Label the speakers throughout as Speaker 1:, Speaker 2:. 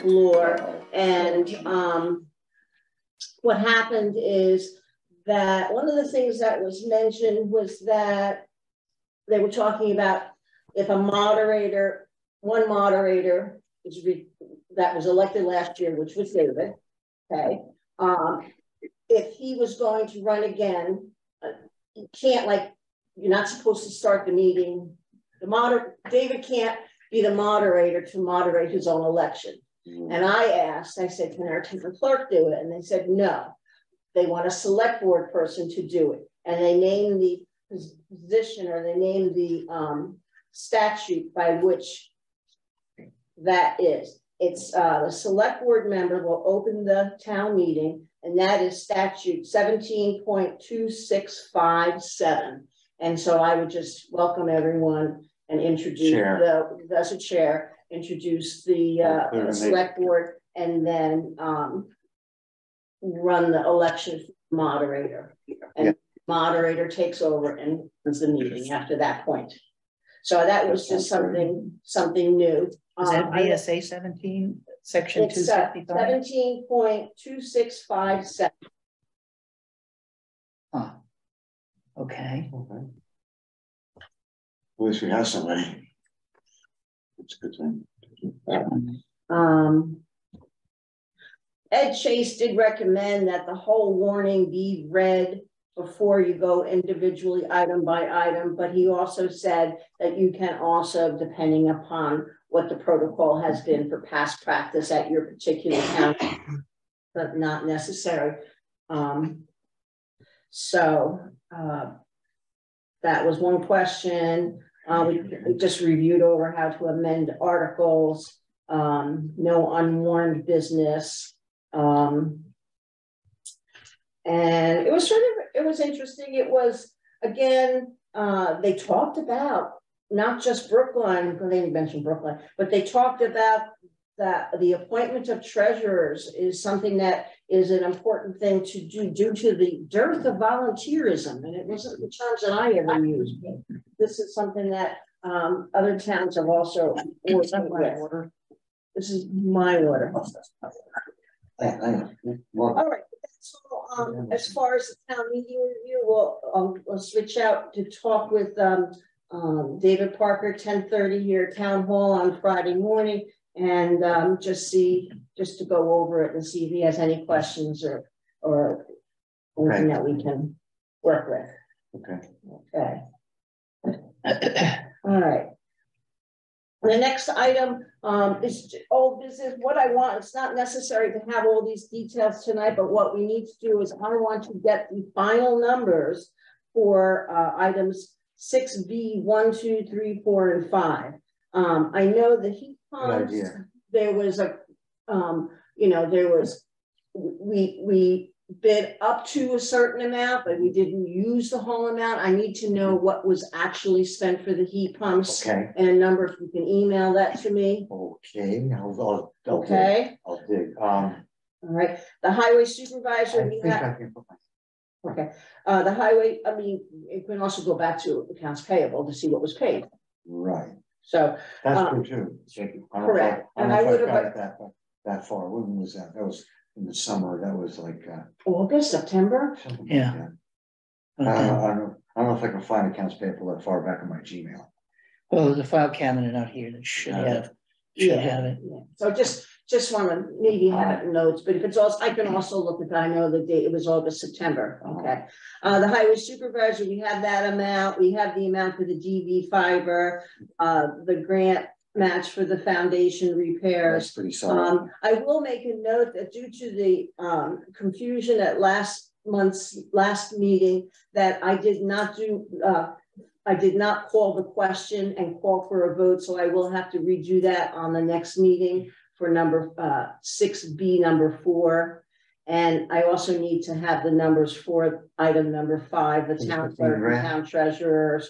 Speaker 1: floor. And um, what happened is that one of the things that was mentioned was that they were talking about if a moderator, one moderator that was elected last year, which was David, okay, um, if he was going to run again, uh, you can't like, you're not supposed to start the meeting. The moder David can't be the moderator to moderate his own election. And I asked, I said, can our town clerk do it? And they said, no, they want a select board person to do it. And they named the position or they named the um, statute by which that is. It's uh, the select board member will open the town meeting and that is statute 17.2657. And so I would just welcome everyone and introduce chair. the, as a chair, introduce the uh, select board and then um, run the election moderator. And yeah. moderator takes over and runs the meeting after that point. So that was just something something new.
Speaker 2: Is that VSA um, 17, section 265? Uh,
Speaker 1: 17.2657.
Speaker 2: Huh. Okay. Okay.
Speaker 3: At least we have somebody. It's a good thing.
Speaker 1: Um, Ed Chase did recommend that the whole warning be read before you go individually item by item, but he also said that you can also, depending upon what the protocol has been for past practice at your particular county, but not necessary. Um, so uh, that was one question. Uh, we, just reviewed over how to amend articles, um, no unwarned business. Um, and it was sort of, it was interesting. It was, again, uh, they talked about not just because they mentioned Brookline, but they talked about that the appointment of treasurers is something that is an important thing to do due to the dearth of volunteerism. And it wasn't the terms that I ever used, but this is something that um, other towns have also worked with. This is my water. All right. So, um, as far as the town meeting review, we'll, um, we'll switch out to talk with um, um, David Parker, 1030 here town hall on Friday morning and um, just see, just to go over it and see if he has any questions or, or anything okay. that we can work with.
Speaker 3: Okay.
Speaker 1: Okay. All right. The next item um, is old business. What I want, it's not necessary to have all these details tonight, but what we need to do is I want to get the final numbers for uh, items 6B, 1, 2, 3, 4, and 5. Um, I know the heat pumps, there was a, um, you know, there was, we, we bid up to a certain amount, but we didn't use the whole amount. I need to know what was actually spent for the heat pumps.
Speaker 3: Okay.
Speaker 1: And a number, if you can email that to me.
Speaker 3: Okay, I'll, I'll,
Speaker 1: okay.
Speaker 3: Dig. I'll dig. Um,
Speaker 1: All right. The highway supervisor.
Speaker 3: I think I can put
Speaker 1: my... Okay. Uh, the highway, I mean, it can also go back to accounts payable to see what was paid.
Speaker 3: Right.
Speaker 1: So.
Speaker 3: That's um, true too.
Speaker 1: correct.
Speaker 3: I and I would have. That, that far. When was that? That was in the summer. That was like uh,
Speaker 1: August, September.
Speaker 2: Yeah.
Speaker 3: Like okay. I, don't, I, don't, I don't know if I can find accounts payable that far back in my Gmail.
Speaker 2: Well, there's a file cabinet out here that should uh, have should yeah, have it.
Speaker 1: Yeah. So just just want to maybe have it in notes, but if it's also, I can also look at that. I know the date, it was August, September. Okay. Uh, the highway supervisor, we have that amount. We have the amount for the DV fiber, uh, the grant match for the foundation repairs.
Speaker 3: That's pretty solid.
Speaker 1: Um, I will make a note that due to the um, confusion at last month's last meeting, that I did not do, uh, I did not call the question and call for a vote, so I will have to redo that on the next meeting for number uh, 6B, number four. And I also need to have the numbers for item number five, the town clerk and town treasurer's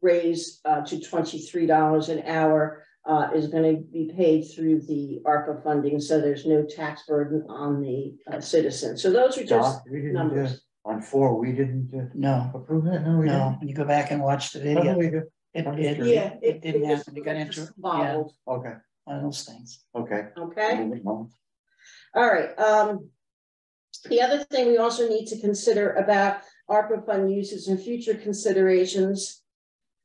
Speaker 1: raise uh, to $23 an hour uh, is going to be paid through the ARPA funding, so there's no tax burden on the uh, citizens. So those are just
Speaker 3: Doc,
Speaker 1: numbers.
Speaker 3: On four, we didn't uh,
Speaker 2: no
Speaker 3: approve that. No, we
Speaker 2: no.
Speaker 3: Didn't.
Speaker 2: When you go back and watch the video,
Speaker 3: it,
Speaker 2: it, it,
Speaker 1: yeah,
Speaker 2: it, it didn't happen. You got into it. Yeah.
Speaker 3: Okay.
Speaker 2: One of those things.
Speaker 3: Okay.
Speaker 1: okay? All right, um. The other thing we also need to consider about ARPA fund uses and future considerations.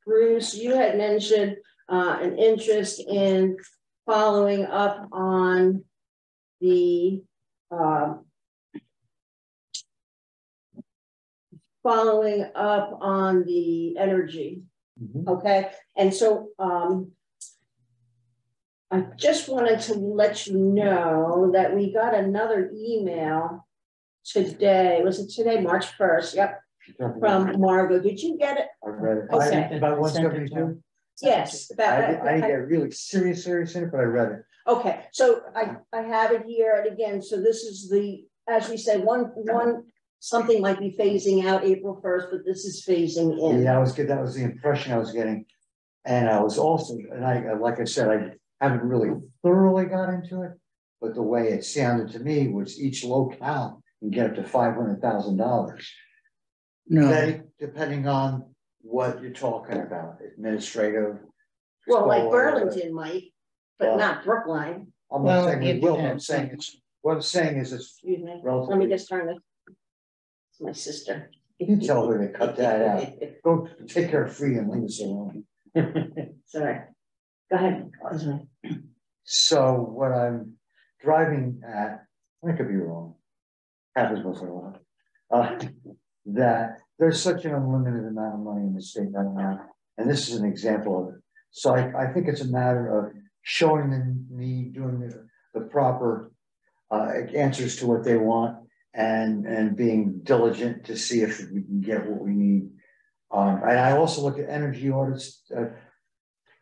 Speaker 1: Bruce, you had mentioned uh an interest in following up on the um. Following up on the energy
Speaker 3: Mhm.
Speaker 1: Okay, and so, um. I just wanted to let you know that we got another email. Today, was it today, March first? Yep, from Margot. Did you get it?
Speaker 3: I read it.
Speaker 1: Okay.
Speaker 3: I- About one
Speaker 2: Sent it to
Speaker 3: seventy-two?
Speaker 1: Yes.
Speaker 3: I,
Speaker 1: about-
Speaker 3: I didn't get really serious, serious in it, but I read it.
Speaker 1: Okay, so I, I have it here, and again, so this is the, as we said, one, one, something might be phasing out April first, but this is phasing in.
Speaker 3: Yeah, I was good, that was the impression I was getting. And I was also, and I, like I said, I haven't really thoroughly got into it. But the way it sounded to me was each locale can get up to five hundred thousand dollars.
Speaker 2: No,
Speaker 3: Depending on what you're talking about, administrative.
Speaker 1: Well, like
Speaker 3: or-
Speaker 1: Burlington might, but
Speaker 3: Well-
Speaker 1: not Brookline,
Speaker 3: I'm
Speaker 2: Well,
Speaker 3: not saying
Speaker 2: it
Speaker 3: will, but I'm saying it's, what I'm saying is it's
Speaker 1: excuse me. Let me just turn this. It's my sister.
Speaker 3: you tell her to cut that out. Go take care of free and leave us alone.
Speaker 1: Sorry. Go ahead.
Speaker 3: So what I'm driving at, I could be wrong. Happens in a. Uh, that there's such an unlimited amount of money in the state right now, and this is an example of it. So I, I think it's a matter of showing the need, doing the, the proper. Uh, answers to what they want and, and being diligent to see if we can get what we need. Um, and I also look at energy audits, uh,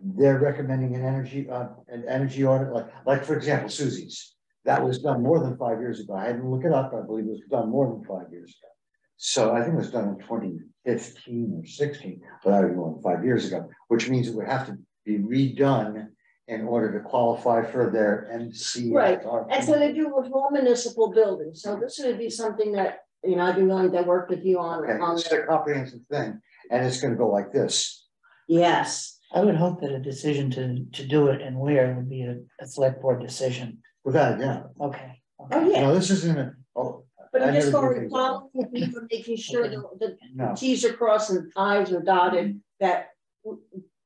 Speaker 3: they're recommending an energy, uh, an energy audit, like, like for example, Susie's. That was done more than five years ago. I had to look it up. I believe it was done more than five years ago. So I think it was done in twenty fifteen or sixteen, but that was more than five years ago, which means it would have to be redone in order to qualify for their NC.
Speaker 1: Right, And so they do with all municipal buildings, so this would be something that, you know, I'd be willing to work with you on,
Speaker 3: Okay,
Speaker 1: on,
Speaker 3: it's a comprehensive thing, and it's gonna go like this.
Speaker 1: yes.
Speaker 2: I would hope that a decision to, to do it and where would be a, a select board decision.
Speaker 3: Without a doubt.
Speaker 2: Okay.
Speaker 1: Oh, yeah,
Speaker 3: No, this isn't a, oh,
Speaker 1: but
Speaker 3: I
Speaker 1: I'm just going to
Speaker 3: things
Speaker 1: follow with making sure that the
Speaker 3: no,
Speaker 1: Ts are crossed and the Is are dotted, that.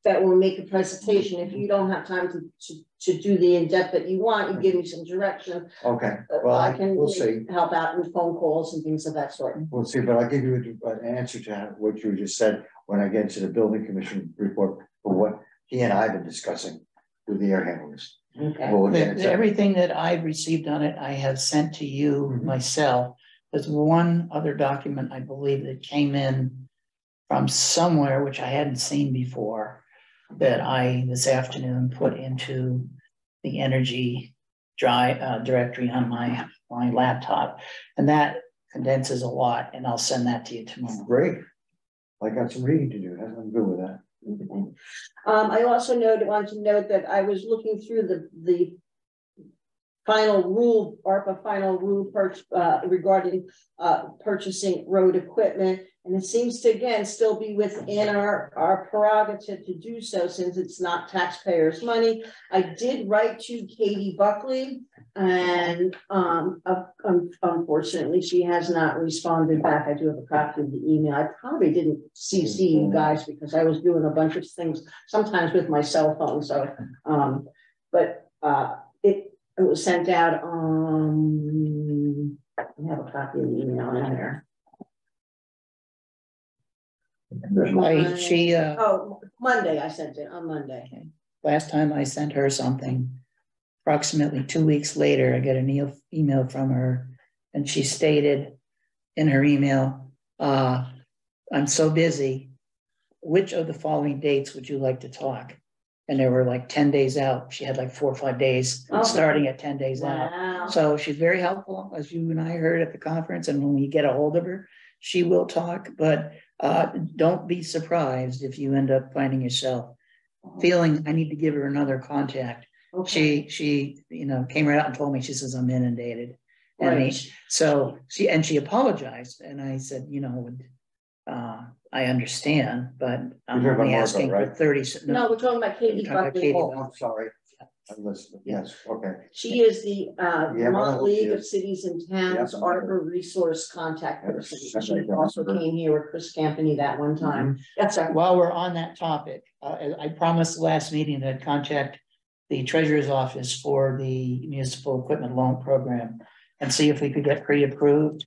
Speaker 1: That will make a presentation, if you don't have time to, to, to do the in-depth that you want, you give me some direction.
Speaker 3: okay, well,
Speaker 1: I can
Speaker 3: we'll see.
Speaker 1: help out with phone calls and things of that sort.
Speaker 3: We'll see, but I'll give you an answer to what you just said when I get to the building commission report for what he and I have been discussing with the air handlers.
Speaker 1: Okay,
Speaker 3: We'll
Speaker 2: The- the- Everything that I've received on it, I have sent to you
Speaker 3: Mhm.
Speaker 2: myself. There's one other document, I believe, that came in from somewhere, which I hadn't seen before. That I, this afternoon, put into the energy dry, uh, directory on my, my laptop. And that condenses a lot, and I'll send that to you tomorrow.
Speaker 3: Great. I got some reading to do, I'm good with that.
Speaker 1: Um, I also noted, wanted to note that I was looking through the, the. Final rule, ARPA final rule uh, regarding, uh, purchasing road equipment. And it seems to, again, still be within our, our prerogative to do so since it's not taxpayers' money. I did write to Katie Buckley and, um, un- unfortunately, she has not responded back. I do have a copy of the email. I probably didn't CC you guys because I was doing a bunch of things, sometimes with my cell phone, so, um, but, uh, it, was sent out on, I have a copy of the email in there.
Speaker 2: I, she, uh,
Speaker 1: Oh, Monday, I sent it, on Monday.
Speaker 2: last time I sent her something. Approximately two weeks later, I get an e- email from her and she stated in her email, uh, I'm so busy. Which of the following dates would you like to talk? And there were like ten days out. She had like four or five days,
Speaker 1: Okay.
Speaker 2: starting at ten days out.
Speaker 1: Wow.
Speaker 2: So she's very helpful, as you and I heard at the conference, and when we get a hold of her, she will talk, but uh, don't be surprised if you end up finding yourself feeling, I need to give her another contact.
Speaker 1: Okay.
Speaker 2: She, she, you know, came right out and told me, she says, I'm inundated. And
Speaker 1: Right.
Speaker 2: so she, and she apologized, and I said, you know, uh, I understand, but I'm
Speaker 3: You're talking
Speaker 2: only
Speaker 3: about
Speaker 2: asking
Speaker 3: Margot,
Speaker 2: for
Speaker 3: right?
Speaker 2: thirty. s-
Speaker 1: No, we're talking about Katie
Speaker 2: Talking about
Speaker 1: Buckley.
Speaker 2: Katie
Speaker 3: Oh, I'm sorry. I listed, yes, okay.
Speaker 1: She is the uh
Speaker 3: Yeah,
Speaker 1: Vermont
Speaker 3: well,
Speaker 1: League
Speaker 3: yeah.
Speaker 1: of Cities and Towns
Speaker 3: Yeah.
Speaker 1: ARPA Resource Contact
Speaker 3: Yeah,
Speaker 1: Person.
Speaker 3: she's
Speaker 1: She
Speaker 3: like that.
Speaker 1: also came here with Chris Campany that one time. That's right.
Speaker 2: While we're on that topic, uh, I promised last meeting to contact the treasurer's office for the municipal equipment loan program and see if we could get pre-approved.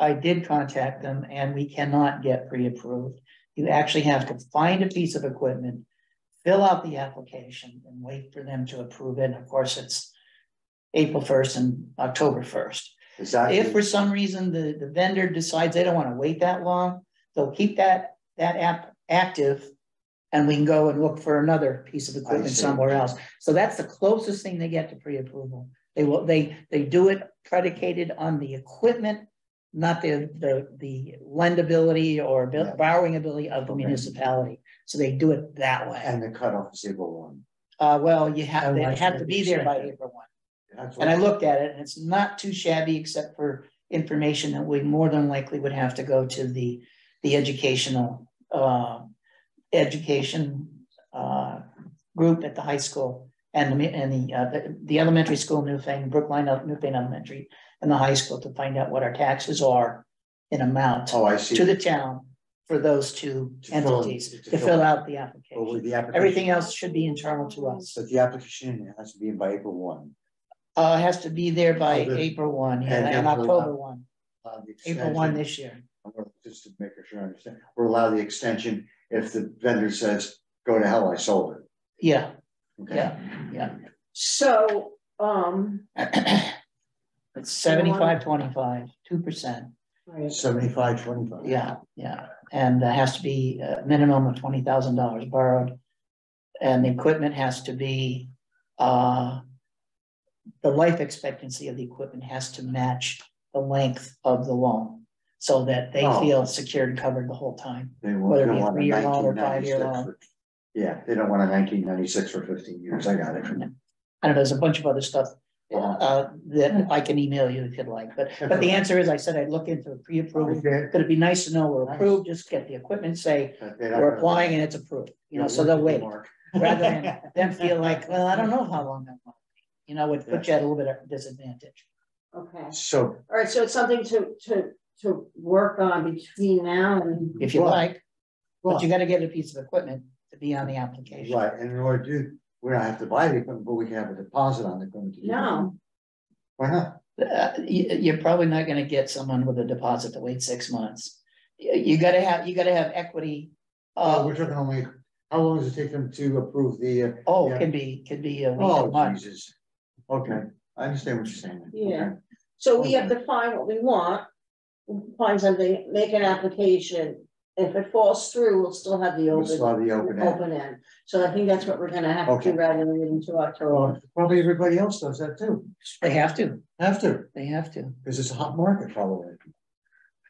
Speaker 2: I did contact them and we cannot get pre-approved. You actually have to find a piece of equipment, fill out the application and wait for them to approve it. And of course, it's April first and October first.
Speaker 3: Is that,
Speaker 2: If for some reason the, the vendor decides they don't wanna wait that long, they'll keep that, that app active. And we can go and look for another piece of equipment somewhere else. So that's the closest thing they get to pre-approval. They will, they, they do it predicated on the equipment, not the, the, the lendability or
Speaker 3: Yeah.
Speaker 2: borrowing ability of the
Speaker 3: Okay.
Speaker 2: municipality. So they do it that way.
Speaker 3: and the cutoff is April one.
Speaker 2: Uh, well, you have, they have to be there by? April one.
Speaker 3: That's
Speaker 2: And I looked at it and it's not too shabby except for information that we more than likely would have to go to the, the educational, uh, education, uh, group at the high school and the, mi- and the, uh, the, the elementary school, Newfane, Brookline, Newfane Elementary, and the high school to find out what our taxes are in amount
Speaker 3: Oh, I see.
Speaker 2: to the town for those two
Speaker 3: To fill-
Speaker 2: entities,
Speaker 3: to
Speaker 2: to
Speaker 3: fill-
Speaker 2: fill out the
Speaker 3: But with
Speaker 2: application.
Speaker 3: the application.
Speaker 2: Everything else should be internal to us.
Speaker 3: But the application has to be in by April one.
Speaker 2: Uh, it has to be there by
Speaker 3: Oh, the-
Speaker 2: April one, yeah,
Speaker 3: and
Speaker 2: and
Speaker 3: then we'll, uh,
Speaker 2: October one,
Speaker 3: Uh, the
Speaker 2: April one
Speaker 3: extension-
Speaker 2: this year.
Speaker 3: I'm gonna- Just to make sure I understand, we're allowed the extension if the vendor says, go to hell, I sold it.
Speaker 2: Yeah,
Speaker 3: Okay.
Speaker 2: yeah, yeah.
Speaker 1: So, um,
Speaker 2: It's seventy-five, twenty-five, two percent,
Speaker 1: right,
Speaker 3: Seventy-five, twenty-five.
Speaker 2: yeah, yeah, and there has to be a minimum of twenty thousand dollars borrowed. And the equipment has to be, uh. The life expectancy of the equipment has to match the length of the loan. So that they
Speaker 3: Oh.
Speaker 2: feel secured and covered the whole time.
Speaker 3: They won't-
Speaker 2: Whether it be a three-year loan or five-year loan.
Speaker 3: for- Yeah, they don't want a nineteen ninety-six for fifteen years, I got it.
Speaker 2: I know there's a bunch of other stuff,
Speaker 3: Yeah.
Speaker 2: uh, that I can email you if you'd like, but, but the answer is, I said I'd look into a pre-approval.
Speaker 3: Okay.
Speaker 2: Could it be nice to know we're
Speaker 3: Nice.
Speaker 2: approved, just get the equipment, say,
Speaker 3: But they're not
Speaker 2: we're applying and it's approved, you know, so they'll
Speaker 3: work
Speaker 2: wait.
Speaker 3: mark.
Speaker 2: Rather than them feel like, well, I don't know how long that will be, you know, it puts you at a little bit of disadvantage.
Speaker 1: okay.
Speaker 3: So,
Speaker 1: All right, so it's something to, to, to work on between now and,
Speaker 2: If you
Speaker 3: Well,
Speaker 2: like, but you gotta get a piece of equipment to be on the application.
Speaker 3: right, and in order to, do, we don't have to buy the equipment, but we can have a deposit on the equipment. to
Speaker 1: no,
Speaker 3: Why not?
Speaker 2: Uh, you, you're probably not gonna get someone with a deposit to wait six months. You, you gotta have, you gotta have equity.
Speaker 3: Uh,
Speaker 2: Uh,
Speaker 3: we're talking only, how long does it take them to approve the, uh,
Speaker 2: oh,
Speaker 3: yeah.
Speaker 2: can be, can be a week,
Speaker 3: oh,
Speaker 2: month.
Speaker 3: Jesus. Okay, I understand what you're saying.
Speaker 1: Yeah.
Speaker 3: Okay.
Speaker 1: so we have to find what we want. Find something, make an application, if it falls through, we'll still have the
Speaker 3: We'll
Speaker 1: open,
Speaker 3: still have the open end.
Speaker 1: open end. So I think that's what we're gonna have to
Speaker 3: Okay.
Speaker 1: do rather than waiting until October.
Speaker 3: Well, probably everybody else does that too.
Speaker 2: They have to,
Speaker 3: Have to,
Speaker 2: they have to.
Speaker 3: because it's a hot market probably.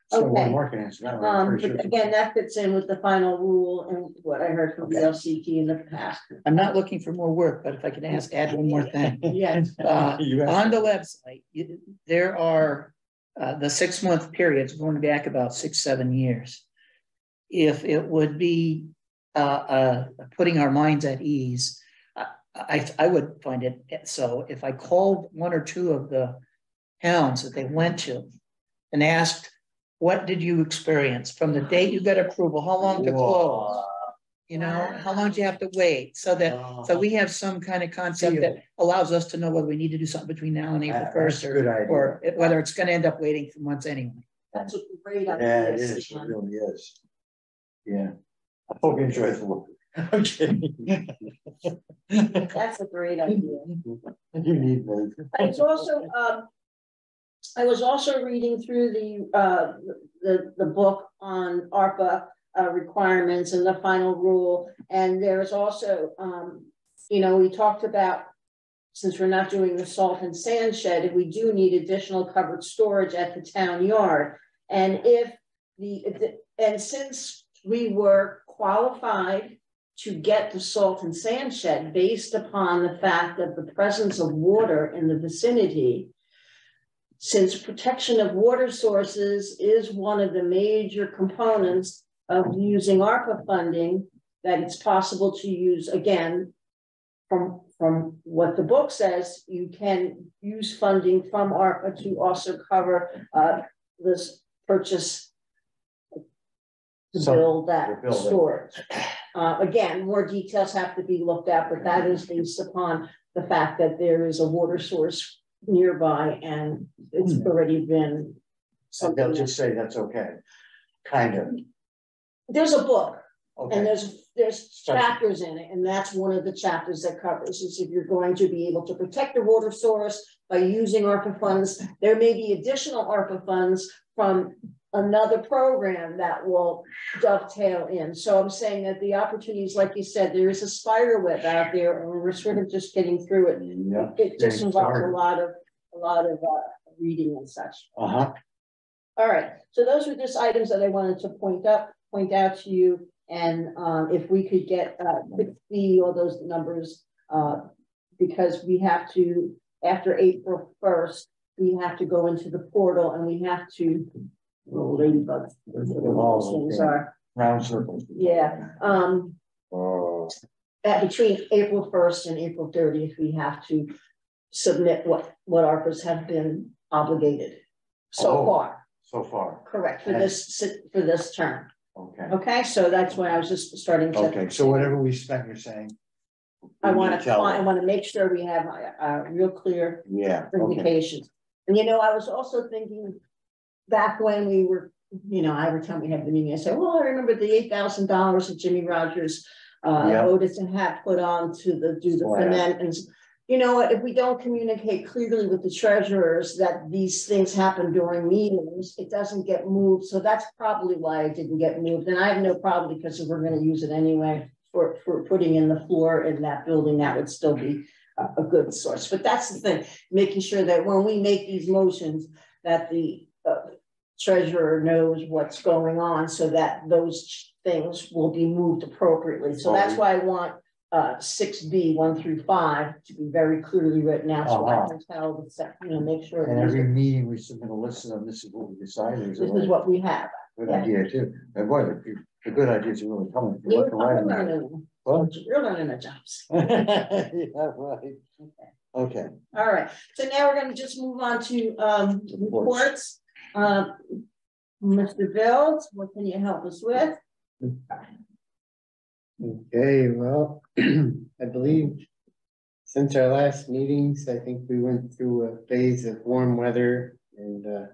Speaker 3: So
Speaker 1: Okay.
Speaker 3: we're marketing, it's not, I'm
Speaker 1: Um,
Speaker 3: pretty sure.
Speaker 1: but again, that fits in with the final rule and what I heard from the
Speaker 3: Okay.
Speaker 1: LCT in the past.
Speaker 2: I'm not looking for more work, but if I could ask, add one more thing.
Speaker 1: Yes,
Speaker 2: Uh,
Speaker 3: You asked
Speaker 2: on the website, you- there are, uh, the six month periods going back about six, seven years. If it would be, uh, uh, putting our minds at ease, I, I, I would find it, so if I called one or two of the towns that they went to and asked, what did you experience from the date you got approval, how long to close?
Speaker 3: Whoa.
Speaker 2: You know, how long do you have to wait? So that so
Speaker 3: Uh,
Speaker 2: we have some kind of concept that allows us to know whether we need to do something between now and April first
Speaker 3: a
Speaker 2: or,
Speaker 3: good
Speaker 2: or whether it's gonna end up waiting for months anyway.
Speaker 1: that's a great idea.
Speaker 3: Yeah,
Speaker 1: idea.
Speaker 3: it is, it
Speaker 1: Stan.
Speaker 3: really is. Yeah. I hope you enjoy the work. I'm.
Speaker 1: That's a great idea.
Speaker 3: You need me.
Speaker 1: I was also, um. I was also reading through the, uh, the, the book on ARPA. Uh, requirements and the final rule, and there's also, um, you know, we talked about. Since we're not doing the salt and sand shed, we do need additional covered storage at the town yard. And if the, and since we were qualified to get the salt and sand shed based upon the fact that the presence of water in the vicinity. Since protection of water sources is one of the major components of using ARPA funding, that it's possible to use again. From, from what the book says, you can use funding from ARPA to also cover, uh, this purchase. To
Speaker 3: So,
Speaker 1: build that
Speaker 3: it.
Speaker 1: storage. Uh, again, more details have to be looked at, but that is based upon the fact that there is a water source nearby and it's
Speaker 3: Hmm.
Speaker 1: already been. Something,
Speaker 3: they'll
Speaker 1: that-
Speaker 3: just say that's okay, kind of,
Speaker 1: there's a book and
Speaker 3: okay.
Speaker 1: there's, there's chapters in it, and that's one of the chapters that covers is if you're going to be able to protect the water source by using ARPA funds, there may be additional ARPA funds from another program that will dovetail in. So I'm saying that the opportunities, like you said, there is a spider web out there, and we're sort of just getting through it.
Speaker 3: Yeah,
Speaker 1: It just involves a lot of, a lot of uh reading and such.
Speaker 3: uh-huh,
Speaker 1: All right, so those were just items that I wanted to point up, point out to you. And um, if we could get, uh, see all those numbers, uh, because we have to, after April first, we have to go into the portal and we have to, oh, ladybugs, those things are,
Speaker 3: round circles.
Speaker 1: Yeah. um,
Speaker 3: Oh,
Speaker 1: at between April first and April thirtieth, we have to submit what, what ARPA's have been obligated so
Speaker 3: Oh.
Speaker 1: far.
Speaker 3: so far,
Speaker 1: Correct, for this, for this term,
Speaker 3: okay,
Speaker 1: okay, so that's why I was just starting to.
Speaker 3: okay, so whatever we spent, you're saying.
Speaker 1: I wanna,
Speaker 3: tell
Speaker 1: I wanna make sure we have a, a real clear
Speaker 3: Yeah, okay,
Speaker 1: indications. And you know, I was also thinking, back when we were, you know, every time we had the meeting, I said, well, I remember the eight thousand dollars that Jimmy Rogers. Uh,
Speaker 3: Yeah.
Speaker 1: voted to have put on to the, do the cement and, you know what, if we don't communicate clearly with the treasurers that these things happen during meetings, it doesn't get moved, so that's probably why it didn't get moved, and I have no problem because we're gonna use it anyway. For, for putting in the floor in that building, that would still be a, a good source, but that's the thing, making sure that when we make these motions, that the. Treasurer knows what's going on, so that those things will be moved appropriately, so that's why I want. Uh, six B, one through five, to be very clearly written out, so I
Speaker 3: Uh-huh.
Speaker 1: can tell the sec, you know, make sure.
Speaker 3: and every meeting we submit a list of them, this is what we decided.
Speaker 1: This is what we have.
Speaker 3: Good
Speaker 1: yeah.
Speaker 3: idea too, and boy, the, the good ideas are really coming. Looking right
Speaker 1: learning,
Speaker 3: Well,
Speaker 1: you're learning the jobs.
Speaker 3: Yeah, right, okay,
Speaker 1: All right, so now we're gonna just move on to um reports. Um, Mr. Bills, what can you help us with?
Speaker 4: Okay, well, I believe since our last meetings, I think we went through a phase of warm weather and uh.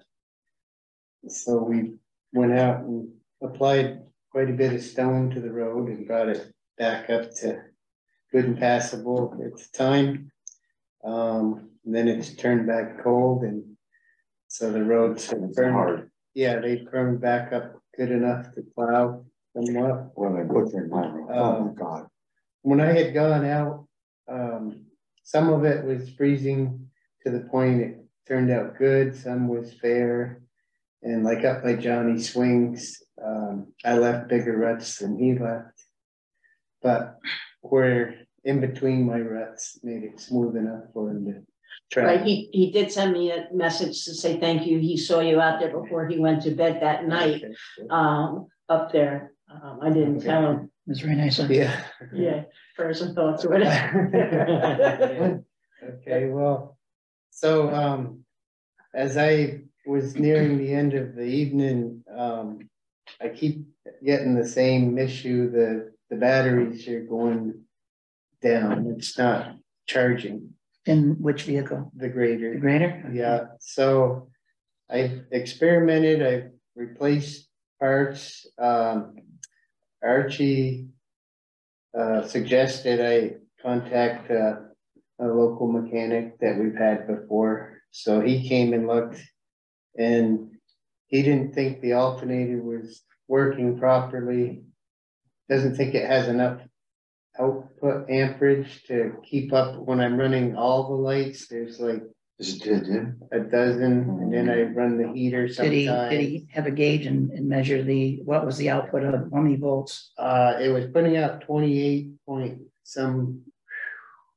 Speaker 4: So we went out and applied quite a bit of stone to the road and brought it back up to good and passable at the time. Um, then it's turned back cold and so the roads have
Speaker 3: It's
Speaker 4: burned,
Speaker 3: hard.
Speaker 4: yeah, they burned back up good enough to plow them somewhat.
Speaker 3: Well, they butchered my road, oh my god.
Speaker 4: when I had gone out, um, some of it was freezing to the point it turned out good, some was fair. And like up by Johnny Swings, um, I left bigger ruts than he left. But where in between my ruts made it smooth enough for him to
Speaker 1: Right, he he did send me a message to say thank you. He saw you out there before he went to bed that night um up there. Um, I didn't tell him,
Speaker 2: It was very nice. of you.
Speaker 4: Yeah.
Speaker 1: yeah, prayers and thoughts or whatever.
Speaker 4: Okay, well, so, um, as I was nearing the end of the evening, um, I keep getting the same issue, the, the batteries are going down, it's not charging
Speaker 2: In which vehicle?
Speaker 4: the grader.
Speaker 2: The
Speaker 4: grader. Yeah, so I've experimented, I've replaced parts, um, Archie. Uh, suggested I contact, uh, a local mechanic that we've had before, so he came and looked. And he didn't think the alternator was working properly. Doesn't think it has enough output amperage to keep up when I'm running all the lights, there's like
Speaker 3: Is it did, yeah?
Speaker 4: a dozen, and then I run the heater
Speaker 2: Did he, did
Speaker 4: sometimes.
Speaker 2: he have a gauge and, and measure the, what was the output of how many volts?
Speaker 4: Uh, it was putting out twenty-eight point some,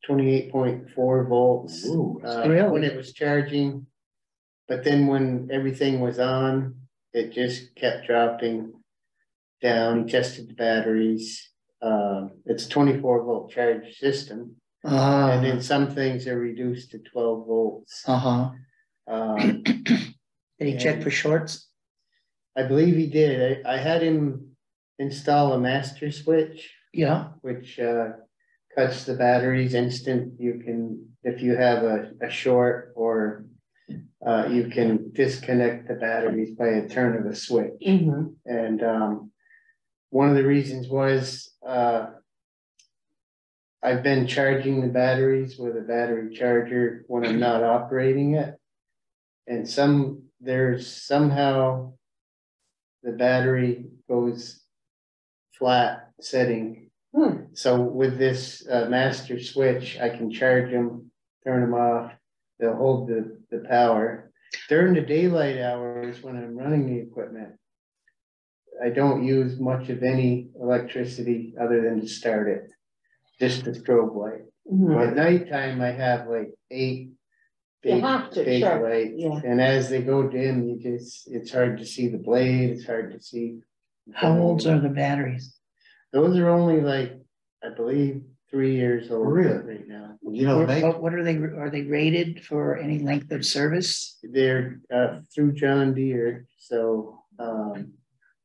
Speaker 4: twenty-eight point four volts.
Speaker 3: Ooh,
Speaker 4: Uh,
Speaker 2: Really?
Speaker 4: when it was charging. But then when everything was on, it just kept dropping down, He tested the batteries. Um, it's twenty-four volt charge system, And then
Speaker 2: Uh,
Speaker 4: some things are reduced to twelve volts.
Speaker 2: uh-huh.
Speaker 4: Um,
Speaker 2: Did he check for shorts?
Speaker 4: I believe he did. I, I had him install a master switch,
Speaker 2: Yeah,
Speaker 4: which, uh, cuts the batteries instant. You can, if you have a, a short or uh, you can disconnect the batteries by a turn of a switch.
Speaker 1: Mhm.
Speaker 4: And, um, one of the reasons was, uh, I've been charging the batteries with a battery charger when I'm not operating it. And some, there's somehow the battery goes flat setting.
Speaker 1: Hmm.
Speaker 4: So with this, uh, master switch, I can charge them, turn them off, they'll hold the, the power. During the daylight hours, when I'm running the equipment, I don't use much of any electricity other than to start it, just the strobe light.
Speaker 1: Mhm.
Speaker 4: At nighttime, I have like eight. Big-
Speaker 1: to,
Speaker 4: big
Speaker 1: sure,
Speaker 4: lights,
Speaker 1: yeah.
Speaker 4: And as they go dim, you just, it's hard to see the blade, it's hard to see.
Speaker 2: how old are the batteries?
Speaker 4: Those are only like, I believe, three years old
Speaker 3: Really?
Speaker 4: right now.
Speaker 3: You know,
Speaker 2: What
Speaker 3: make,
Speaker 2: what- what are they, are they rated for any length of service?
Speaker 4: They're uh through John Deere, so um.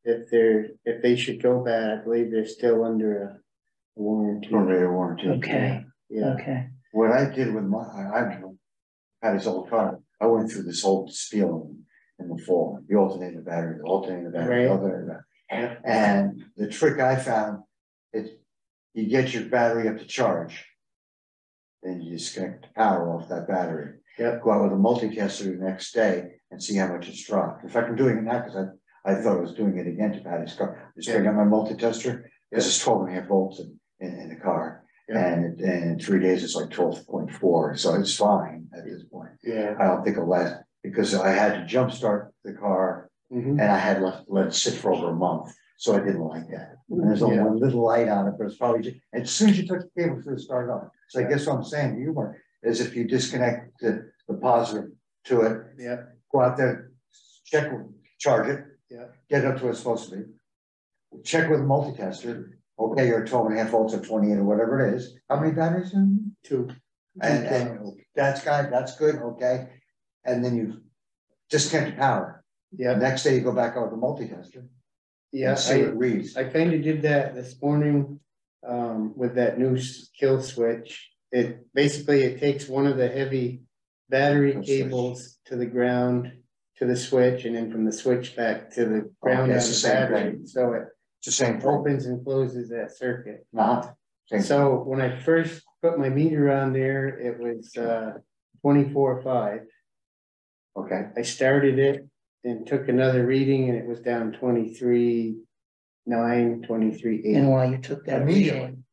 Speaker 4: If they're, if they should go bad, I believe they're still under a warranty.
Speaker 3: probably a warranty.
Speaker 2: Okay,
Speaker 4: Yeah,
Speaker 2: okay,
Speaker 3: What I did with my, I, I had his old car, I went through this whole spiel in the fall, the alternating battery, the alternating battery, the
Speaker 4: Right.
Speaker 3: alternating battery.
Speaker 4: Yeah.
Speaker 3: And the trick I found is you get your battery up to charge. Then you disconnect the power off that battery.
Speaker 4: Yep.
Speaker 3: Go out with a multi-tester the next day and see how much it's dropped. In fact, I'm doing it now because I, thought I was doing it again to Patty's car. Just bring out my multi-tester, because it's 12 and a half volts in, in, in the car.
Speaker 4: Yeah.
Speaker 3: And, and in three days, it's like twelve point four, so it's fine at this point.
Speaker 4: yeah.
Speaker 3: I don't think it'll last, because I had to jump start the car
Speaker 4: mhm,
Speaker 3: and I had left, let it sit for over a month, so I didn't like that. And there's only
Speaker 4: Yeah.
Speaker 3: one little light on it, but it's probably, ju- as soon as you touch the cable, it's gonna start on. So I guess what I'm saying to you, Mark, is if you disconnect the, the positive to it,
Speaker 4: Yeah,
Speaker 3: go out there, check, charge it.
Speaker 4: Yeah.
Speaker 3: Get it up to what it's supposed to be. Check with the multi-tester, okay, you're at 12 and a half volts or twenty-eight or whatever it is, how many batteries in?
Speaker 4: two.
Speaker 3: And, and that's good. that's good, okay, and then you disconnect the power.
Speaker 4: Yeah,
Speaker 3: next day you go back out with the multi-tester.
Speaker 4: yeah,
Speaker 3: See what
Speaker 4: I
Speaker 3: it reads.
Speaker 4: I kinda did that this morning um with that new kill switch. It basically, it takes one of the heavy battery
Speaker 3: Switch.
Speaker 4: cables to the ground. To the switch and then from the switch back to the ground on
Speaker 3: Okay, it's the
Speaker 4: the
Speaker 3: same
Speaker 4: battery,
Speaker 3: thing.
Speaker 4: so it
Speaker 3: It's the same thing,
Speaker 4: opens and closes that circuit.
Speaker 3: nah, same,
Speaker 4: So when I first put my meter on there, it was uh twenty-four five.
Speaker 3: okay,
Speaker 4: I started it and took another reading and it was down twenty-three nine, twenty-three
Speaker 2: and
Speaker 4: eight.
Speaker 2: while you took that
Speaker 3: Immediately.
Speaker 2: reading,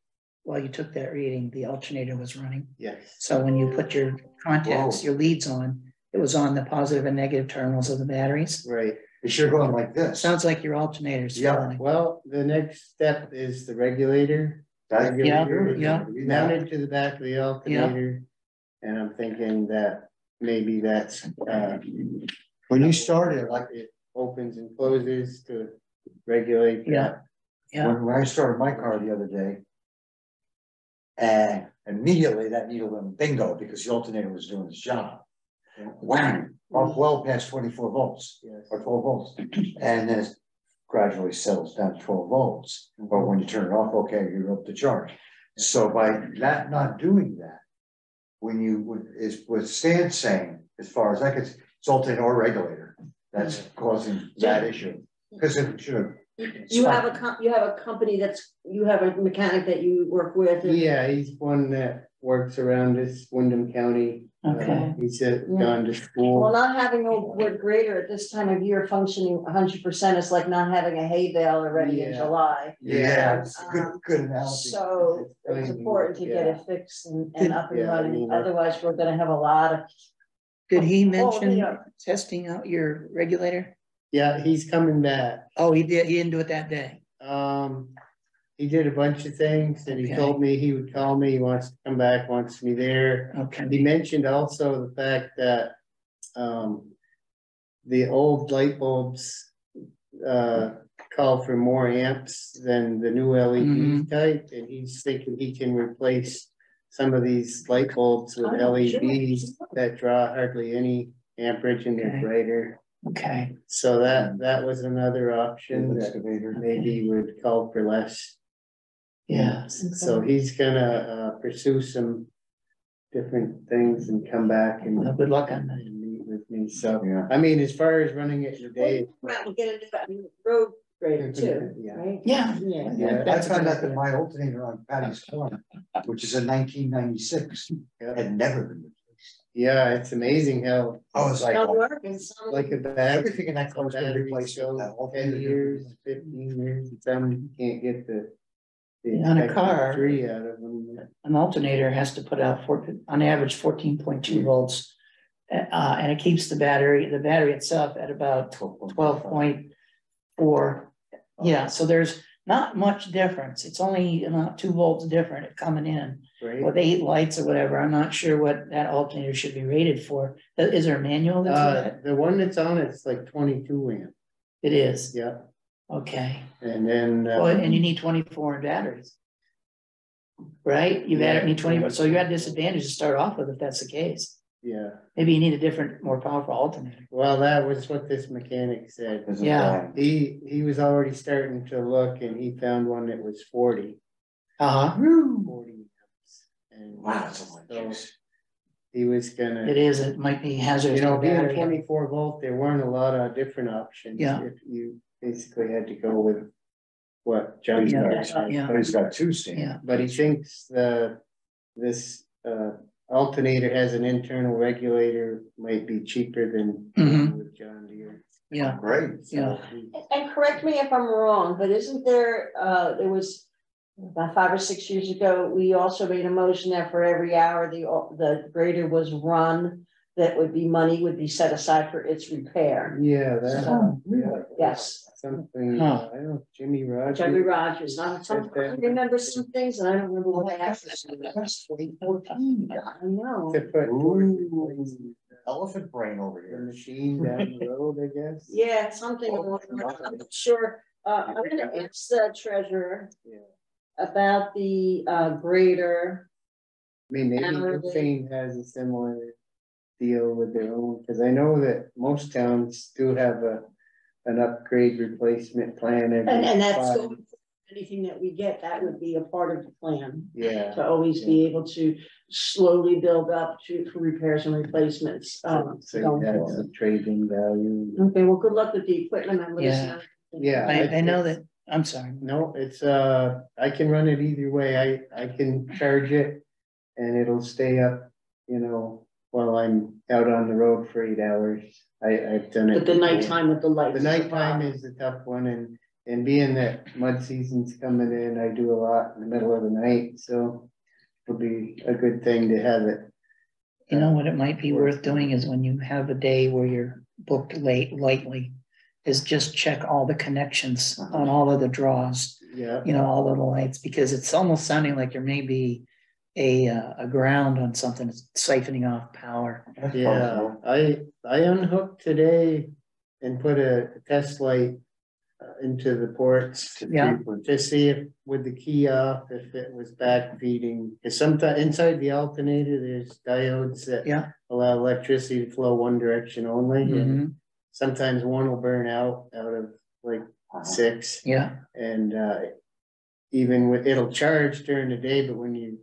Speaker 2: while you took that reading, the alternator was running.
Speaker 4: Yes,
Speaker 2: So when you put your contacts,
Speaker 3: Whoa.
Speaker 2: your leads on, it was on the positive and negative terminals of the batteries.
Speaker 4: right.
Speaker 3: It's should going like this.
Speaker 2: Sounds like your alternator's
Speaker 3: Yeah.
Speaker 2: failing.
Speaker 4: Well, the next step is the regulator.
Speaker 3: That-
Speaker 4: Regulator
Speaker 2: yeah.
Speaker 4: is Mounted to the back of the alternator. Yeah. And I'm thinking that maybe that's uh.
Speaker 3: When you start it, like,
Speaker 4: It opens and closes to regulate. that.
Speaker 2: Yeah. Yeah,
Speaker 3: when, when I started my car the other day. And immediately that needle went bingo, because the alternator was doing its job. Wham, off well past twenty-four volts.
Speaker 4: Yes.
Speaker 3: or twelve volts, and then it gradually settles down to twelve volts. But when you turn it off, okay, you're up to charge. So by that, not doing that, when you, would is what Stan's saying, as far as I could, it's alternator or regulator, that's mm-hmm. causing that issue. Because it should have,
Speaker 1: You have a com, you have a company that's, you have a mechanic that you work with. and-
Speaker 4: Yeah, he's one that works around this Windham County. Uh,
Speaker 2: Okay.
Speaker 4: He's uh,
Speaker 1: Yeah.
Speaker 4: gone to school.
Speaker 1: Well,
Speaker 4: school.
Speaker 1: not having a wood grader at this time of year functioning hundred percent is like not having a hay bale already in
Speaker 4: Yeah.
Speaker 1: July.
Speaker 3: yeah, it's a good, good analogy.
Speaker 1: So it's important to get
Speaker 4: Yeah.
Speaker 1: it fixed and, and up and
Speaker 4: Yeah, I
Speaker 1: running,
Speaker 4: mean, I-
Speaker 1: otherwise we're gonna have a lot of.
Speaker 2: did he
Speaker 1: Oh,
Speaker 2: mention
Speaker 1: yeah.
Speaker 2: testing out your regulator?
Speaker 4: Yeah, he's coming back.
Speaker 2: Oh, he did, he didn't do it that day.
Speaker 4: Um, he did a bunch of things and he
Speaker 2: Okay.
Speaker 4: told me he would call me, he wants to come back, wants me there.
Speaker 2: Okay,
Speaker 4: He mentioned also the fact that, um, the old light bulbs, uh, call for more amps than the new LED
Speaker 2: Mhm.
Speaker 4: type, and he's thinking he can replace some of these light bulbs with
Speaker 1: Oh, sure.
Speaker 4: LEDs that draw hardly any amperage and they're
Speaker 2: Okay.
Speaker 4: brighter.
Speaker 2: Okay,
Speaker 4: So that, that was another option that
Speaker 3: Excavator.
Speaker 4: maybe would call for less.
Speaker 2: yeah,
Speaker 4: So he's gonna, uh, pursue some different things and come back and
Speaker 2: well, good luck on that.
Speaker 4: and meet with me, so.
Speaker 3: Yeah.
Speaker 4: I mean, as far as running it today.
Speaker 1: Well, we'll get into that road grader too,
Speaker 4: Yeah.
Speaker 1: right?
Speaker 2: Yeah.
Speaker 1: Yeah.
Speaker 4: Yeah.
Speaker 3: I found out that my alternator on Patty's Corner, which is a nineteen ninety-six,
Speaker 4: Yeah.
Speaker 3: had never been replaced.
Speaker 4: Yeah, it's amazing how,
Speaker 3: I was like,
Speaker 1: Don't work and some.
Speaker 4: like a battery,
Speaker 3: everything in that car was gonna
Speaker 4: batteries
Speaker 3: replace
Speaker 4: go
Speaker 3: that
Speaker 4: ten
Speaker 3: alternator.
Speaker 4: years, fifteen years, and some you can't get the. the
Speaker 2: On a car.
Speaker 4: Three out of them.
Speaker 2: An alternator has to put out four, on average fourteen point two volts. Uh, and it keeps the battery, the battery itself at about twelve point four. Yeah, so there's not much difference. It's only about two volts different coming in.
Speaker 4: Right,
Speaker 2: With eight lights or whatever, I'm not sure what that alternator should be rated for. Uh, Is there a manual that's
Speaker 4: uh, the one that's on it's like twenty-two amp,
Speaker 2: It is,
Speaker 4: yeah,
Speaker 2: okay.
Speaker 4: and then. uh,
Speaker 2: Well, and you need twenty-four in batteries. Right? You've added, need 24. so you're at a disadvantage to start off with if that's the case.
Speaker 4: Yeah,
Speaker 2: Maybe you need a different, more powerful alternator.
Speaker 4: well, that was what this mechanic said.
Speaker 3: There's
Speaker 2: Yeah.
Speaker 4: He, he was already starting to look and he found one that was forty.
Speaker 2: Uh-huh,
Speaker 4: Forty amps. And
Speaker 3: Wow, that's a lot.
Speaker 4: so
Speaker 3: Jeez.
Speaker 4: he was gonna.
Speaker 2: it is, it might be hazardous.
Speaker 4: You know, being
Speaker 2: battery.
Speaker 4: twenty-four volt, there weren't a lot of different options.
Speaker 2: Yeah.
Speaker 4: If you basically had to go with what John
Speaker 2: Yeah,
Speaker 4: said.
Speaker 2: yeah.
Speaker 3: But he's got two stands.
Speaker 2: Yeah,
Speaker 4: But he thinks the, this, uh, alternator has an internal regulator, might be cheaper than
Speaker 2: Mhm.
Speaker 4: with John Deere.
Speaker 2: yeah,
Speaker 3: Great.
Speaker 4: So
Speaker 2: Yeah.
Speaker 4: he-
Speaker 1: And correct me if I'm wrong, but isn't there, uh, there was. About five or six years ago, we also made a motion that for every hour the, the grader was run. That would be money would be set aside for its repair.
Speaker 4: Yeah, that,
Speaker 2: Oh,
Speaker 3: really?
Speaker 1: Yes,
Speaker 4: something,
Speaker 2: Huh.
Speaker 4: uh, I don't know, Jimmy Rogers.
Speaker 1: Jimmy Rogers, I some- I remember some things and I don't remember what they actually.
Speaker 3: That's twenty fourteen.
Speaker 1: I know,
Speaker 4: To put towards
Speaker 3: Elephant brain over
Speaker 4: the
Speaker 3: here.
Speaker 4: machine down the road, I guess.
Speaker 1: yeah, something, along those- I'm not sure, uh, I'm gonna ask the treasurer.
Speaker 4: Yeah.
Speaker 1: About the, uh, grader,
Speaker 4: I mean, maybe
Speaker 1: Hourly.
Speaker 4: Newfane has a similar deal with their own, cause I know that most towns do have a. An upgrade replacement plan every.
Speaker 1: and, and that's
Speaker 4: five-
Speaker 1: anything that we get, that would be a part of the plan.
Speaker 4: Yeah,
Speaker 1: To always be able to slowly build up to, for repairs and replacements, um.
Speaker 4: so you
Speaker 1: going
Speaker 4: have trading value.
Speaker 1: Okay, well, good luck with the equipment, I'm
Speaker 2: Yeah.
Speaker 1: listening.
Speaker 4: Yeah.
Speaker 2: I, I know that, I'm sorry.
Speaker 4: No, it's, uh, I can run it either way, I, I can charge it. And it'll stay up, you know, while I'm out on the road for eight hours, I, I've done it.
Speaker 1: But the
Speaker 4: before.
Speaker 1: nighttime with the lights.
Speaker 4: The
Speaker 1: is
Speaker 4: nighttime is the tough one and, and being that mud season's coming in, I do a lot in the middle of the night, so. It'll be a good thing to have it.
Speaker 2: You know what it might be uh, worth doing is when you have a day where you're booked late lightly. Is just check all the connections uh-huh. on all of the draws,
Speaker 4: Yeah,
Speaker 2: you know, all of the lights, because it's almost sounding like there may be. A, uh, a ground on something that's siphoning off power.
Speaker 3: That's
Speaker 4: yeah,
Speaker 3: possible.
Speaker 4: I, I unhooked today and put a test light. uh, Into the ports
Speaker 3: To
Speaker 2: Yeah.
Speaker 4: to see if with the key off, if it was back feeding, cause sometimes inside the alternator, there's diodes that.
Speaker 2: Yeah.
Speaker 4: Allow electricity to flow one direction only, and
Speaker 2: Mhm,
Speaker 4: sometimes one will burn out out of like six,
Speaker 2: Yeah,
Speaker 4: and uh. Even with, it'll charge during the day, but when you,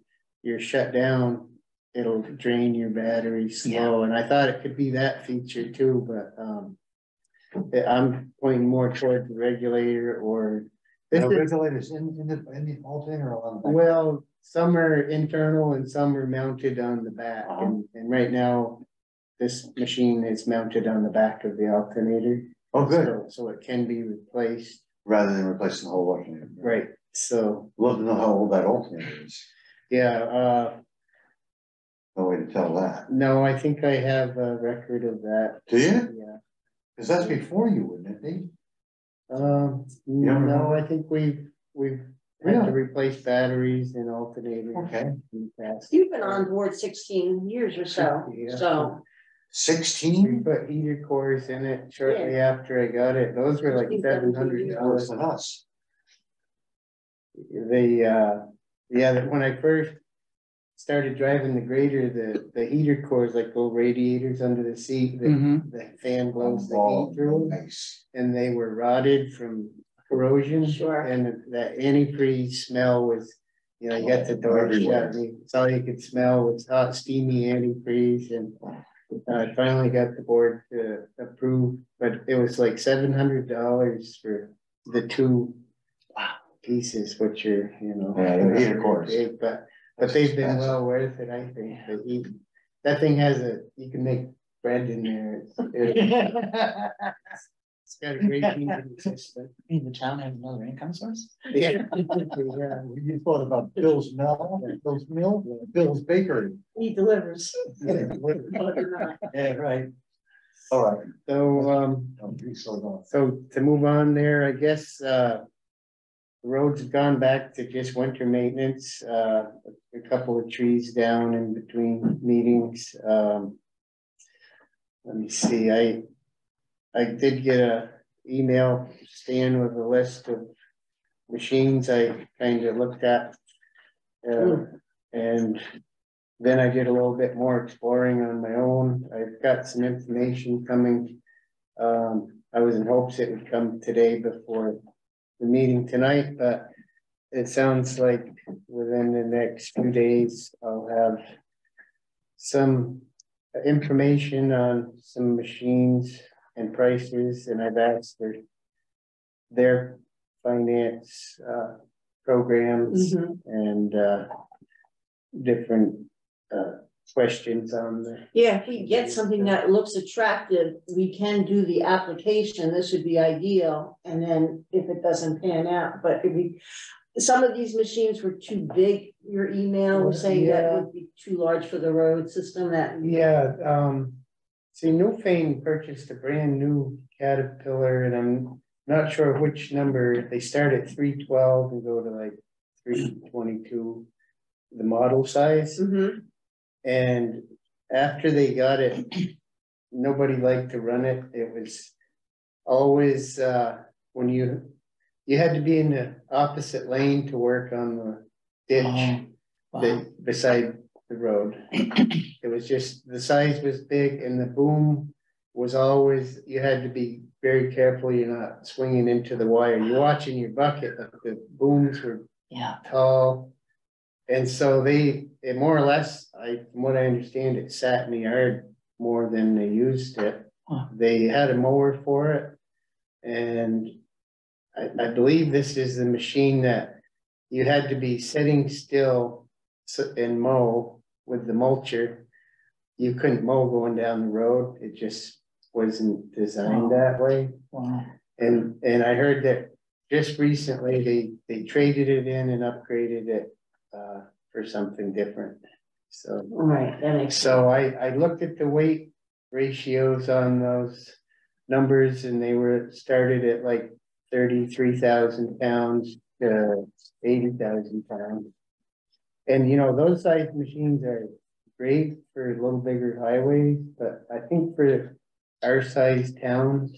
Speaker 4: you're shut down, it'll drain your battery slow, and I thought it could be that feature too, but um. I'm pointing more toward the regulator or. This
Speaker 3: The
Speaker 4: is,
Speaker 3: regulators in, in the, in the alternator or on the back?
Speaker 4: well, some are internal and some are mounted on the back, and, and right now. This machine is mounted on the back of the alternator.
Speaker 3: Oh, good,
Speaker 4: so- So it can be replaced,
Speaker 3: rather than replacing the whole alternator.
Speaker 4: right, so,
Speaker 3: Love to know how old that alternator is.
Speaker 4: Yeah, uh,
Speaker 3: No way to tell that.
Speaker 4: no, I think I have a record of that,
Speaker 3: Do you?
Speaker 4: yeah.
Speaker 3: Cause that's before you, wouldn't it be?
Speaker 4: Um,
Speaker 3: don't
Speaker 4: no,
Speaker 3: remember?
Speaker 4: I think we've, we've had to replace batteries and alternators.
Speaker 3: Okay.
Speaker 4: in the past.
Speaker 1: You've been on board sixteen years or so,
Speaker 4: Yeah.
Speaker 1: so.
Speaker 4: We
Speaker 3: Sixteen?
Speaker 4: put heater cores in it shortly after I got it, those were like
Speaker 1: Think
Speaker 4: seven
Speaker 1: that would be
Speaker 4: hundred
Speaker 3: Worse
Speaker 4: dollars.
Speaker 3: than us.
Speaker 4: They, uh, yeah, that when I first started driving the grader, the, the heater cores, like little radiators under the seat, the,
Speaker 2: Mhm.
Speaker 4: the fan blows the
Speaker 3: Oh,
Speaker 4: heat through.
Speaker 3: Nice.
Speaker 4: And they were rotted from corrosion.
Speaker 1: Sure.
Speaker 4: And that antifreeze smell was, you know, you got the door shut, and it's all you could smell was hot steamy antifreeze and. I finally got the board to approve, but it was like seven hundred dollars for the two. Pieces, which are, you know.
Speaker 3: Yeah, the heater cores.
Speaker 4: big, But, but they've been well worth it, I think, but he, that thing has a, you can make bread in there. It's- It's got a great heating system.
Speaker 2: Mean the town has another income source?
Speaker 4: Yeah.
Speaker 3: Yeah, You thought about Bill's Mill, Bill's Mill, Bill's Bakery.
Speaker 1: He delivers.
Speaker 3: Yeah, right. All right.
Speaker 4: So, um,
Speaker 3: so
Speaker 4: so to move on there, I guess, uh. Roads have gone back to just winter maintenance, uh, a couple of trees down in between meetings, um. Let me see, I, I did get a email, Stan with a list of machines I kind of looked at. Uh, and then I did a little bit more exploring on my own. I've got some information coming. Um, I was in hopes it would come today before the meeting tonight, but it sounds like within the next few days, I'll have some information on some machines and prices, and I've asked for their finance, uh, programs
Speaker 1: Mhm.
Speaker 4: and, uh, different, uh, questions on the,
Speaker 1: Yeah, if we get something that looks attractive, we can do the application, this would be ideal, and then if it doesn't pan out, but if we. Some of these machines were too big, your email was saying that
Speaker 4: Yeah.
Speaker 1: would be too large for the road system, that.
Speaker 4: yeah, um. See, Newfane purchased a brand new Caterpillar and I'm not sure which number, they start at three twelve and go to like three twenty-two. The model size.
Speaker 1: Mhm.
Speaker 4: And after they got it, nobody liked to run it. It was always, uh, when you, you had to be in the opposite lane to work on the ditch
Speaker 2: Oh, wow.
Speaker 4: that beside the road. It was just, the size was big and the boom was always, you had to be very careful, you're not swinging into the wire. You're watching your bucket, the booms were
Speaker 2: Yeah,
Speaker 4: tall. And so they, it more or less, I, from what I understand, it sat in the yard more than they used it.
Speaker 2: Huh.
Speaker 4: They had a mower for it. And I, I believe this is the machine that you had to be sitting still and mow with the mulcher. You couldn't mow going down the road. It just wasn't designed that way.
Speaker 2: wow.
Speaker 4: And, and I heard that just recently, they, they traded it in and upgraded it, uh, for something different. So,
Speaker 1: All right, that makes.
Speaker 4: so I, I looked at the weight ratios on those numbers and they were started at like thirty-three thousand pounds to eighty thousand pounds. And you know, those size machines are great for a little bigger highways, but I think for our size towns,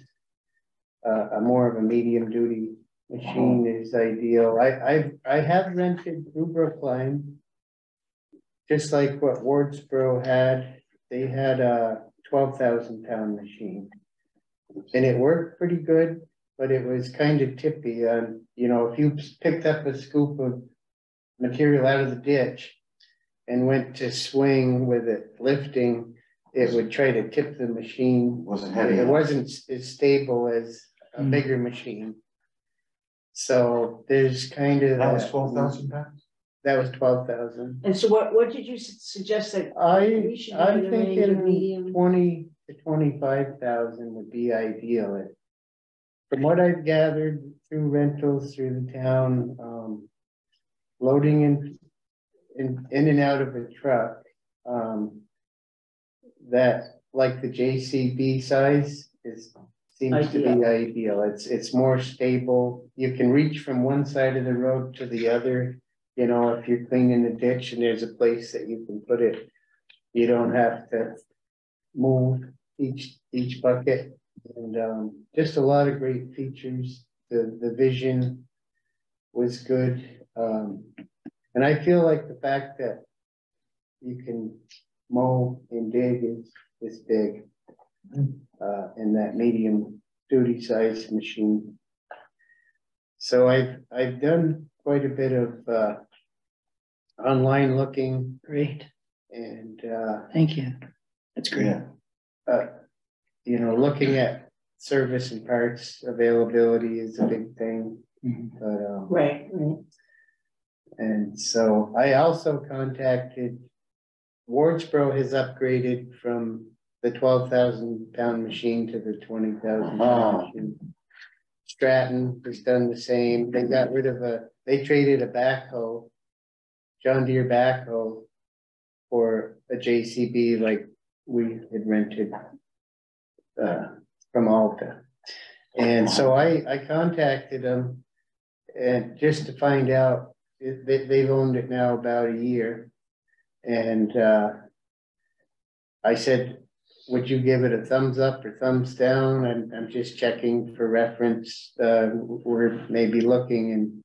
Speaker 4: uh, a more of a medium duty machine is ideal. I, I've, I have rented through Brookline. Just like what Wardsboro had, they had a twelve thousand pound machine. And it worked pretty good, but it was kind of tippy on, you know, if you picked up a scoop of material out of the ditch. And went to swing with it lifting, it would try to tip the machine
Speaker 3: Wasn't heavy.
Speaker 4: it
Speaker 3: enough.
Speaker 4: wasn't as stable as a
Speaker 2: Mm.
Speaker 4: bigger machine. So there's kind of.
Speaker 3: That was twelve thousand pounds?
Speaker 4: That was twelve thousand.
Speaker 1: And so what, what did you suggest that?
Speaker 4: I,
Speaker 1: We should be
Speaker 4: I'm
Speaker 1: in the range of
Speaker 4: thinking twenty to twenty-five thousand would be ideal. It- From what I've gathered through rentals through the town, um, loading in, in, in and out of a truck, um. That, like the JCB size is, seems to be ideal. It's, it's more stable. You can reach from one side of the road to the other. You know, if you're cleaning the ditch and there's a place that you can put it, you don't have to move each, each bucket. And, um, just a lot of great features. The, the vision was good. Um, and I feel like the fact that you can mow and dig is this big. Uh, in that medium duty size machine. So I've, I've done quite a bit of, uh. Online looking
Speaker 2: Great,
Speaker 4: and, uh,
Speaker 2: thank you. That's great.
Speaker 3: Yeah,
Speaker 4: uh, you know, looking at service and parts availability is a big thing,
Speaker 2: Mhm.
Speaker 4: but, um.
Speaker 1: Right, right.
Speaker 4: And so I also contacted. Wardsboro has upgraded from the twelve thousand pound machine to the twenty thousand.
Speaker 3: Oh.
Speaker 4: Stratton has done the same. They got rid of a, they traded a backhoe. John Deere backhoe. For a JCB like we had rented. Uh, from Alta. And so I, I contacted them. And just to find out, they, they've owned it now about a year. And, uh. I said, would you give it a thumbs up or thumbs down? I'm, I'm just checking for reference, uh, we're maybe looking and.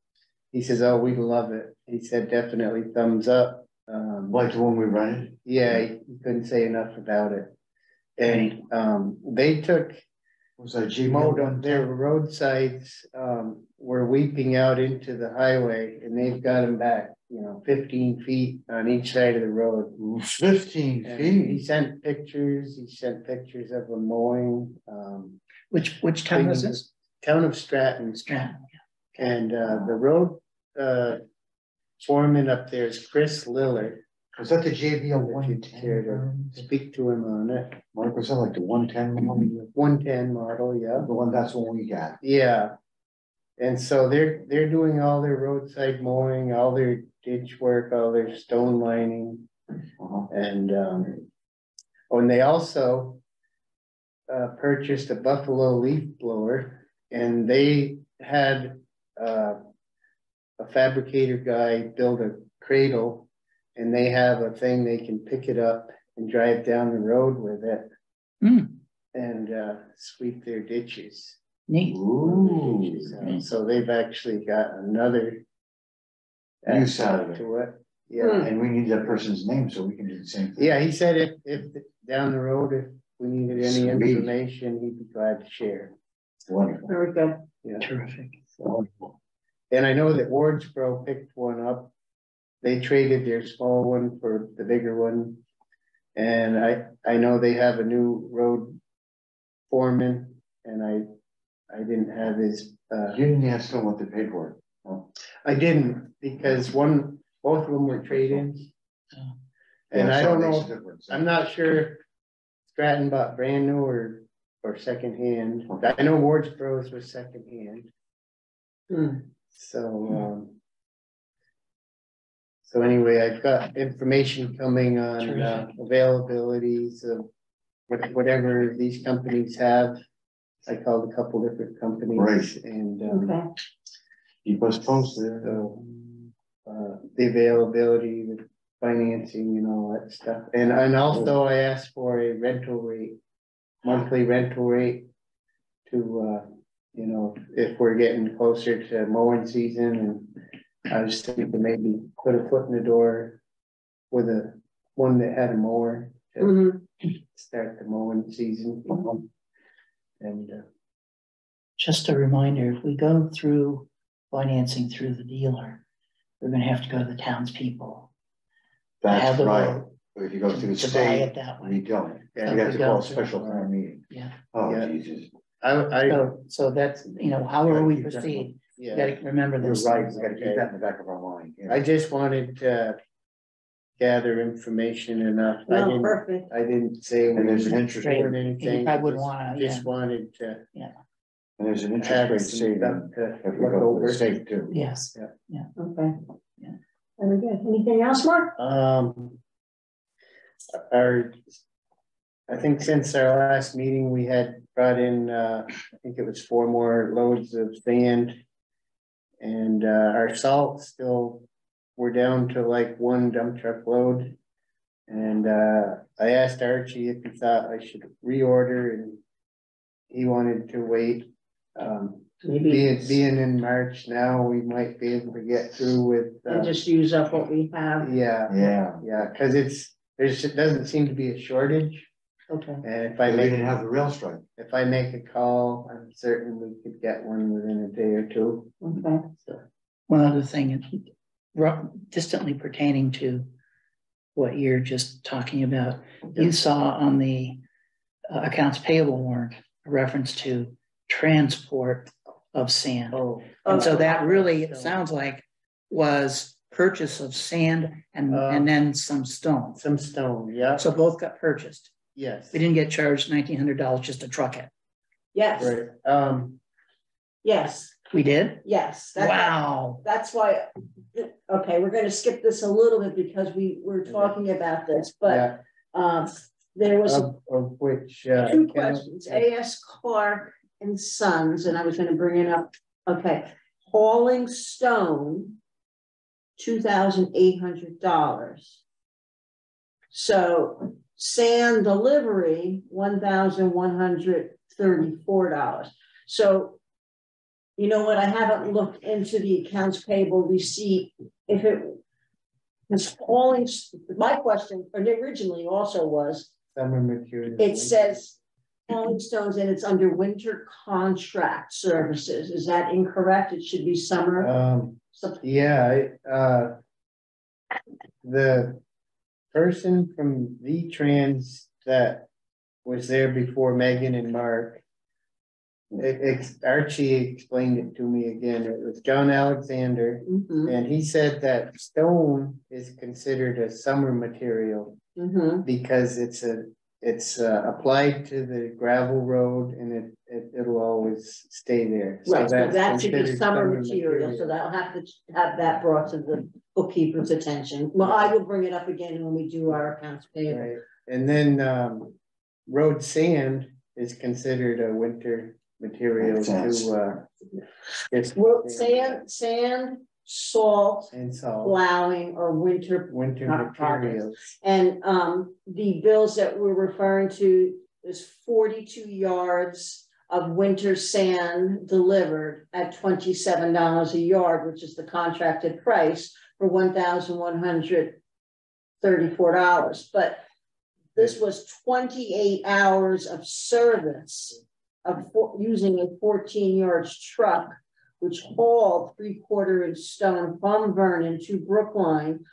Speaker 4: He says, oh, we love it. He said, definitely thumbs up. Um,
Speaker 3: like the one we rented,
Speaker 4: yeah, he couldn't say enough about it. And, um, they took
Speaker 3: was that G
Speaker 4: mowed
Speaker 3: mode
Speaker 4: on their roadsides, um, were weeping out into the highway and they've got them back, you know, fifteen feet on each side of the road.
Speaker 3: Fifteen
Speaker 4: And he sent pictures, he sent pictures of them mowing, um,
Speaker 2: Which, which town is this?
Speaker 4: town of Stratton.
Speaker 2: Stratton.
Speaker 4: And, uh, the road, uh, foreman up there is Chris Lillard.
Speaker 3: Was that the
Speaker 4: JCB
Speaker 3: one
Speaker 4: you care
Speaker 3: ten?
Speaker 4: to speak to him on it.
Speaker 3: Mark, was that like the one ten, the
Speaker 4: One ten model, yeah.
Speaker 3: The one, that's the one we got?
Speaker 4: Yeah. And so they're, they're doing all their roadside mowing, all their ditch work, all their stone lining
Speaker 3: Uh-huh.
Speaker 4: and, um. Oh, and they also. Uh, purchased a Buffalo leaf blower and they had, uh. A fabricator guy build a cradle and they have a thing they can pick it up and drive down the road with it.
Speaker 2: Hmm.
Speaker 4: And, uh, sweep their ditches.
Speaker 2: Neat.
Speaker 3: Ooh.
Speaker 4: So- So they've actually got another.
Speaker 3: Use out of it.
Speaker 4: To it, yeah,
Speaker 3: And we need that person's name so we can do the same. thing.
Speaker 4: yeah, he said if, if down the road, if we needed any
Speaker 3: Sweet.
Speaker 4: information, he'd be glad to share.
Speaker 3: Wonderful,
Speaker 1: Very good.
Speaker 4: Yeah,
Speaker 2: Terrific.
Speaker 3: wonderful.
Speaker 4: and I know that Wardsboro picked one up. They traded their small one for the bigger one. And I, I know they have a new road foreman and I, I didn't have his, uh.
Speaker 3: You didn't ask them what they paid for it. huh?
Speaker 4: I didn't, because one, both of them were trade-ins.
Speaker 2: Oh.
Speaker 4: And
Speaker 3: Yeah,
Speaker 4: I don't know. I'm not sure Stratton bought brand new or, or secondhand. I know Wardsboro's was secondhand,
Speaker 1: Hmm.
Speaker 4: so, um. So anyway, I've got information coming on uh, availabilities of what- whatever these companies have. I called a couple different companies
Speaker 3: Right.
Speaker 4: and, um,
Speaker 1: Okay,
Speaker 3: Keep us posted.
Speaker 4: so, uh, the availability, the financing and all that stuff. And, and also I asked for a rental rate, monthly rental rate to, uh, you know, if we're getting closer to mowing season and I was thinking to maybe put a foot in the door with a, one that had a mower to
Speaker 1: Mhm.
Speaker 4: start the mowing season. And, uh,
Speaker 2: Just a reminder, if we go through financing through the dealer, we're gonna have to go to the townspeople. to have
Speaker 3: That's
Speaker 2: the
Speaker 3: right. If you go through the
Speaker 2: To buy
Speaker 3: state,
Speaker 2: it that
Speaker 3: we don't.
Speaker 4: Yeah,
Speaker 3: We have to call a
Speaker 2: don't.
Speaker 3: special town meeting.
Speaker 2: Yeah.
Speaker 3: Oh,
Speaker 4: Yeah.
Speaker 3: Jesus.
Speaker 4: I, I,
Speaker 2: So, so that's, you know, however we
Speaker 3: Gotta keep that in
Speaker 2: proceed, you
Speaker 4: yeah.
Speaker 2: gotta remember
Speaker 3: You're
Speaker 2: this.
Speaker 3: right, we gotta keep that in the back of our mind. yeah.
Speaker 4: I just wanted to gather information enough. I
Speaker 1: no,
Speaker 4: didn't,
Speaker 1: perfect.
Speaker 4: I didn't say.
Speaker 3: And there's an interest
Speaker 2: Right.
Speaker 3: rate,
Speaker 4: Or
Speaker 3: and
Speaker 4: anything.
Speaker 2: You probably wouldn't
Speaker 4: just-
Speaker 2: wanna, yeah.
Speaker 4: Just wanted to and
Speaker 3: there's an interest
Speaker 4: have
Speaker 3: rate
Speaker 4: some
Speaker 3: saving
Speaker 4: stuff to
Speaker 3: if we
Speaker 4: look
Speaker 3: go to
Speaker 4: over.
Speaker 3: the state too.
Speaker 2: Yes, Yeah.
Speaker 1: Okay.
Speaker 2: Yeah.
Speaker 1: Very good. Anything else, Mark?
Speaker 4: Um. Our. I think since our last meeting, we had brought in, uh, I think it was four more loads of sand. And, uh, our salt still, we're down to like one dump truck load. And, uh, I asked Archie if he thought I should reorder and. He wanted to wait, um,
Speaker 1: maybe.
Speaker 4: being, being in March now, we might be able to get through with,
Speaker 1: And
Speaker 4: uh,
Speaker 1: just use up what we have,
Speaker 4: yeah,
Speaker 3: Yeah,
Speaker 4: yeah, cause it's, there's, it doesn't seem to be a shortage.
Speaker 1: Okay,
Speaker 4: And if I
Speaker 3: they
Speaker 4: make,
Speaker 3: didn't have the rail strike.
Speaker 4: if I make a call, I'm certain we could get one within a day or two.
Speaker 1: okay,
Speaker 4: So,
Speaker 2: One other thing, ru- distantly pertaining to what you're just talking about, you saw on the uh, accounts payable warrant, a reference to transport of sand.
Speaker 4: oh,
Speaker 2: And so that really, it
Speaker 4: So-
Speaker 2: sounds like, was purchase of sand and,
Speaker 4: Uh,
Speaker 2: and then some stones.
Speaker 4: some stone, yeah,
Speaker 2: So both got purchased.
Speaker 4: Yes.
Speaker 2: We didn't get charged nineteen hundred dollars just to truck it.
Speaker 1: yes,
Speaker 4: Right, um,
Speaker 1: yes,
Speaker 2: We did?
Speaker 1: yes. that-
Speaker 2: Wow.
Speaker 1: That's why, okay, we're gonna skip this a little bit because we were talking about this, but,
Speaker 4: yeah,
Speaker 1: um, there was
Speaker 4: of, of which, uh.
Speaker 1: two
Speaker 4: account-
Speaker 1: questions, AS Clark and Sons, and I was gonna bring it up, okay. Hauling stone, two thousand eight hundred dollars. So sand delivery, one thousand one hundred thirty-four dollars. So you know what, I haven't looked into the accounts payable receipt, if it was hauling, my question originally also was,
Speaker 4: Summer material.
Speaker 1: it says Rolling Stones and it's under winter contract services. Is that incorrect? It should be summer.
Speaker 4: Um, yeah, uh. The person from V-Trans that was there before Megan and Mark. It, Archie explained it to me again. It was John Alexander.
Speaker 1: Mhm,
Speaker 4: And he said that stone is considered a summer material
Speaker 1: mhm.
Speaker 4: because it's a, it's uh, applied to the gravel road and it, it, it'll always stay there. So
Speaker 1: Right, so
Speaker 4: that's
Speaker 1: that should be
Speaker 4: considered
Speaker 1: summer material, so that'll have to have that brought to the bookkeeper's attention. Well, I will bring it up again when we do our accounts payable.
Speaker 4: Right, and then, um, road sand is considered a winter material
Speaker 3: Makes
Speaker 4: to, uh. just-
Speaker 1: Well, sand, sand, salt,
Speaker 4: And salt,
Speaker 1: plowing, or winter
Speaker 4: winter
Speaker 1: Not progress.
Speaker 4: materials,
Speaker 1: And um, the bills that we're referring to is forty-two yards of winter sand delivered at twenty-seven dollars a yard, which is the contracted price for one thousand one hundred thirty-four dollars, but this was twenty-eight hours of service of using a fourteen yards truck, which hauled three-quarter inch stone from Vernon to Brookline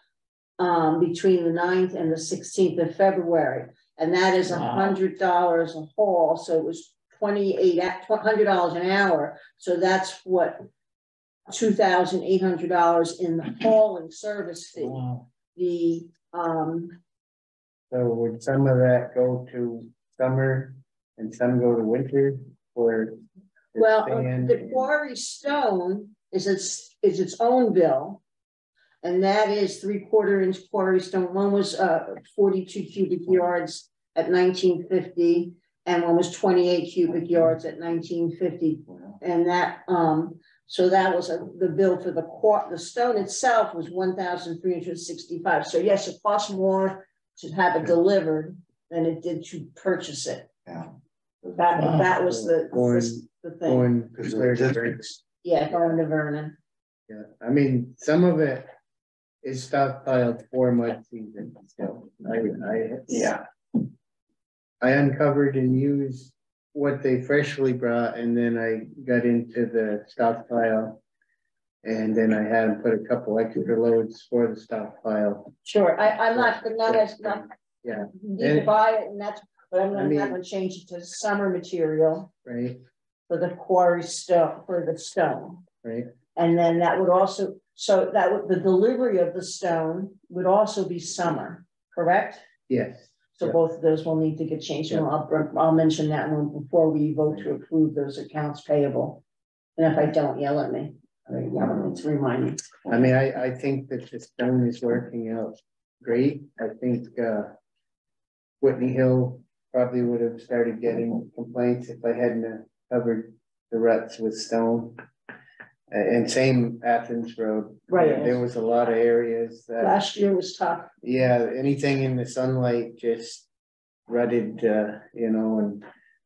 Speaker 1: um, between the 9th and the sixteenth of February. And that is a hundred dollars a haul, so it was twenty-eight, hundred dollars an hour. So that's what two thousand eight hundred dollars in the hauling service fee.
Speaker 2: Wow.
Speaker 1: The, um,
Speaker 4: so would some of that go to summer and some go to winter for?
Speaker 1: well,
Speaker 4: sand
Speaker 1: the quarry stone is its, is its own bill. And that is three quarter inch quarry stone. One was uh forty-two cubic yards at nineteen fifty. And one was twenty-eight cubic yards at nineteen fifty. And that, um, so that was a, the bill for the quar, the stone itself was one thousand three hundred sixty-five. So yes, it costs more to have it delivered than it did to purchase it.
Speaker 3: Yeah.
Speaker 1: That,
Speaker 2: Wow.
Speaker 1: that was the,
Speaker 4: Going-
Speaker 1: the thing.
Speaker 4: Going
Speaker 3: Because
Speaker 4: clear
Speaker 3: the
Speaker 4: to
Speaker 3: districts,
Speaker 1: Yeah, going to Vernon.
Speaker 4: Yeah, I mean, some of it is stockpiled for mud season, so I, I.
Speaker 3: yeah,
Speaker 4: I uncovered and used what they freshly brought and then I got into the stockpile. And then I had them put a couple extra loads for the stockpile,
Speaker 1: Sure, I, I'm not, I'm not, as not.
Speaker 4: Yeah.
Speaker 1: You to buy it and that's, but I'm
Speaker 4: I
Speaker 1: gonna have
Speaker 4: mean-
Speaker 1: to change it to summer material
Speaker 4: right,
Speaker 1: for the quarry stone, for the stone.
Speaker 4: right?
Speaker 1: And then that would also, so that would, the delivery of the stone would also be summer, correct?
Speaker 4: Yes,
Speaker 1: So
Speaker 4: Yeah.
Speaker 1: both of those will need to get changed, and I'll, I'll mention that one before we vote to approve those accounts payable. And if I don't, yell at me, or yell at me to remind me.
Speaker 4: I mean, I, I think that this stone is working out great, I think, uh. Whitney Hill probably would have started getting complaints if I hadn't uh, covered the ruts with stone. A- And same Athens Road.
Speaker 1: Right.
Speaker 4: There was a lot of areas that,
Speaker 1: Last year was tough,
Speaker 4: yeah, anything in the sunlight just rutted, uh, you know, and.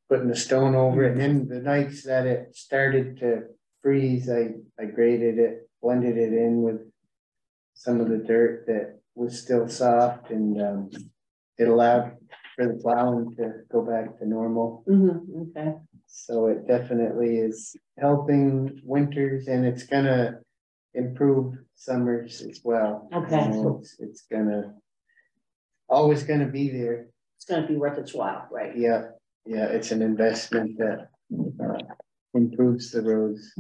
Speaker 4: putting the stone over it, and then the nights that it started to freeze, I, I graded it, blended it in with. Some of the dirt that was still soft and, um, it allowed for the plowing to go back to normal.
Speaker 1: Mm-hmm, okay.
Speaker 4: So it definitely is helping winters and it's gonna improve summers as well.
Speaker 1: Okay.
Speaker 4: You know, It's, it's gonna. Always gonna be there,
Speaker 1: It's gonna be worth its while, right?
Speaker 4: yeah, yeah, it's an investment that uh, improves the roads.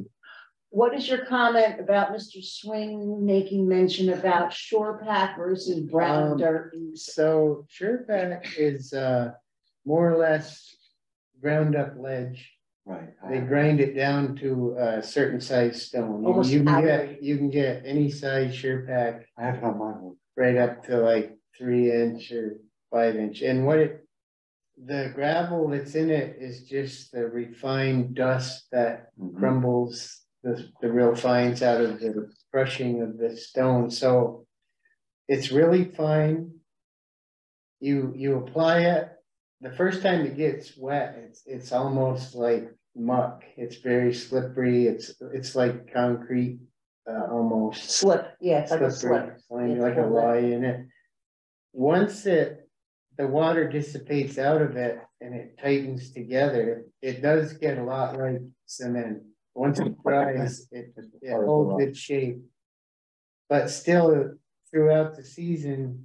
Speaker 1: What is your comment about Mr. Swing making mention about Surepack versus brown
Speaker 4: Um,
Speaker 1: dirt?
Speaker 4: So Surepack is uh more or less ground up ledge.
Speaker 3: Right.
Speaker 4: They grind it down to a certain size stone. You-
Speaker 1: Almost
Speaker 4: You can
Speaker 1: powdery.
Speaker 4: get, you can get any size Surepack
Speaker 3: I have it on my one.
Speaker 4: right up to like three inch or five inch, and what it. The gravel that's in it is just the refined dust that
Speaker 3: Mhm.
Speaker 4: crumbles the, the real fines out of the crushing of the stone, so. It's really fine. You, you apply it, the first time it gets wet, it's, it's almost like muck, it's very slippery, it's, it's like concrete. Uh, almost
Speaker 1: Slip, yeah, it's like a
Speaker 4: slippery,
Speaker 1: slip.
Speaker 4: line
Speaker 1: It's
Speaker 4: like a
Speaker 1: a lip.
Speaker 4: Y in it. Once it, the water dissipates out of it and it tightens together, it does get a lot like cement. Once it dries, it, it
Speaker 3: Part of the
Speaker 4: holds its shape. But still, throughout the season,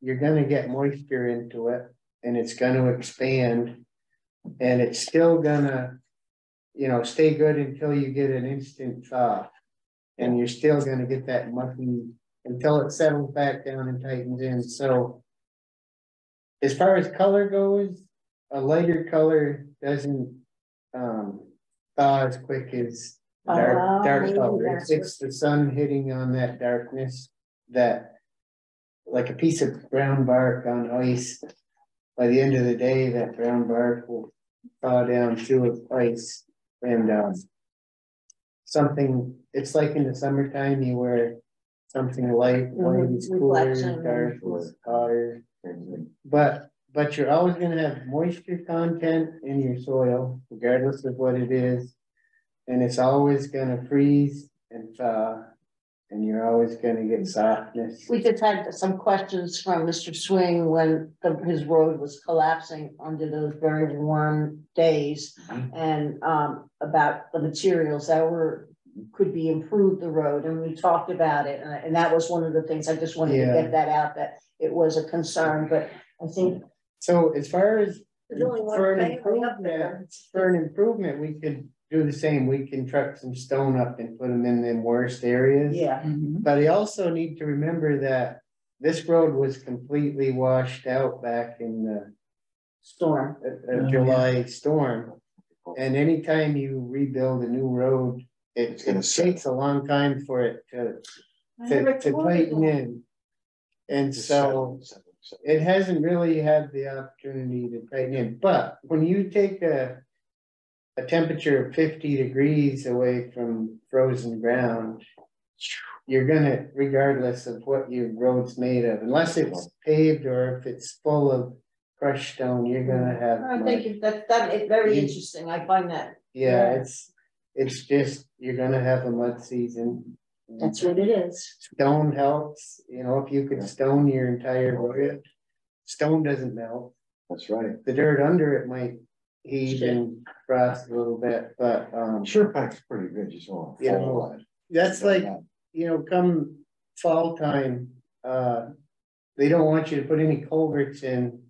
Speaker 4: you're gonna get moisture into it and it's gonna expand. And it's still gonna, you know, stay good until you get an instant thaw. And you're still gonna get that mucky until it settles back down and tightens in, so. As far as color goes, a lighter color doesn't, um, thaw as quick as dark,
Speaker 1: Oh,
Speaker 4: dark color. It's, it's the sun hitting on that darkness that. Like a piece of brown bark on ice. By the end of the day, that brown bark will thaw down through ice and, um. Something, it's like in the summertime, you wear something light, white is cooler,
Speaker 1: reflection.
Speaker 4: dark hotter. But, but you're always gonna have moisture content in your soil, regardless of what it is. And it's always gonna freeze and thaw, and you're always gonna get softness.
Speaker 1: We just had some questions from Mr. Swing when the- his road was collapsing under those very warm days.
Speaker 3: Mhm.
Speaker 1: And um about the materials that were, could be improved the road, and we talked about it, and and that was one of the things, I just wanted to get that out, that it was a concern, but I think.
Speaker 4: So as far as
Speaker 1: there's only one
Speaker 4: For an
Speaker 1: family up there.
Speaker 4: for an improvement, we could do the same, we can truck some stone up and put them in the worst areas.
Speaker 1: Yeah,
Speaker 2: Mhm.
Speaker 4: But I also need to remember that this road was completely washed out back in the
Speaker 1: storm,
Speaker 4: a,
Speaker 2: Oh,
Speaker 4: a
Speaker 2: yeah.
Speaker 4: July storm. And anytime you rebuild a new road, it,
Speaker 3: It's gonna
Speaker 4: it takes a long time for it to,
Speaker 1: I
Speaker 4: to,
Speaker 1: never
Speaker 4: to
Speaker 1: thought of
Speaker 4: tighten
Speaker 1: that.
Speaker 4: in. And
Speaker 3: Just
Speaker 4: so it hasn't really had the opportunity to tighten in, but when you take a. A temperature of fifty degrees away from frozen ground. You're gonna, regardless of what your road's made of, unless it's paved or if it's full of crushed stone, you're gonna have.
Speaker 1: Oh,
Speaker 4: mud.
Speaker 1: thank you, that that is very
Speaker 4: You-
Speaker 1: interesting, I find that,
Speaker 4: Yeah,
Speaker 1: Yeah.
Speaker 4: it's, it's just, you're gonna have a mud season.
Speaker 1: that's what it is.
Speaker 4: Stone helps, you know, if you could stone your entire road, stone doesn't melt.
Speaker 3: That's right.
Speaker 4: The dirt under it might heave and frost a little bit, but, um,
Speaker 3: Sure pack's pretty good, you saw. it.
Speaker 4: Yeah.
Speaker 3: Fall
Speaker 4: that's like, you know, come fall time, uh. They don't want you to put any culverts in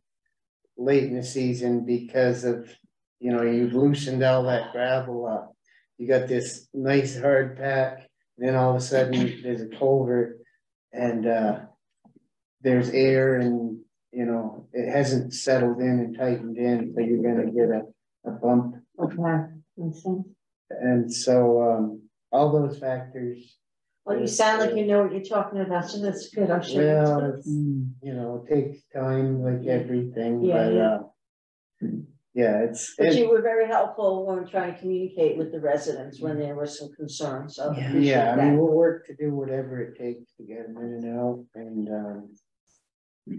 Speaker 4: late in the season because of, you know, you've loosened all that gravel up. You got this nice hard pack, and then all of a sudden there's a culvert and, uh. There's air and, you know, it hasn't settled in and tightened in, so you're gonna get a, a bump.
Speaker 1: Okay. Makes sense.
Speaker 4: And so, um, all those factors.
Speaker 1: Well, you sound like you know what you're talking about, so that's good, I'm sure.
Speaker 4: Well, it's, you know, it takes time like everything,
Speaker 1: Yeah,
Speaker 4: but,
Speaker 1: yeah.
Speaker 4: uh. Yeah, it's,
Speaker 1: But
Speaker 4: it-
Speaker 1: you were very helpful when trying to communicate with the residents when there were some concerns, so.
Speaker 2: Yeah.
Speaker 4: yeah, I mean, we'll work to do whatever it takes to get them in and out, and, um.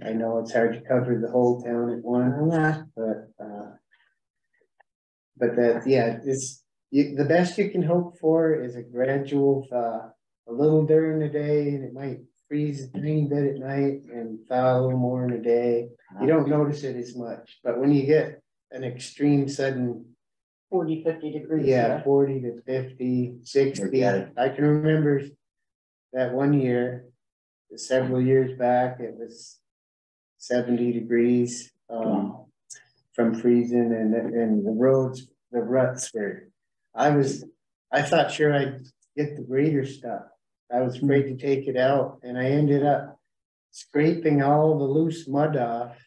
Speaker 4: I know it's hard to cover the whole town at once,
Speaker 1: Yeah,
Speaker 4: but, uh. but that, yeah, this, you, the best you can hope for is a gradual thaw. A little during the day and it might freeze a tiny bit at night and thaw a little more in the day. You don't notice it as much, but when you get an extreme sudden
Speaker 1: 40, 50 degrees.
Speaker 4: yeah, forty to 50, 60. I can remember that one year, several years back, it was seventy degrees, um, from freezing and, and the roads, the ruts were, I was, I thought sure I'd get the grader stuff. I was afraid to take it out and I ended up scraping all the loose mud off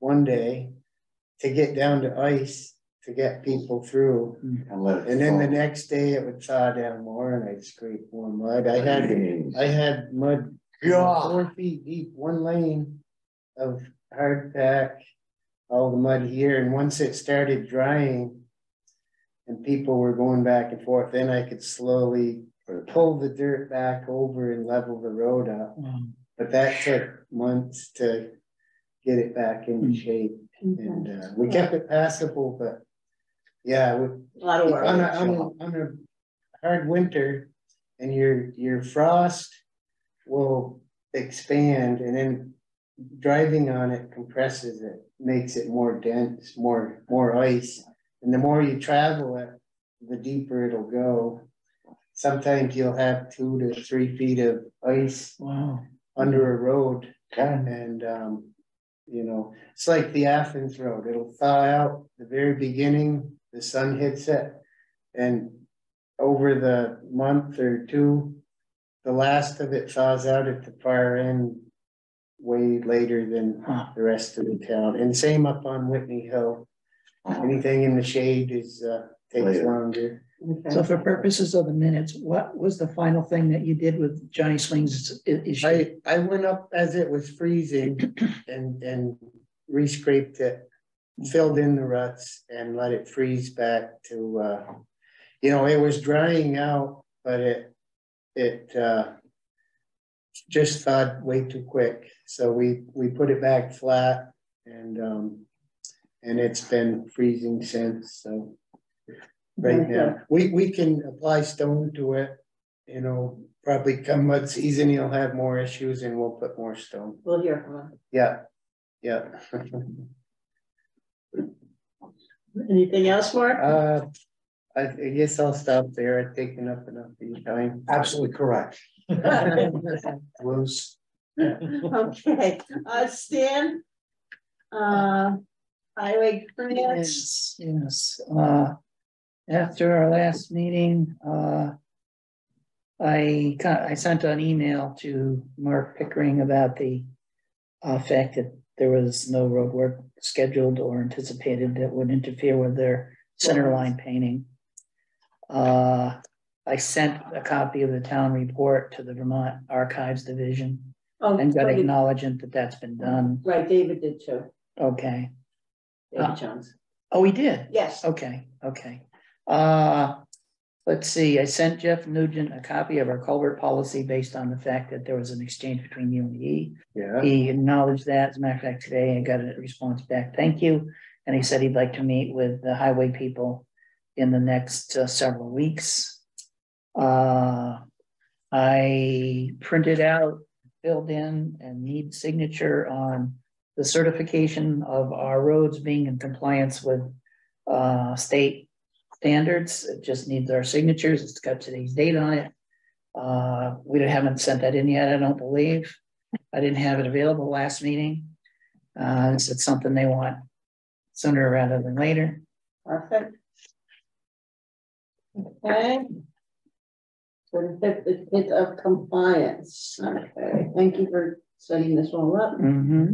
Speaker 4: one day to get down to ice to get people through.
Speaker 3: And let it.
Speaker 4: And then the next day it would thaw down more and I'd scrape more mud. I had, I had mud
Speaker 3: God.
Speaker 4: four feet deep, one lane of hard pack. All the mud here and once it started drying. And people were going back and forth, then I could slowly pull the dirt back over and level the road up.
Speaker 2: Um,
Speaker 4: But that took months to get it back into
Speaker 2: Mm.
Speaker 4: shape
Speaker 1: Okay.
Speaker 4: and uh, we kept it passable, but. Yeah, we,
Speaker 1: A lot of work.
Speaker 4: on a, on a, on a hard winter and your, your frost will expand and then driving on it compresses it, makes it more dense, more, more ice. And the more you travel it, the deeper it'll go. Sometimes you'll have two to three feet of ice
Speaker 2: Wow,
Speaker 4: under a road
Speaker 3: Okay.
Speaker 4: and, um, you know, it's like the Athens Road, it'll thaw out the very beginning, the sun hits it. And over the month or two, the last of it thaws out at the far end. Way later than the rest of the town, and same up on Whitney Hill, anything in the shade is, uh, takes
Speaker 3: Later.
Speaker 4: longer.
Speaker 1: Okay.
Speaker 2: so for purposes of the minutes, what was the final thing that you did with Johnny Swings i- issue?
Speaker 4: I, I went up as it was freezing and, and re-scraped it, filled in the ruts and let it freeze back to, uh, you know, it was drying out, but it, it, uh, just thawed way too quick, so we, we put it back flat and, um, and it's been freezing since, so. Right now, we, we can apply stone to it, you know, probably come mud season, you'll have more issues and we'll put more stone.
Speaker 1: We'll hear from them.
Speaker 4: Yeah, yeah.
Speaker 1: Anything else, Mark?
Speaker 4: Uh, I, I guess I'll stop there. I've taken up enough of your time.
Speaker 3: Absolutely correct. Bruce.
Speaker 1: Okay, uh, Stan? Uh, highway grants,
Speaker 2: Yes, yes, uh, after our last meeting, uh. I I sent an email to Mark Pickering about the. Uh, fact that there was no road work scheduled or anticipated that would interfere with their center line painting. Uh, I sent a copy of the town report to the Vermont Archives Division
Speaker 1: oh,
Speaker 2: and got
Speaker 1: right,
Speaker 2: acknowledgement that that's been done,
Speaker 1: right, David did too,
Speaker 2: okay. Uh,
Speaker 1: David Jones,
Speaker 2: Oh, he did?
Speaker 1: yes,
Speaker 2: Okay, okay. Uh, let's see, I sent Jeff Nugent a copy of our culvert policy based on the fact that there was an exchange between you and he.
Speaker 4: Yeah,
Speaker 2: He acknowledged that, as a matter of fact, today I got a response back, thank you. And he said he'd like to meet with the highway people in the next uh, several weeks. Uh, I printed out, filled in and need signature on the certification of our roads being in compliance with uh, state standards. It just needs our signatures. It's got today's date on it. Uh, we haven't sent that in yet, I don't believe. I didn't have it available last meeting. Uh, it's it's something they want sooner rather than later.
Speaker 1: perfect. Okay. Certificate of compliance, okay, thank you for setting this all up.
Speaker 2: Mm-hmm.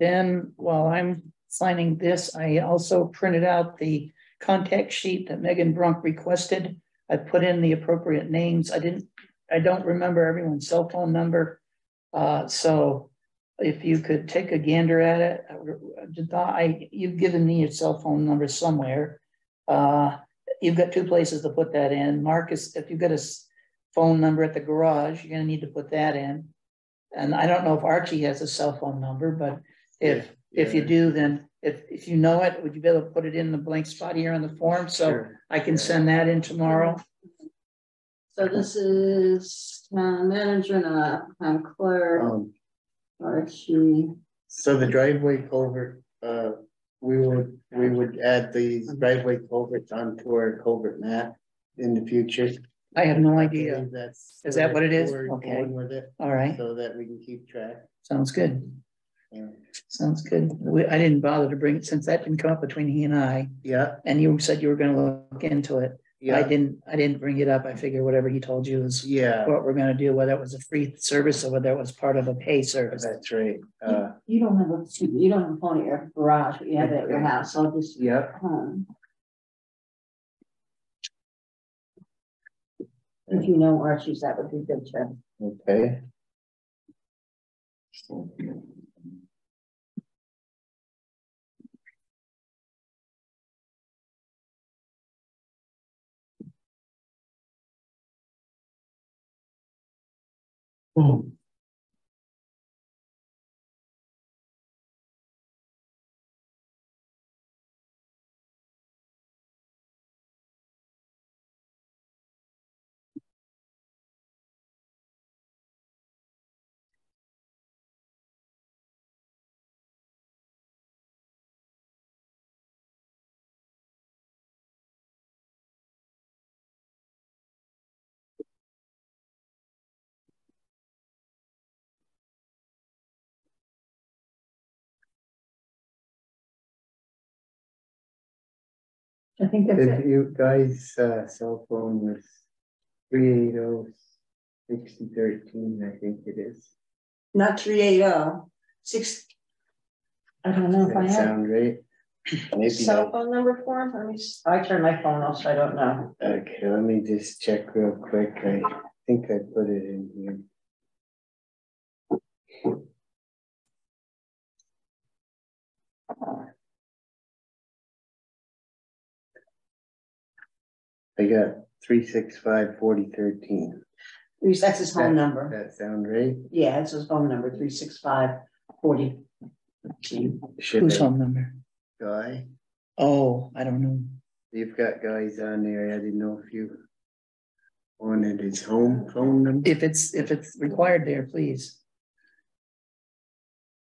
Speaker 2: Then while I'm signing this, I also printed out the contact sheet that Megan Brunk requested. I put in the appropriate names. I didn't, I don't remember everyone's cell phone number. Uh, so if you could take a gander at it, uh, I, you've given me your cell phone number somewhere. Uh, you've got two places to put that in. Marcus, if you've got a phone number at the garage, you're gonna need to put that in. and I don't know if Archie has a cell phone number, but if, if you do, then if, if you know it, would you be able to put it in the blank spot here on the form? So
Speaker 4: Sure.
Speaker 2: I can send that in tomorrow.
Speaker 1: So this is town manager and uh, town clerk,
Speaker 4: Um,
Speaker 1: Archie.
Speaker 4: so the driveway culvert, uh, we would, we would add these driveway culverts onto our culvert map in the future.
Speaker 2: I have no idea.
Speaker 4: That's.
Speaker 2: Is that what it is? Okay.
Speaker 4: going With it,
Speaker 2: All right,
Speaker 4: so that we can keep track.
Speaker 2: sounds good.
Speaker 4: Yeah.
Speaker 2: Sounds good. We, I didn't bother to bring, it since that didn't come up between he and I,
Speaker 4: Yeah,
Speaker 2: and you said you were gonna look into it. I didn't, I didn't bring it up. I figured whatever he told you is
Speaker 4: yeah,
Speaker 2: what we're gonna do, whether it was a free service or whether it was part of a pay service.
Speaker 4: that's right. Uh,
Speaker 1: You don't have a, you don't have a phone at your garage, but you have it at your house, so I'll just.
Speaker 4: yep.
Speaker 1: home. If you know Archie's, that would be good too.
Speaker 4: okay. Hmm.
Speaker 1: I think that's
Speaker 4: If
Speaker 1: it.
Speaker 4: you guys, uh, cell phone was three eight oh sixty thirteen, I think it is.
Speaker 1: Not three eight oh, six. I don't know if I have
Speaker 4: sound right? Maybe,
Speaker 1: cell
Speaker 4: I-
Speaker 1: phone number for him, let me, I turned my phone off, so I don't know.
Speaker 4: okay, let me just check real quick, I think I put it in here. I got three six five forty thirteen,
Speaker 1: That's his home number,
Speaker 4: that sound right?
Speaker 1: yeah, it's his phone number, three six five forty.
Speaker 4: Should
Speaker 2: Whose
Speaker 4: I,
Speaker 2: home number?
Speaker 4: guy,
Speaker 2: Oh, I don't know.
Speaker 4: you've got guys on there, I didn't know if you wanted his home phone number.
Speaker 2: If it's, if it's required there, please.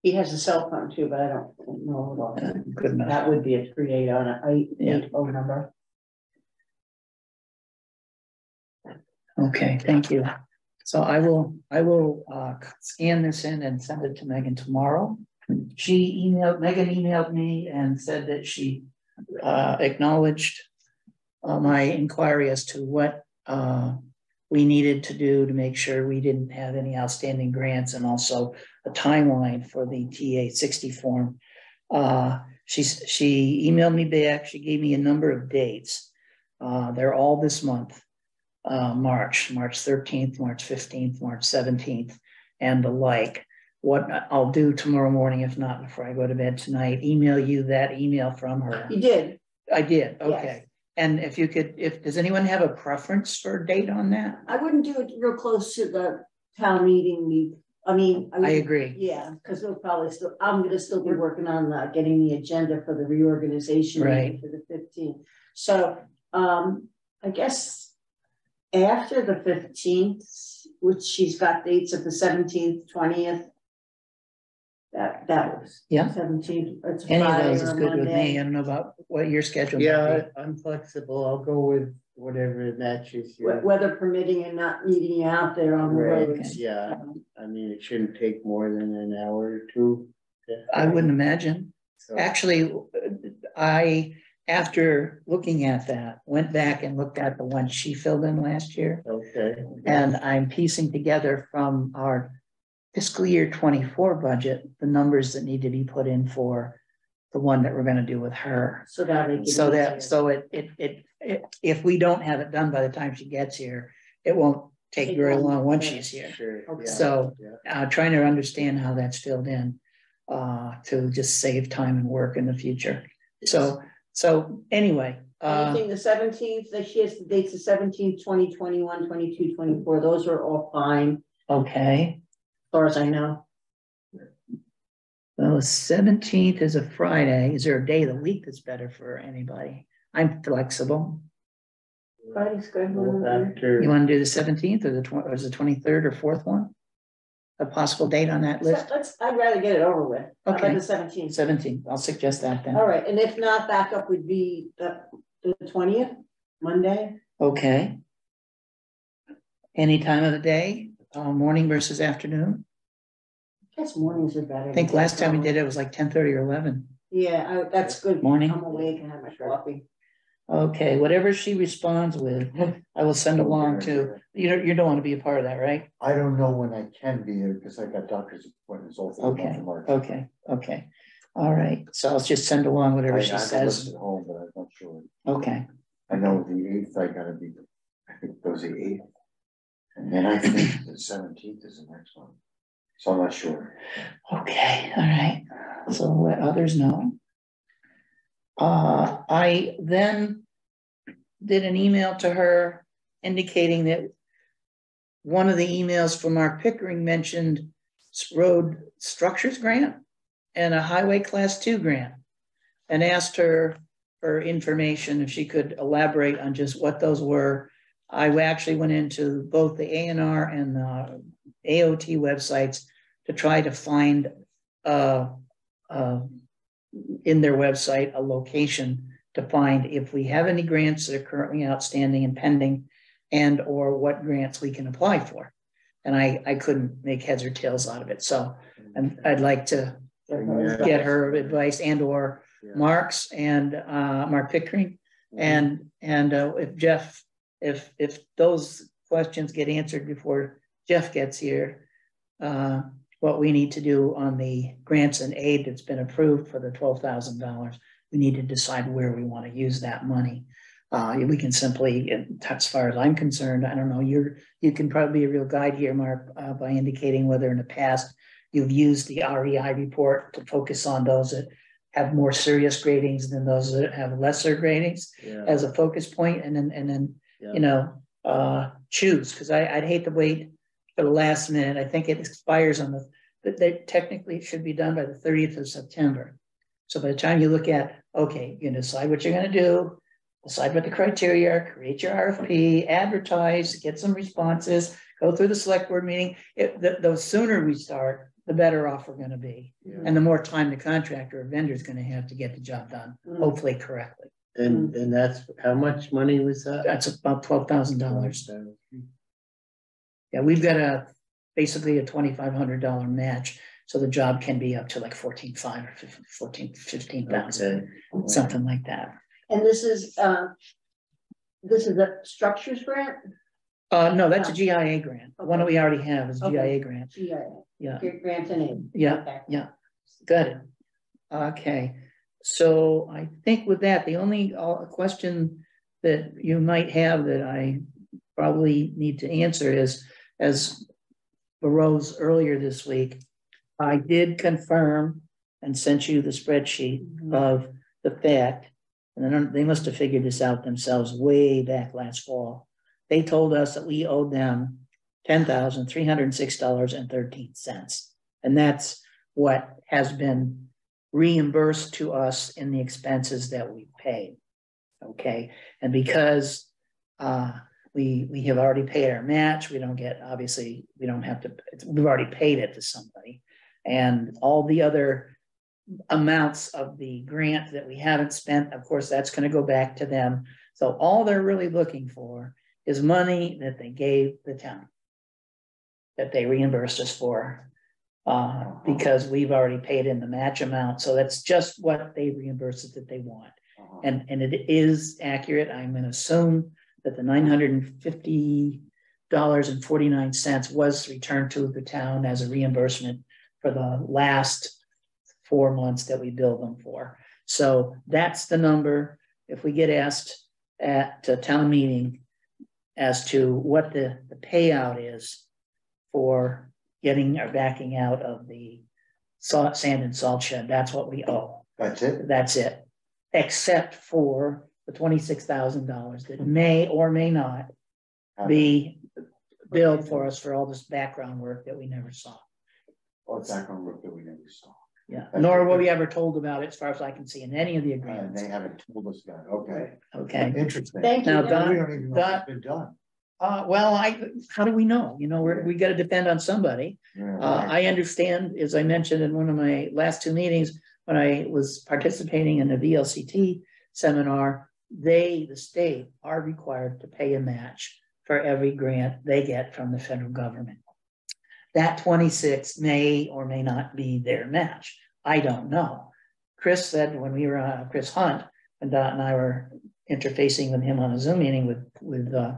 Speaker 1: He has a cell phone too, but I don't know.
Speaker 2: Uh,
Speaker 1: about
Speaker 2: Good enough.
Speaker 1: That would be a three eight on a eight,
Speaker 2: Yeah.
Speaker 1: eight phone number.
Speaker 2: Okay, thank you. So I will, I will uh scan this in and send it to Megan tomorrow. She emailed, Megan emailed me and said that she uh acknowledged uh my inquiry as to what uh we needed to do to make sure we didn't have any outstanding grants and also a timeline for the TA sixty form. Uh, she's, she emailed me back, she gave me a number of dates. Uh, they're all this month uh, March, March thirteenth, March fifteenth, March seventeenth, and the like. What I'll do tomorrow morning, if not before I go to bed tonight, email you that email from her.
Speaker 1: You did,
Speaker 2: I did,
Speaker 1: Yes.
Speaker 2: okay. And if you could, if, does anyone have a preference for a date on that?
Speaker 1: I wouldn't do it real close to the town meeting week, I mean.
Speaker 2: I
Speaker 1: would-
Speaker 2: agree.
Speaker 1: Yeah, because we'll probably still, I'm gonna still be working on uh, getting the agenda for the reorganization meeting
Speaker 2: Right.
Speaker 1: for the fifteenth. So, um, I guess after the fifteenth, which she's got dates of the seventeenth, twentieth. That, that was.
Speaker 2: Yeah.
Speaker 1: Seventeenth, it's a
Speaker 2: Any of
Speaker 1: Friday
Speaker 2: those
Speaker 1: or
Speaker 2: is
Speaker 1: a
Speaker 2: good with me. I don't know about what your schedule. might
Speaker 4: Yeah,
Speaker 2: be.
Speaker 4: I'm flexible, I'll go with whatever matches
Speaker 1: We-
Speaker 4: your.
Speaker 1: Weather permitting and not needing you out there on the
Speaker 4: Right,
Speaker 1: roads.
Speaker 4: yeah, I mean, it shouldn't take more than an hour or two.
Speaker 2: I wouldn't imagine.
Speaker 4: So,
Speaker 2: Actually, I, after looking at that, went back and looked at the one she filled in last year.
Speaker 4: Okay,
Speaker 2: And I'm piecing together from our fiscal year twenty-four budget, the numbers that need to be put in for the one that we're gonna do with her.
Speaker 1: So that it
Speaker 2: So that,
Speaker 1: easier.
Speaker 2: so it, it, it, it, if we don't have it done by the time she gets here, it won't take
Speaker 1: Take
Speaker 2: very
Speaker 1: long,
Speaker 2: long once she's here.
Speaker 4: sure.
Speaker 1: Okay.
Speaker 4: yeah,
Speaker 2: So,
Speaker 4: yeah.
Speaker 2: uh, trying to understand how that's filled in, uh, to just save time and work in the future. So, so anyway, uh,
Speaker 1: Anything the seventeenth, that she has the dates the 17th, 20, 21, 22, 24. those are all fine.
Speaker 2: okay, As
Speaker 1: far as I know.
Speaker 2: Well, the seventeenth is a Friday. Is there a day of the week that's better for anybody? I'm flexible.
Speaker 1: Friday's good.
Speaker 2: You wanna do the seventeenth or the twen- or is the twenty-third or fourth one? A possible date on that list?
Speaker 1: Let's, I'd rather get it over with.
Speaker 2: Okay.
Speaker 1: The seventeenth.
Speaker 2: Seventeenth, I'll suggest that then.
Speaker 1: All right, and if not, backup would be the, the twentieth, Monday.
Speaker 2: Okay. Any time of the day, uh, morning versus afternoon?
Speaker 1: I guess mornings are better.
Speaker 2: I think last time we did it was like ten thirty or eleven.
Speaker 1: Yeah, I, that's good.
Speaker 2: Morning.
Speaker 1: I'm awake and have my coffee.
Speaker 2: Okay, whatever she responds with, I will send along to, you don't, you don't want to be a part of that, right?
Speaker 3: I don't know when I can be here because I got doctor's appointments all through the month
Speaker 2: Okay,
Speaker 3: of March.
Speaker 2: okay, okay. All right, so I'll just send along
Speaker 3: I
Speaker 2: whatever
Speaker 3: I
Speaker 2: she
Speaker 3: have a
Speaker 2: says.
Speaker 3: at home, but I'm not sure.
Speaker 2: Okay,
Speaker 3: I know the eighth, I gotta be, I think it goes the eighth. And then I think the seventeenth is the next one. So I'm not sure.
Speaker 2: okay, all right. So let others know. Uh, I then did an email to her indicating that one of the emails from Mark Pickering mentioned road structures grant and a highway class two grant. And asked her for information, if she could elaborate on just what those were. I actually went into both the A and R and the AOT websites to try to find uh, uh, in their website, a location to find if we have any grants that are currently outstanding and pending and or what grants we can apply for. And I, I couldn't make heads or tails out of it. So and I'd like to get her advice and or Mark's and uh, Mark Pickering. And, and uh, if Jeff, if, if those questions get answered before Jeff gets here, uh, what we need to do on the grants and aid that's been approved for the twelve thousand dollars, we need to decide where we want to use that money. Uh, we can simply, as far as I'm concerned, I don't know, you're, you can probably be a real guide here, Mark, uh, by indicating whether in the past you've used the REI report to focus on those that have more serious gradings than those that have lesser gradings
Speaker 4: yeah,
Speaker 2: as a focus point and then, and then,
Speaker 4: Yeah.
Speaker 2: you know, uh, choose, because I'd hate to wait for the last minute. I think it expires on the, that they technically it should be done by the thirtieth of September. So by the time you look at, okay, you decide what you're gonna do, decide what the criteria are, create your RFP, advertise, get some responses, go through the select board meeting. It, the, the sooner we start, the better off we're gonna be.
Speaker 4: yeah.
Speaker 2: And the more time the contractor or vendor is gonna have to get the job done,
Speaker 1: Mm.
Speaker 2: hopefully correctly.
Speaker 4: And, and that's, how much money was that?
Speaker 2: That's about twelve thousand dollars. Yeah, we've got a, basically a twenty-five hundred dollar match, so the job can be up to like fourteen five or fif- fourteen, fifteen thousand,
Speaker 4: Okay.
Speaker 2: something like that.
Speaker 1: And this is, uh, this is a structures grant?
Speaker 2: Uh, no, that's a GIA grant. One that we already have is
Speaker 1: Okay.
Speaker 2: GIA grant.
Speaker 1: GIA,
Speaker 2: Yeah,
Speaker 1: grant and aid.
Speaker 2: yeah,
Speaker 1: Okay.
Speaker 2: yeah. Good. Okay, so I think with that, the only uh, question that you might have that I probably need to answer is, as arose earlier this week, I did confirm and sent you the spreadsheet of the fact, and they must have figured this out themselves way back last fall. They told us that we owed them ten thousand three hundred and six dollars and thirteen cents. And that's what has been reimbursed to us in the expenses that we paid. Okay, and because uh, we, we have already paid our match, we don't get, obviously, we don't have to, we've already paid it to somebody. And all the other amounts of the grant that we haven't spent, of course, that's gonna go back to them. So all they're really looking for is money that they gave the town. That they reimbursed us for. Uh, because we've already paid in the match amount, so that's just what they reimburse us that they want.
Speaker 3: Uh-huh.
Speaker 2: And, and it is accurate, I'm gonna assume that the nine hundred and fifty dollars and forty-nine cents was returned to the town as a reimbursement for the last four months that we billed them for. So that's the number, if we get asked at a town meeting as to what the, the payout is for getting or backing out of the salt, sand and salt shed, that's what we owe.
Speaker 3: That's it?
Speaker 2: That's it. Except for the twenty-six thousand dollars that may or may not be billed for us for all this background work that we never saw.
Speaker 3: It's not gonna look that we never saw.
Speaker 2: Yeah,
Speaker 3: That's
Speaker 2: nor were we ever told about it as far as I can see in any of the
Speaker 3: And
Speaker 2: agreements.
Speaker 3: they haven't told us that, okay,
Speaker 2: Okay,
Speaker 3: interesting.
Speaker 1: Thank you.
Speaker 2: Now,
Speaker 3: We
Speaker 2: Don-
Speaker 3: don't even know if it's been done.
Speaker 2: uh, well, I, how do we know? You know, we're, we gotta depend on somebody.
Speaker 3: Yeah,
Speaker 2: Uh. I understand, as I mentioned in one of my last two meetings, when I was participating in the VLCT seminar, they, the state, are required to pay a match for every grant they get from the federal government. That twenty-six may or may not be their match. I don't know. Chris said when we were, uh, Chris Hunt, and Dot and I were interfacing with him on a Zoom meeting with, with, uh,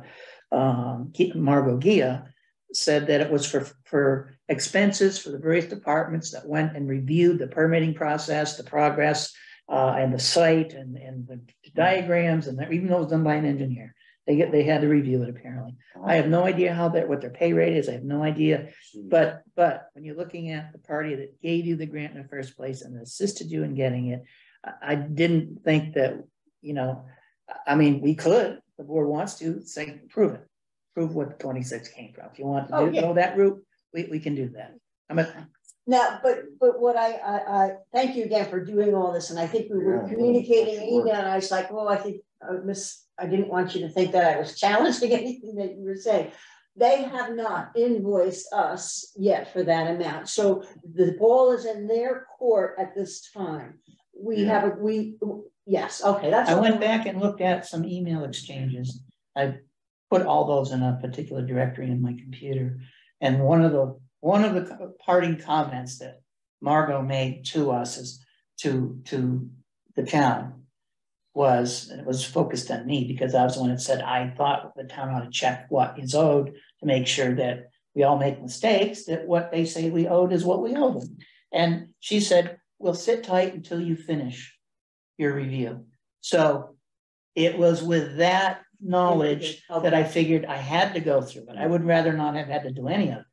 Speaker 2: um, Margot Gia, said that it was for, for expenses for the various departments that went and reviewed the permitting process, the progress, uh, and the site and, and the diagrams, and that, even though it was done by an engineer. They get, they had to review it apparently. I have no idea how that, what their pay rate is. I have no idea. But, but when you're looking at the party that gave you the grant in the first place and assisted you in getting it, I, I didn't think that, you know, I- I mean, we could, the board wants to say, prove it. Prove what the twenty-six came from. If you want
Speaker 1: Oh,
Speaker 2: to do-
Speaker 1: yeah.
Speaker 2: go that route, we, we can do that. I'm a,
Speaker 1: Now, but, but what I, I, I, thank you again for doing all this, and I think we were
Speaker 3: Yeah,
Speaker 1: communicating
Speaker 3: that's work.
Speaker 1: email, and I was like, well, I think, uh, Miss, I didn't want you to think that I was challenging anything that you were saying. They have not invoiced us yet for that amount, so the ball is in their court at this time. We
Speaker 3: Yeah.
Speaker 1: have, a we, yes, okay, that's.
Speaker 2: I
Speaker 1: all.
Speaker 2: went back and looked at some email exchanges. I put all those in a particular directory in my computer. And one of the, one of the parting comments that Margot made to us is to, to the town. Was, and it was focused on me because I was the one that said, I thought the town ought to check what is owed to make sure that we all make mistakes, that what they say we owed is what we owe them. And she said, we'll sit tight until you finish your review. So it was with that knowledge that I figured I had to go through it. I would rather not have had to do any of it.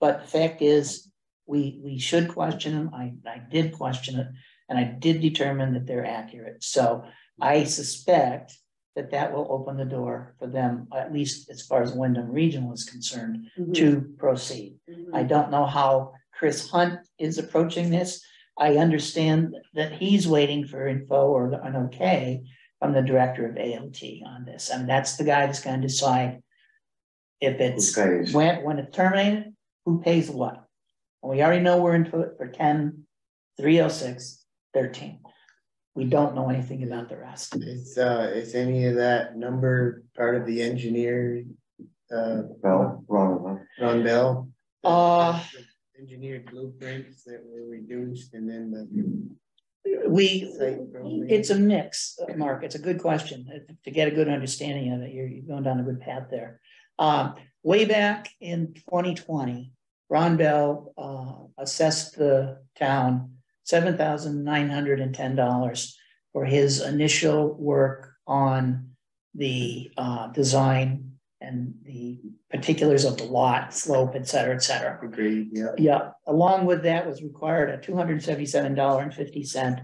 Speaker 2: But the fact is, we, we should question them. I, I did question it and I did determine that they're accurate. So I suspect that that will open the door for them, at least as far as Windham Regional is concerned,
Speaker 1: Mhm,
Speaker 2: to proceed.
Speaker 1: mhm.
Speaker 2: I don't know how Chris Hunt is approaching this. I understand that he's waiting for info or an okay from the director of ALT on this. And that's the guy that's gonna decide if it's,
Speaker 3: Who pays?
Speaker 2: when, when it's terminated, who pays what? And we already know we're into it for 10, 306, 13. We don't know anything about the rest.
Speaker 4: Is, uh, is any of that number part of the engineer, uh,
Speaker 3: Well, wrong,
Speaker 4: Ron Bell?
Speaker 2: Uh,
Speaker 4: Engineered blueprints that were reduced and then the
Speaker 2: We, It's a mix, uh, Mark. It's a good question. Uh, To get a good understanding of it, you're, you're going down a good path there. Um, way back in twenty twenty, Ron Bell, uh, assessed the town seven thousand nine hundred and ten dollars for his initial work on the, uh, design and the particulars of the lot, slope, et cetera, et cetera.
Speaker 4: Agreed, yeah.
Speaker 2: Yeah, along with that was required a two hundred and seventy-seven dollar and fifty cent.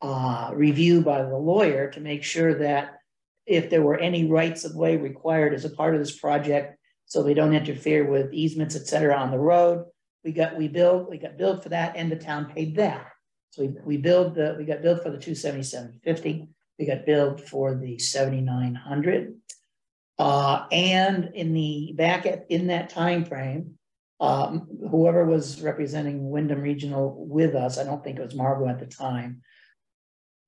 Speaker 2: Uh, review by the lawyer to make sure that if there were any rights of way required as a part of this project. So we don't interfere with easements, et cetera, on the road. We got, we billed, we got billed for that and the town paid that. So we, we billed the, we got billed for the two seventy-seven fifty, we got billed for the seventy-nine hundred. Uh, and in the, back at, in that time frame um, whoever was representing Windham Regional with us, I don't think it was Margot at the time.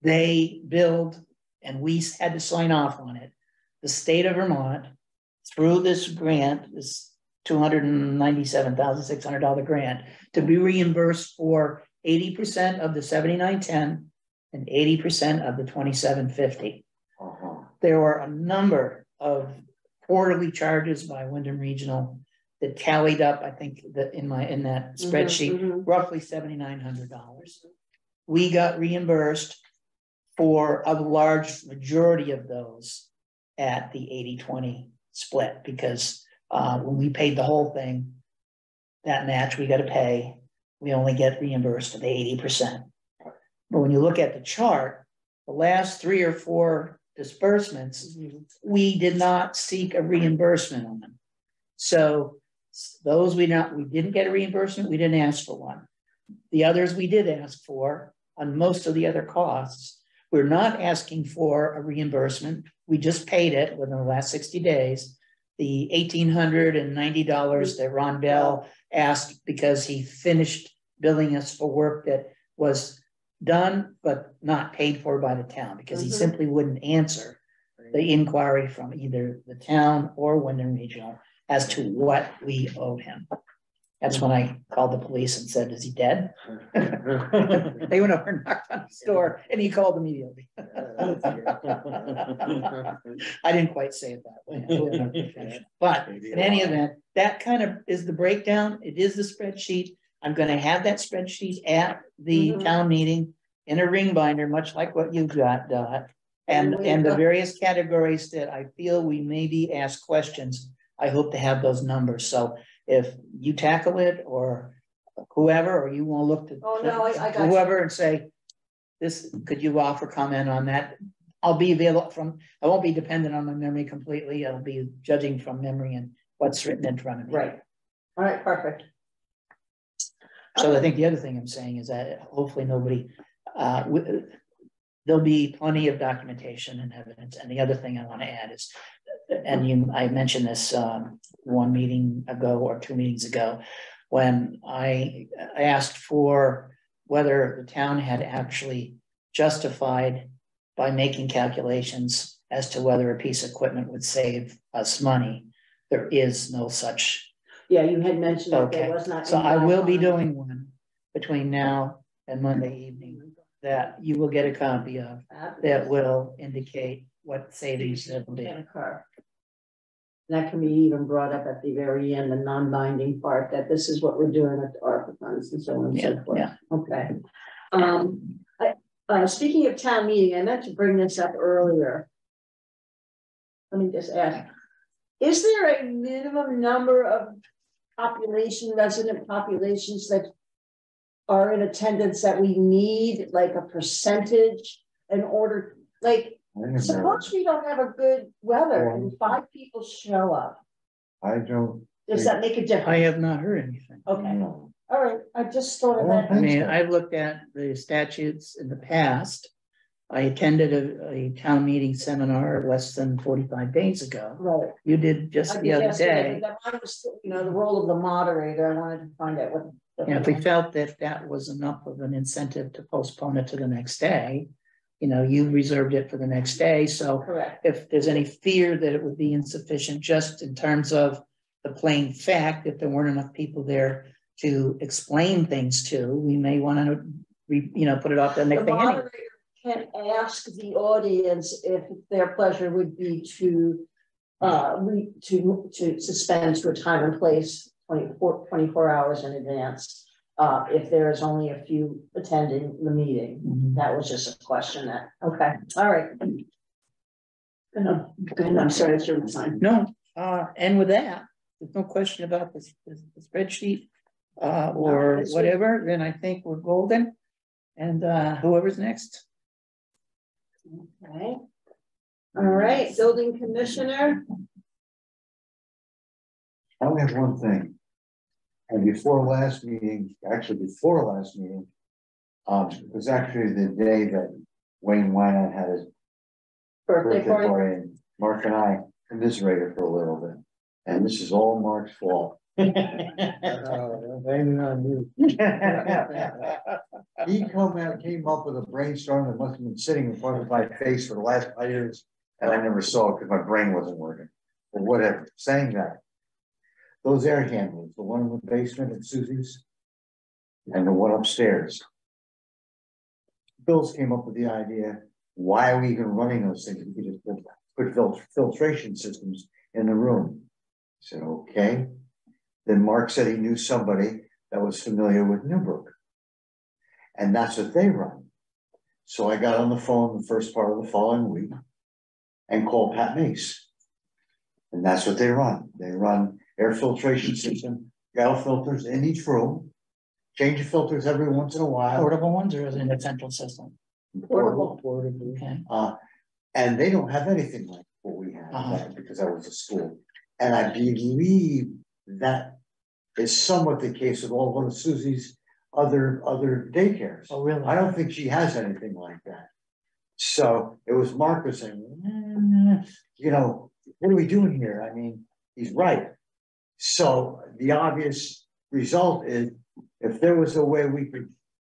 Speaker 2: They billed and we had to sign off on it. The state of Vermont, through this grant, this two hundred and ninety-seven thousand six hundred dollar grant, to be reimbursed for eighty percent of the seventy-nine ten and eighty percent of the twenty-seven fifty
Speaker 3: uh-huh.
Speaker 2: there were a number of quarterly charges by Windham Regional that tallied up, I think, that in my, in that
Speaker 1: Mhm,
Speaker 2: spreadsheet,
Speaker 1: mhm.
Speaker 2: roughly seventy-nine hundred dollars. We got reimbursed for a large majority of those at the 80-20 split, because uh, when we paid the whole thing, that match we gotta pay, we only get reimbursed for the eighty percent. But when you look at the chart, the last three or four disbursements, we did not seek a reimbursement on them. So Those we not, we didn't get a reimbursement, we didn't ask for one. The others we did ask for on most of the other costs. We're not asking for a reimbursement. We just paid it within the last sixty days. The eighteen hundred and ninety dollars that Ron Bell asked because he finished billing us for work that was done but not paid for by the town because he
Speaker 1: Mhm.
Speaker 2: simply wouldn't answer the inquiry from either the town or Windham Regional as to what we owed him. That's when I called the police and said, is he dead? They went over and knocked on his door and he called immediately. I didn't quite say it that way. I wasn't professional. But in any event, that kind of is the breakdown. It is the spreadsheet. I'm gonna have that spreadsheet at the
Speaker 1: Mhm.
Speaker 2: town meeting in a ring binder, much like what you've got, Dot. And,
Speaker 1: And
Speaker 2: and the various categories that I feel we maybe ask questions, I hope to have those numbers. So if you tackle it or whoever, or you want to look to
Speaker 1: Oh, no, I- I got you.
Speaker 2: whoever and say, this, could you offer comment on that? I'll be available from, I won't be dependent on my memory completely. I'll be judging from memory and what's written in front of me.
Speaker 1: Right. All right, perfect.
Speaker 2: So I think the other thing I'm saying is that hopefully nobody, uh, there'll be plenty of documentation and evidence. And the other thing I want to add is, and you, I mentioned this, um, one meeting ago or two meetings ago, when I asked for whether the town had actually justified by making calculations as to whether a piece of equipment would save us money. There is no such
Speaker 1: Yeah, you had mentioned that there was not.
Speaker 2: so I will be doing one between now and Monday evening that you will get a copy of that will indicate what savings there will be.
Speaker 1: Occur. That can be even brought up at the very end, the non-binding part, that this is what we're doing with the ARPA funds and so on and so forth.
Speaker 2: yeah.
Speaker 1: Okay. Um, I, uh, speaking of town meeting, I meant to bring this up earlier. Let me just ask, is there a minimum number of population, resident populations that are in attendance that we need, like a percentage in order, like,
Speaker 3: I didn't know.
Speaker 1: Suppose we don't have a good weather and five people show up,
Speaker 3: I don't.
Speaker 1: does that make a difference?
Speaker 2: I have not heard anything.
Speaker 1: Okay,
Speaker 3: know.
Speaker 1: all right, I just thought of
Speaker 3: I
Speaker 1: that.
Speaker 2: I mean,
Speaker 3: so.
Speaker 2: I've looked at the statutes in the past. I attended a, a town meeting seminar less than forty-five days ago.
Speaker 1: Right.
Speaker 2: You did just
Speaker 1: did
Speaker 2: the other day.
Speaker 1: but That was, you know, the role of the moderator, I wanted to find out what. what-
Speaker 2: And if we felt that that was enough of an incentive to postpone it to the next day, you know, you reserved it for the next day, so
Speaker 1: Correct,
Speaker 2: if there's any fear that it would be insufficient, just in terms of the plain fact that there weren't enough people there to explain things to, we may want to, re, you know, put it off the
Speaker 1: the
Speaker 2: next day anyway.
Speaker 1: moderator can ask the audience if their pleasure would be to. Uh, re, to, to suspend to a time and place 24 24 hours in advance. Uh, if there is only a few attending the meeting.
Speaker 2: Mhm.
Speaker 1: That was just a question that, okay, all right. Good, I'm sorry, it's your sign.
Speaker 2: No, uh, and with that, there's no question about this, this the spreadsheet. Uh, or
Speaker 1: that's good.
Speaker 2: whatever, then I think we're golden. And, uh, whoever's next.
Speaker 1: Okay. All right, building commissioner,
Speaker 3: I only have one thing. And before last meeting, actually before last meeting. Um, it was actually the day that Wayne Wynand had his
Speaker 1: birthday
Speaker 3: birthday
Speaker 1: party.
Speaker 3: party, and Mark and I commiserated for a little bit. And this is all Mark's fault. He come out, came up with a brainstorm that must have been sitting in front of my face for the last five years, and I never saw it because my brain wasn't working. But whatever, saying that. Those air handlers, the one in the basement at Susie's. And the one upstairs. Bills came up with the idea, why are we even running those things? We could just put- put fil- filtration systems in the room. I Said, okay. Then Mark said he knew somebody that was familiar with Newbrook. And that's what they run. So I got on the phone the first part of the following week. And called Pat Mace. And that's what they run. They run air filtration system, gel filters in each room. Change the filters every once in a while.
Speaker 2: Portable ones or is it in the central system?
Speaker 1: Portable.
Speaker 3: Portable.
Speaker 2: Okay,
Speaker 3: Uh, and they don't have anything like what we have,
Speaker 2: Uh-huh.
Speaker 3: that- because I was a school. And I believe that is somewhat the case with all one of Susie's other, other daycares.
Speaker 2: Oh, really?
Speaker 3: I don't think she has anything like that. So it was Marcus saying, "Eh, you know, what are we doing here? I mean, he's right. So the obvious result is if there was a way we could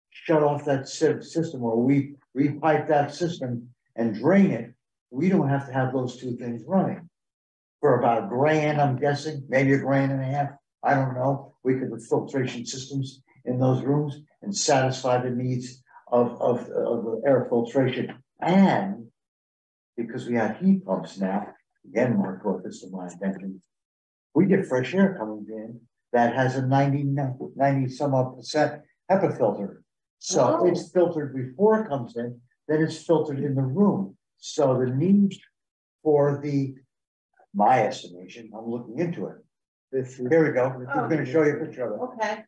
Speaker 3: shut off that system or we repipe that system and drain it, we don't have to have those two things running. For about a grand, I'm guessing, maybe a grand and a half, I don't know, we could put filtration systems in those rooms and satisfy the needs of, of, of air filtration. And because we have heat pumps now, again, Mark brought to my attention. We get fresh air coming in that has a 90 90 some odd percent HEPA filter. So
Speaker 1: Oh.
Speaker 3: it's filtered before it comes in, then it's filtered in the room. So the need for the, my estimation, I'm looking into it.
Speaker 4: This
Speaker 3: Here we go, I'm oh. gonna show you a picture of it.
Speaker 1: Okay.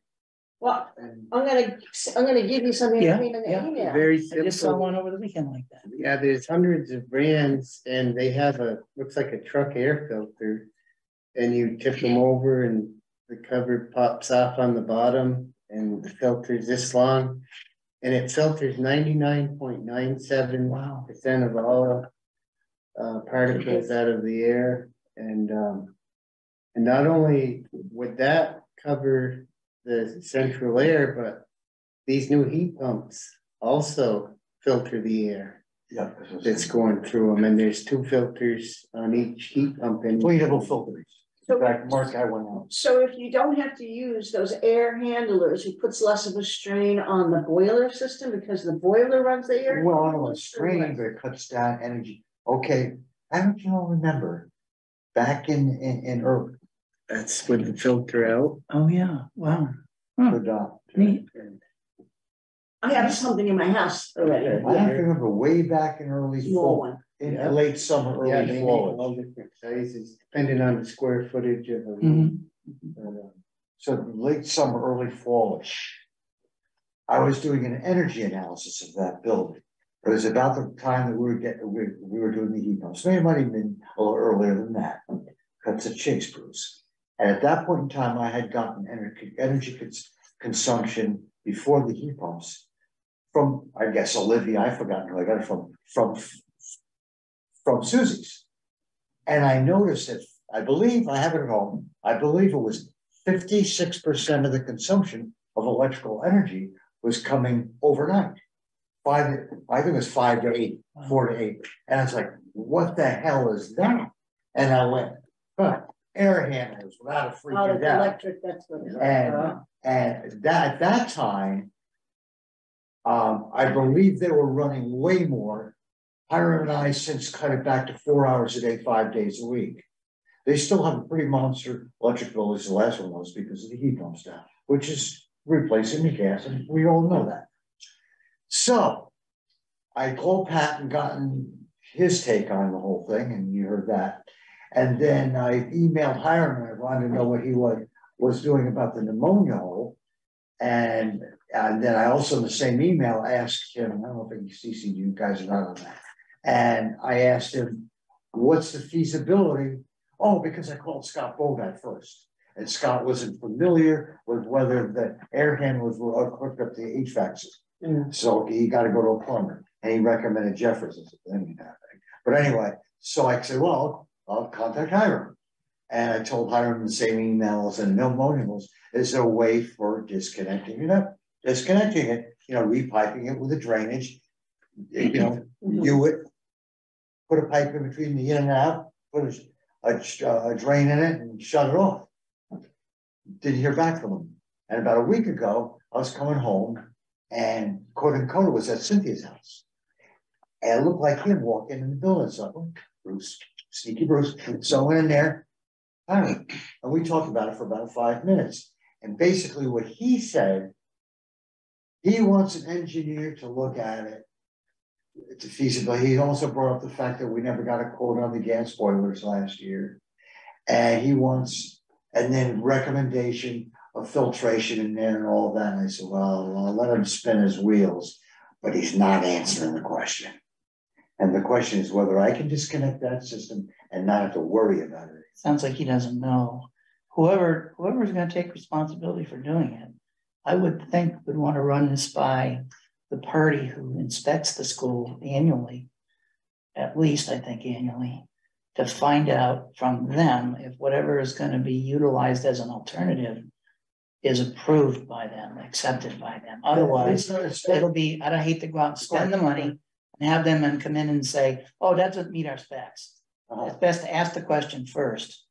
Speaker 1: Well.
Speaker 3: And
Speaker 1: I'm gonna, I'm gonna give you some
Speaker 2: Yeah,
Speaker 1: information in
Speaker 2: yeah.
Speaker 1: the email.
Speaker 4: very
Speaker 2: I just saw
Speaker 4: simple.
Speaker 2: one over the weekend like that.
Speaker 4: Yeah, there's hundreds of brands and they have a, looks like a truck air filter. And you tip them over and the cover pops off on the bottom and the filter's this long. And it filters ninety-nine point nine seven
Speaker 2: Wow.
Speaker 4: percent of all uh, particles out of the air and, um, and not only would that cover the central air, but these new heat pumps also filter the air
Speaker 3: Yeah.
Speaker 4: that's going through them, and there's two filters on each heat pump and
Speaker 3: Cleanable filters. In fact, Mark, I went out.
Speaker 1: So if you don't have to use those air handlers, it puts less of a strain on the boiler system because the boiler runs the air.
Speaker 3: Well, I don't want
Speaker 1: handlers,
Speaker 3: to
Speaker 1: or what?
Speaker 3: strain, but it cuts down energy. Okay, I don't you all remember? Back in, in, in Earth,
Speaker 4: that's with the filter out.
Speaker 2: Oh, yeah, wow.
Speaker 3: but, uh,
Speaker 2: Neat.
Speaker 1: I have something in my house already,
Speaker 3: I have to remember way back in early
Speaker 1: small
Speaker 3: fall,
Speaker 1: one.
Speaker 3: In
Speaker 4: Yeah.
Speaker 3: late summer,
Speaker 4: Yeah,
Speaker 3: early
Speaker 4: they
Speaker 3: fall.
Speaker 4: all different sizes, depending on the square footage of a
Speaker 2: Mhm.
Speaker 4: room. Uh,
Speaker 3: So late summer, early fallish. I was doing an energy analysis of that building. It was about the time that we were getting, we, we were doing the heat pumps. Maybe it might have been a little earlier than that. Cut to chase, Bruce. And at that point in time, I had gotten energy, energy cons- consumption before the heat pumps. From, I guess, Olivia, I've forgotten who I got it from, from. From Susie's. And I noticed that, I believe, I have it at home, I believe it was fifty-six percent of the consumption of electrical energy was coming overnight. Five, I think it was five to eight, four to eight, and I was like, what the hell is that? And I went, huh, air handlers without a
Speaker 1: Oh,
Speaker 3: freaking
Speaker 1: it's
Speaker 3: doubt.
Speaker 1: electric, that's what it is.
Speaker 3: And,
Speaker 1: Uh,
Speaker 3: and that, at that time. Um, I believe they were running way more. Hiram and I since cut it back to four hours a day, five days a week. They still have a pretty monster electric bill as the last one was because of the heat pumps now, which is replacing the gas, and we all know that. So. I called Pat and gotten his take on the whole thing, and you heard that. And then I emailed Hiram and I wanted to know what he was, was doing about the pneumonia hole. And, and then I also in the same email asked him, I don't know if he CC'd you guys or not on that. And I asked him, what's the feasibility? Oh, because I called Scott Bovat first. And Scott wasn't familiar with whether the air handlers were hooked up to the HVAC system.
Speaker 1: Mm.
Speaker 3: So he got to go to a plumber and he recommended Jefferson. I said, "That ain't happening." But anyway, so I said, well, I'll contact Hiram. And I told Hiram the same emails and pneumonials, is there a way for disconnecting it up? Disconnecting it, you know, repiping it with a drainage, you know,
Speaker 1: Mhm.
Speaker 3: you would. Put a pipe in between the in and out, put a, a, a drain in it and shut it off. Didn't hear back from him. And about a week ago, I was coming home and quote unquote was at Cynthia's house. And it looked like him walking in the building, so went, Bruce, sneaky Bruce, so I went in there. and we talked about it for about five minutes, and basically what he said. He wants an engineer to look at it. To feasibility, he also brought up the fact that we never got a quote on the gas boilers last year. And he wants, and then recommendation of filtration in there and all that, and I said, well, I'll let him spin his wheels, but he's not answering the question. And the question is whether I can disconnect that system and not have to worry about it.
Speaker 2: Sounds like he doesn't know whoever, whoever's gonna take responsibility for doing it. I would think would wanna run this by the party who inspects the school annually. At least, I think annually, to find out from them if whatever is gonna be utilized as an alternative. Is approved by them, accepted by them, otherwise, it'll be, I don't hate to go out and spend the money. And have them and come in and say, oh, that doesn't meet our specs.
Speaker 3: Uh-huh.
Speaker 2: It's best to ask the question first.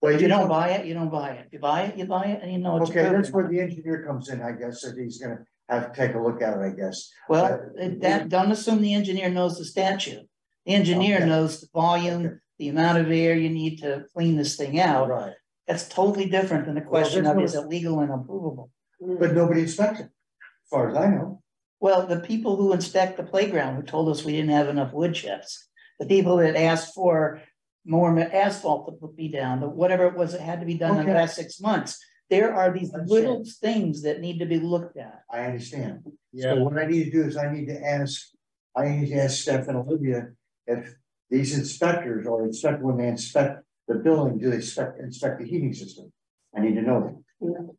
Speaker 3: Well,
Speaker 2: If you don't buy it, you don't buy it. You buy it, you buy it, and you know it's.
Speaker 3: Okay, that's where the engineer comes in, I guess, that he's gonna have to take a look at it, I guess.
Speaker 2: Well, it- that, don't assume the engineer knows the statute. The engineer
Speaker 3: Okay.
Speaker 2: knows the volume, the amount of air you need to clean this thing out.
Speaker 3: Right,
Speaker 2: That's totally different than the question
Speaker 3: there's
Speaker 2: of is it legal and approvable?
Speaker 3: but nobody inspected, as far as I know.
Speaker 2: Well, the people who inspect the playground, who told us we didn't have enough wood chips, the people that asked for more asphalt to put be down, whatever it was that had to be done in the last six months. There are these little things that need to be looked at.
Speaker 3: I understand.
Speaker 4: Yeah,
Speaker 3: So what I need to do is I need to ask, I need to ask Steph and Olivia if these inspectors or inspect, when they inspect the building, do they inspect, inspect the heating system? I need to know that.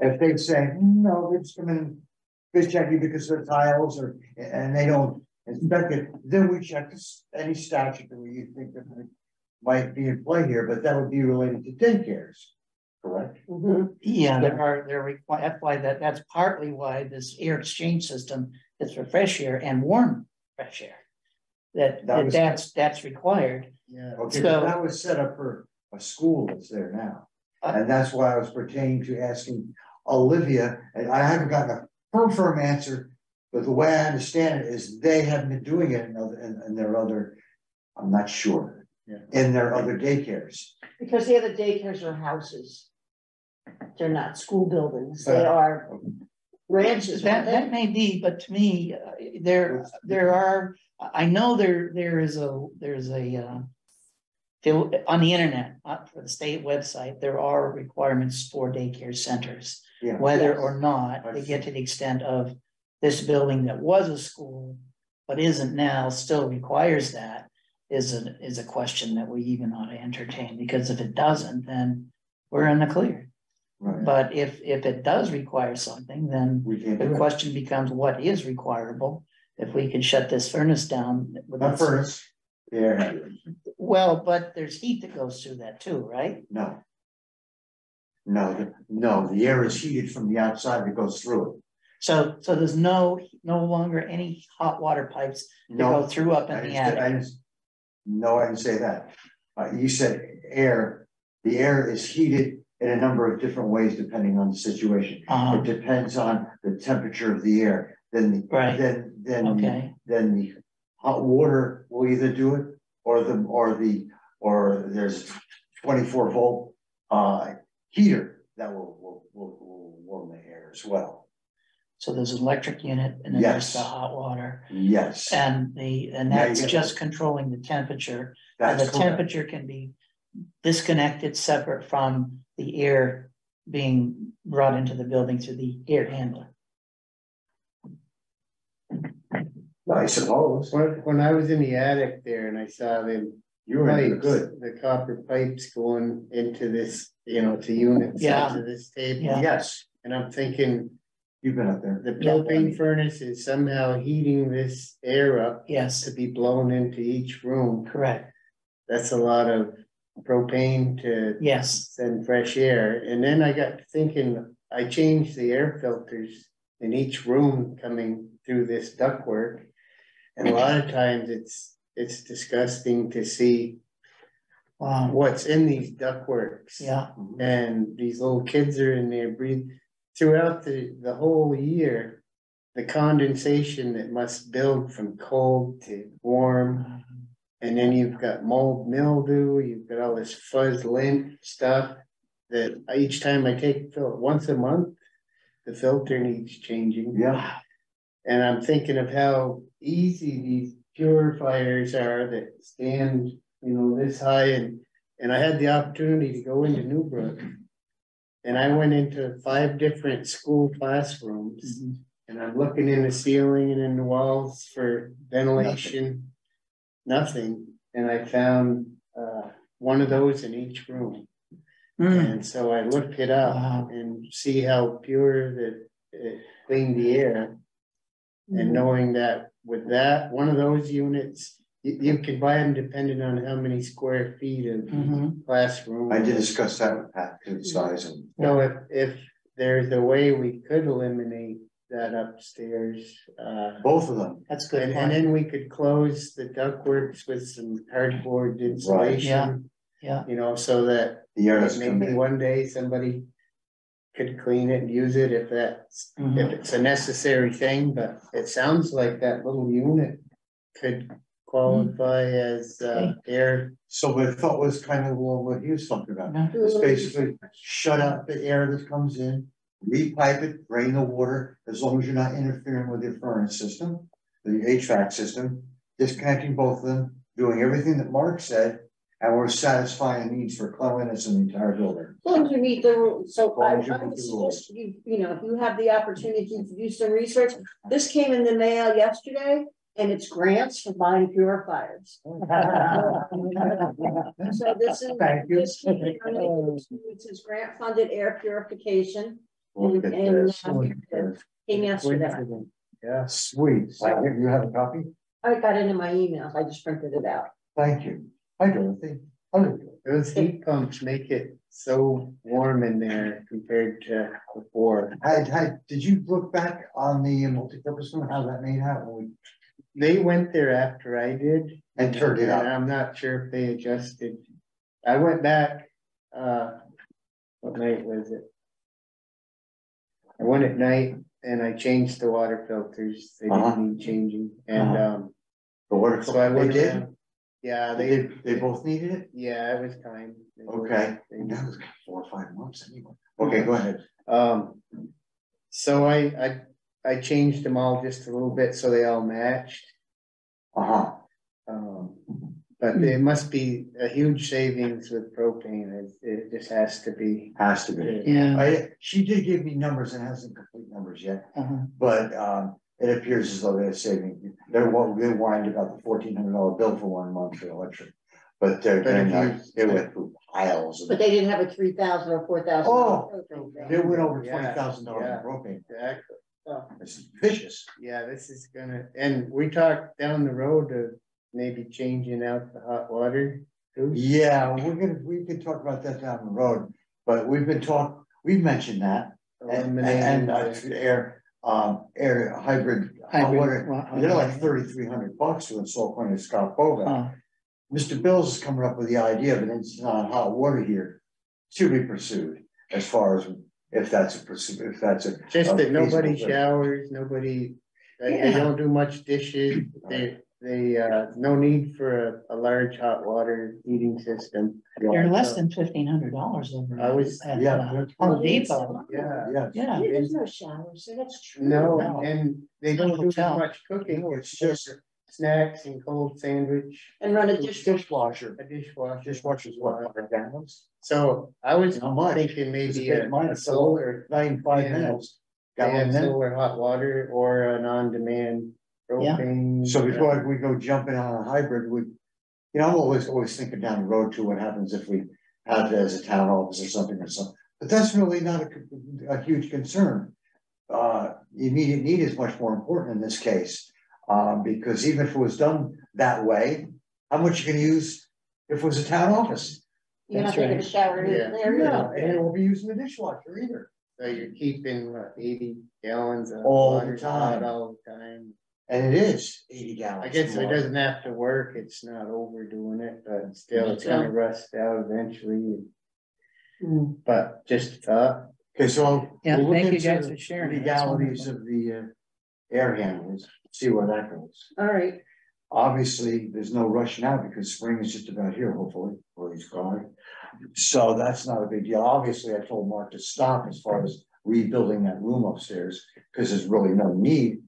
Speaker 3: If they say, no, they just come in, they check you because they're tiles or, and they don't inspect it, then we check any statute that we think that might be in play here, but that would be related to daycares, correct?
Speaker 1: Mhm.
Speaker 2: Yeah, there are, there require, that's why that, that's partly why this air exchange system is for fresh air and warm fresh air. That,
Speaker 3: That
Speaker 2: that
Speaker 3: was-
Speaker 2: that's, that's required.
Speaker 4: yeah.
Speaker 3: Okay,
Speaker 2: So-
Speaker 3: that was set up for a school that's there now.
Speaker 2: Uh,
Speaker 3: And that's why I was pertaining to asking Olivia, and I haven't gotten a firm, firm answer. But the way I understand it is they haven't been doing it in other, in, in their other, I'm not sure.
Speaker 4: Yeah.
Speaker 3: In their other daycares.
Speaker 1: Because the other daycares are houses. They're not school buildings, they
Speaker 3: Uh,
Speaker 1: are ranches.
Speaker 2: That, that may be, but to me, uh, there, there are, I know there, there is a, there's a, uh. on the internet, uh, for the state website, there are requirements for daycare centers.
Speaker 3: Yeah.
Speaker 2: Whether
Speaker 1: Yes.
Speaker 2: or not they get to the extent of this building that was a school, but isn't now, still requires that. Is a, is a question that we even ought to entertain, because if it doesn't, then we're in the clear.
Speaker 3: Right,
Speaker 2: But if, if it does require something, then
Speaker 3: we can't
Speaker 2: the
Speaker 3: it.
Speaker 2: question becomes what is requirable? If we can shut this furnace down. with
Speaker 3: Not furnace. Yeah,
Speaker 2: Well, but there's heat that goes through that too, right?
Speaker 3: no. No, the- no, the air is heated from the outside that goes through it.
Speaker 2: So, so there's no, no longer any hot water pipes that go
Speaker 3: No,
Speaker 2: through up
Speaker 3: I
Speaker 2: in the
Speaker 3: didn't I
Speaker 2: attic.
Speaker 3: didn't- No, I didn't say that. Uh, you said air, the air is heated in a number of different ways depending on the situation. It
Speaker 2: Uh,
Speaker 3: depends on the temperature of the air, then, the
Speaker 2: Right.
Speaker 3: then, then,
Speaker 2: okay,
Speaker 3: then the hot water will either do it. Or the, or the, or there's twenty-four volt, uh, heater that will, will, will, will warm the air as well.
Speaker 2: so there's an electric unit and then there's the hot water.
Speaker 3: Yes,
Speaker 2: And the, and that's just controlling the temperature.
Speaker 3: That's And
Speaker 2: the
Speaker 3: correct.
Speaker 2: temperature can be disconnected separate from the air being brought into the building through the air handler.
Speaker 3: I suppose.
Speaker 4: When, when I was in the attic there and I saw them
Speaker 3: You were in
Speaker 4: pipes,
Speaker 3: good.
Speaker 4: the copper pipes going into this, you know, to units,
Speaker 2: Yeah.
Speaker 4: into this table.
Speaker 2: Yeah.
Speaker 3: Yes,
Speaker 4: And I'm thinking,
Speaker 3: you've been up there.
Speaker 4: the propane furnace is somehow heating this air up
Speaker 2: Yes,
Speaker 4: to be blown into each room.
Speaker 2: correct.
Speaker 4: That's a lot of propane to
Speaker 2: Yes,
Speaker 4: send fresh air. And then I got to thinking, I changed the air filters in each room coming through this ductwork. And a lot of times it's, it's disgusting to see
Speaker 2: wow,
Speaker 4: what's in these ductworks.
Speaker 2: yeah,
Speaker 4: And these little kids are in there breathe, throughout the, the whole year. The condensation that must build from cold to warm, mm-hmm. And then you've got mold mildew, you've got all this fuzz lint stuff. That each time I take, fill once a month, the filter needs changing.
Speaker 3: Yeah,
Speaker 4: And I'm thinking of how easy these purifiers are that stand, you know, this high and, and I had the opportunity to go into Newbrook. And I went into five different school classrooms
Speaker 2: Mhm.
Speaker 4: and I'm looking in the ceiling and in the walls for ventilation. Nothing, and I found, uh, one of those in each room.
Speaker 2: Mm,
Speaker 4: And so I looked it up
Speaker 2: Wow.
Speaker 4: and see how pure that it cleaned the air. And knowing that with that, one of those units, you, you can buy them depending on how many square feet of
Speaker 2: mhm.
Speaker 4: classroom.
Speaker 3: I did discuss that with Pat, size and.
Speaker 4: So if, if there's a way we could eliminate that upstairs, uh.
Speaker 3: Both of them,
Speaker 2: That's good.
Speaker 4: And, and then we could close the ductworks with some cardboard insulation. Right.
Speaker 2: Yeah. yeah.
Speaker 4: You know, so that
Speaker 3: the air doesn't
Speaker 4: maybe
Speaker 3: in.
Speaker 4: one day somebody could clean it and use it if that's, if
Speaker 2: Mhm.
Speaker 4: it's a necessary thing, but it sounds like that little unit could qualify as, uh, air.
Speaker 3: So what I thought was kind of what he was talking about.
Speaker 2: Yeah.
Speaker 3: It's basically shut out the air that comes in, repipe it, drain the water, as long as you're not interfering with your furnace system, the HVAC system, disconnecting both of them, doing everything that Mark said, and we're satisfying needs for cleanliness in the entire building.
Speaker 1: As long as you meet the rules, so I,
Speaker 3: As long you
Speaker 1: I would suggest you, you know, if you have the opportunity to do some research. This came in the mail yesterday and it's grants for buying purifiers. So this is.
Speaker 2: Thank you.
Speaker 1: this- It's his grant funded air purification,
Speaker 3: We'll get
Speaker 1: And-
Speaker 3: this.
Speaker 1: and- came yesterday.
Speaker 3: Yeah, sweet. I think you have a copy?
Speaker 1: I got it in my emails, I just printed it out.
Speaker 3: Thank you. Hi Dorothy. Hello.
Speaker 4: Those heat pumps make it so warm in there compared to before.
Speaker 3: Had, had, did you look back on the multi-purpose room, how that made out when we,
Speaker 4: They went there after I did.
Speaker 3: and turned it
Speaker 4: And
Speaker 3: up?
Speaker 4: I'm not sure if they adjusted. I went back, uh, what night was it? I went at night and I changed the water filters. They
Speaker 3: Uh-huh.
Speaker 4: didn't need changing and,
Speaker 3: Uh-huh.
Speaker 4: um,
Speaker 3: The water,
Speaker 4: so I
Speaker 3: they
Speaker 4: went
Speaker 3: did?
Speaker 4: Yeah,
Speaker 3: They,
Speaker 4: they,
Speaker 3: did- they both needed it?
Speaker 4: yeah, it was time. They both-
Speaker 3: Okay.
Speaker 4: they-
Speaker 3: That was four or five months anyway. Okay, go ahead.
Speaker 4: Um, so I, I, I changed them all just a little bit so they all matched.
Speaker 3: Uh-huh.
Speaker 4: Um, but it must be a huge savings with propane, it, it just has to be.
Speaker 3: Has to be.
Speaker 2: Yeah.
Speaker 3: I, she did give me numbers and hasn't complete numbers yet,
Speaker 2: uh-huh.
Speaker 3: but, um, it appears as though they're saving. They're, what, they whined about the fourteen hundred dollar bill for one month for electric. But they're,
Speaker 4: But if
Speaker 3: they're
Speaker 4: you-
Speaker 3: not, they went through piles of
Speaker 1: But they didn't have a three thousand or four thousand.
Speaker 3: Oh, They went over
Speaker 4: Yeah,
Speaker 3: twenty thousand dollars
Speaker 4: yeah.
Speaker 3: in propane.
Speaker 4: Exactly,
Speaker 3: It's vicious.
Speaker 4: yeah, this is gonna, and we talked down the road of maybe changing out the hot water. too.
Speaker 3: Yeah, we're gonna, we could talk about that down the road, but we've been talk, we've mentioned that. And, and, and uh, air, um, air hybrid, hot water,
Speaker 2: well,
Speaker 3: they're like thirty-three hundred bucks to install according to Scott Boga.
Speaker 2: Oh,
Speaker 3: Mr. Bills is coming up with the idea of an instant on hot water here to be pursued as far as if that's a pursuit, if that's a.
Speaker 4: Just
Speaker 3: a
Speaker 4: that nobody showers, nobody, they, they
Speaker 2: Yeah.
Speaker 4: don't do much dishes, they, they, uh, no need for a, a large hot water heating system.
Speaker 2: They're less than fifteen hundred dollars over.
Speaker 4: I was-
Speaker 2: at,
Speaker 3: Yeah.
Speaker 2: uh,
Speaker 3: they're-
Speaker 2: Home Depot.
Speaker 4: Yeah.
Speaker 3: Yeah.
Speaker 2: Yeah,
Speaker 1: There's no showers, so that's true.
Speaker 4: No,
Speaker 2: No.
Speaker 4: and they
Speaker 2: It's not
Speaker 4: don't do
Speaker 2: hotel.
Speaker 4: much cooking,
Speaker 3: No, it's just
Speaker 4: snacks and cold sandwich,
Speaker 1: And run a dish.
Speaker 3: dishwasher.
Speaker 4: a dishwasher.
Speaker 3: Dishwasher's what, hundred gallons?
Speaker 4: So I was
Speaker 3: How much?
Speaker 4: thinking maybe a
Speaker 3: Mine
Speaker 4: a
Speaker 3: is solar, Nine, five
Speaker 4: Yeah.
Speaker 3: minutes.
Speaker 4: they
Speaker 3: Got one
Speaker 4: had
Speaker 3: minute.
Speaker 4: solar hot water or an on-demand
Speaker 2: Yeah.
Speaker 4: propane.
Speaker 3: So before we go jumping on a hybrid, we, you know, I'm always, always thinking down the road to what happens if we have it as a town office or something or something. But that's really not a, a huge concern. Uh, immediate need is much more important in this case. Um, because even if it was done that way, how much you can use if it was a town office?
Speaker 1: You're not
Speaker 2: That's
Speaker 1: taking a
Speaker 2: right.
Speaker 1: shower
Speaker 4: Yeah.
Speaker 1: in there.
Speaker 3: No, and it won't be using the dishwasher either.
Speaker 4: So you're keeping what, eighty gallons of
Speaker 3: All the
Speaker 4: water
Speaker 3: time.
Speaker 4: all the time.
Speaker 3: And it is eighty gallons.
Speaker 4: I guess it
Speaker 3: water.
Speaker 4: doesn't have to work, it's not overdoing it, but still, it's gonna rust out eventually.
Speaker 1: Mm.
Speaker 4: But just a thought,
Speaker 3: Okay, so.
Speaker 2: Yeah,
Speaker 3: we'll look
Speaker 2: thank you
Speaker 3: into
Speaker 2: guys
Speaker 3: the
Speaker 2: for sharing.
Speaker 3: Legalities of the uh, air handlers, see where that goes.
Speaker 1: All right,
Speaker 3: Obviously, there's no rush now because spring is just about here, hopefully, please God. So that's not a big deal. Obviously, I told Mark to stop as far as rebuilding that room upstairs, because there's really no need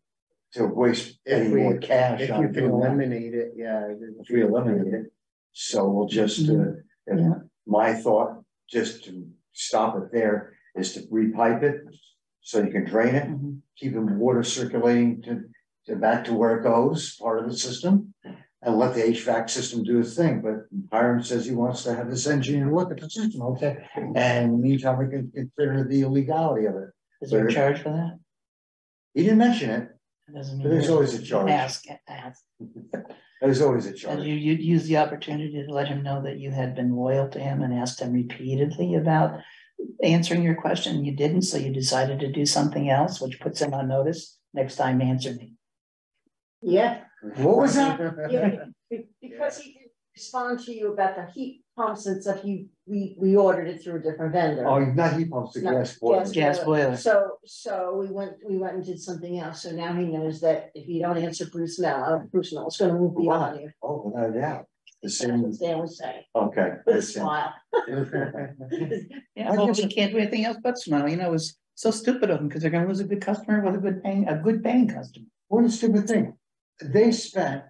Speaker 3: to waste any
Speaker 4: If we-
Speaker 3: more cash
Speaker 4: if you can
Speaker 3: doing that.
Speaker 4: eliminate it, yeah.
Speaker 3: If we eliminate it, so we'll just, uh, if-
Speaker 2: Yeah.
Speaker 3: my thought, just to stop it there, is to repipe it. So you can drain it,
Speaker 2: Mhm.
Speaker 3: keeping water circulating to, to back to where it goes, part of the system. and let the HVAC system do its thing, but Hiram says he wants to have this engineer look at the system, okay? And meantime, we can consider the illegality of it.
Speaker 2: Is there a charge for that?
Speaker 3: He didn't mention it,
Speaker 2: That Doesn't mean.
Speaker 3: There's always a charge.
Speaker 2: Ask, ask.
Speaker 3: there's always a
Speaker 2: And
Speaker 3: charge.
Speaker 2: you, you'd use the opportunity to let him know that you had been loyal to him and asked him repeatedly about answering your question. You didn't, so you decided to do something else, which puts him on notice. Next time, answer me.
Speaker 1: Yeah,
Speaker 3: What was that?
Speaker 1: yeah, be- because he didn't respond to you about the heat pumps and stuff, you, we, we ordered it through a different vendor.
Speaker 3: Oh, not heat pumps, the
Speaker 1: No,
Speaker 3: gas boiler.
Speaker 1: gas
Speaker 2: Gas boiler.
Speaker 1: So, so we went, we went and did something else, so now he knows that if you don't answer Bruce now, Bruce now, it's gonna move beyond you.
Speaker 3: Oh, without a doubt. The
Speaker 1: That's
Speaker 3: same,
Speaker 1: what Stan was saying,
Speaker 3: okay.
Speaker 1: with a
Speaker 3: that's it.
Speaker 1: smile.
Speaker 2: Yeah,
Speaker 3: I
Speaker 2: well,
Speaker 3: guess-
Speaker 2: we can't do anything else but smile, you know, it was so stupid of them, because they're gonna lose a good customer with a good paying, a good paying customer.
Speaker 3: What a stupid thing. They spent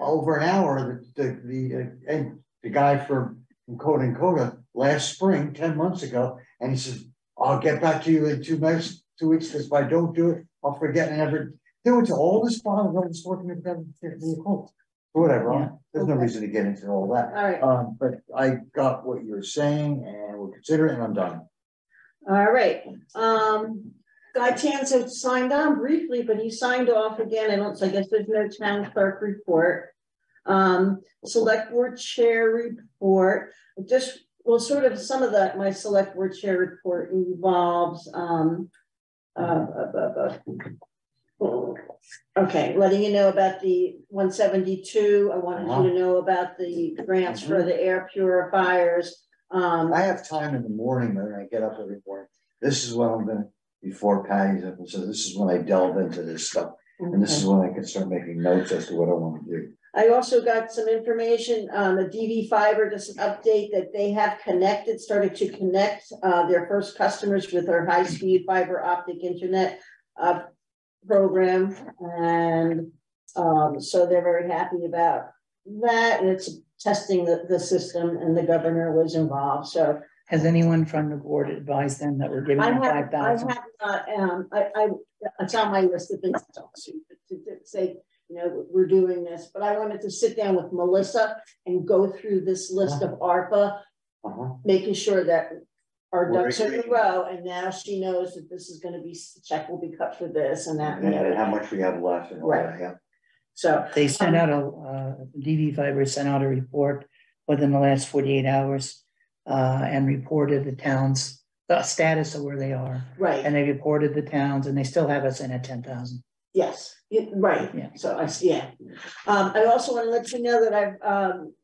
Speaker 3: over an hour, the, the, the, uh, and the guy from from Coda and Coda last spring, ten months ago, and he says, I'll get back to you in two months, two weeks, because if I don't do it, I'll forget and never. Do it to all this fun, all this working together, whatever,
Speaker 2: Yeah.
Speaker 3: there's no reason to get into all that.
Speaker 1: All right,
Speaker 3: Um, but I got what you're saying and we'll consider it and I'm done.
Speaker 1: all right, um, Guy Tanzo signed on briefly, but he signed off again, I don't, so I guess there's no town clerk report. Um, select board chair report, just, well, sort of some of the, my select board chair report involves, um. Uh, uh, uh, uh, Okay, letting you know about the one seventy-two, I wanted you to know about the grants for the air purifiers. Um,
Speaker 3: I have time in the morning when I get up every morning. This is what I'm gonna, before Patty's up, and so this is when I delve into this stuff. And this is when I can start making notes as to what I wanna do.
Speaker 1: I also got some information, on the DV fiber, just an update that they have connected, started to connect, uh, their first customers with their high-speed fiber optic internet, uh, program, and, um, so they're very happy about that, and it's testing the, the system, and the governor was involved, so
Speaker 2: Has anyone from the board advised them that we're giving them
Speaker 1: have, I
Speaker 2: thousand?
Speaker 1: have not, um, I, I, it's on my list of things to talk to, to, to say, you know, we're doing this, but I wanted to sit down with Melissa and go through this list of ARPA,
Speaker 3: Uh-huh.
Speaker 1: making sure that our
Speaker 3: We're
Speaker 1: ducks are in a row, and now she knows that this is gonna be, the check will be cut for this and that. and the
Speaker 3: And how much we have left and all that, yeah.
Speaker 1: So,
Speaker 2: They sent out a, uh, DV Fiber sent out a report within the last forty-eight hours. Uh, and reported the towns, the status of where they are.
Speaker 1: right,
Speaker 2: And they reported the towns and they still have us in at ten thousand.
Speaker 1: Yes, it- right,
Speaker 2: Yeah.
Speaker 1: so I, see. yeah. Um, I also wanna let you know that I've, um,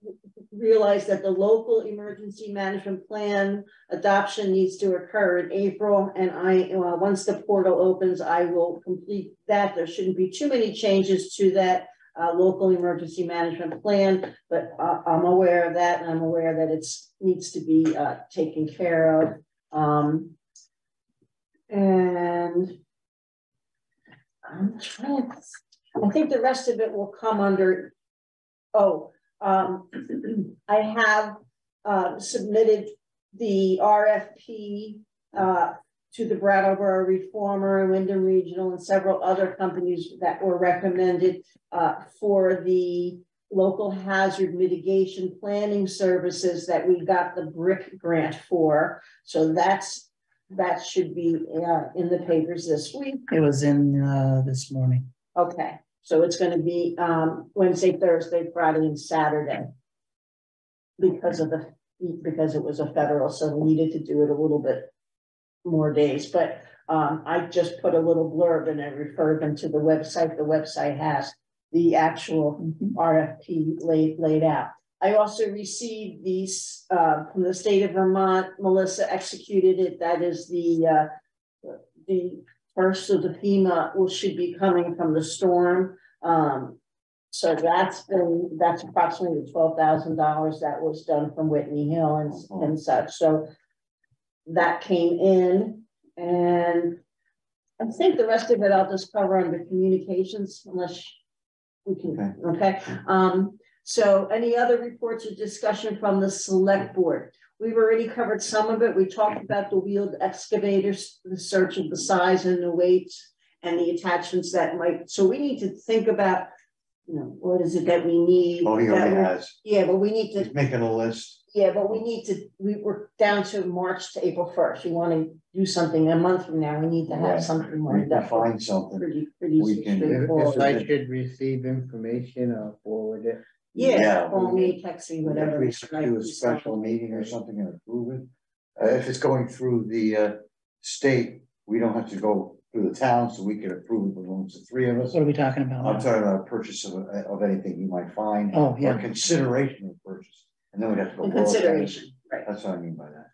Speaker 1: realized that the local emergency management plan adoption needs to occur in April, and I, uh, once the portal opens, I will complete that. There shouldn't be too many changes to that uh, local emergency management plan, but uh, I'm aware of that, and I'm aware that it needs to be, uh, taken care of. Um, and I think the rest of it will come under, oh, um, I have, uh, submitted the RFP, uh, to the Brattleboro Reformer and Windham Regional and several other companies that were recommended, uh, for the local hazard mitigation planning services that we got the BRIC grant for. So that's, that should be, uh, in the papers this week.
Speaker 2: It was in, uh, this morning.
Speaker 1: Okay, so it's gonna be um Wednesday, Thursday, Friday and Saturday. Because of the, because it was a federal, so we needed to do it a little bit. More days, but um I just put a little blurb and I referred them to the website. The website has. The actual
Speaker 2: Mhm.
Speaker 1: RFP laid laid out. I also received these uh from the state of Vermont. Melissa executed it. That is the uh. The first of the FEMA will should be coming from the storm. Um, so that's been, that's approximately the twelve thousand dollars that was done from Whitney Hill and, and such, so. That came in and I think the rest of it I'll just cover under communications unless we can, okay? Um, so any other reports or discussion from the select board? We've already covered some of it. We talked about the wheeled excavators, the search of the size and the weights and the attachments that might, so we need to think about you know, what is it that we need?
Speaker 3: Oh, he already has.
Speaker 1: Yeah, but we need to,
Speaker 3: He's making a list.
Speaker 1: yeah, but we need to, we were down to March to April first. We wanna do something a month from now. We need to
Speaker 3: Right.
Speaker 1: have something
Speaker 3: We
Speaker 1: lined
Speaker 3: can find something.
Speaker 1: Pretty, pretty
Speaker 3: We can-
Speaker 4: If
Speaker 1: straightforward.
Speaker 4: I should receive information, I'll forward it.
Speaker 1: Yeah,
Speaker 3: Yeah,
Speaker 1: call
Speaker 3: we-
Speaker 1: me, text me, whatever.
Speaker 3: If we should do a special meeting or something and approve it. Uh, if it's going through the, uh, state, we don't have to go through the town, so we can approve it amongst the three of us.
Speaker 2: What are we talking about?
Speaker 3: I'm
Speaker 2: now?
Speaker 3: talking about purchase of, of anything you might find.
Speaker 2: Oh,
Speaker 3: Or
Speaker 2: yeah,
Speaker 3: consideration of purchase, and then we have to go.
Speaker 1: In
Speaker 3: all that.
Speaker 1: consideration, right.
Speaker 3: That's what I mean by that.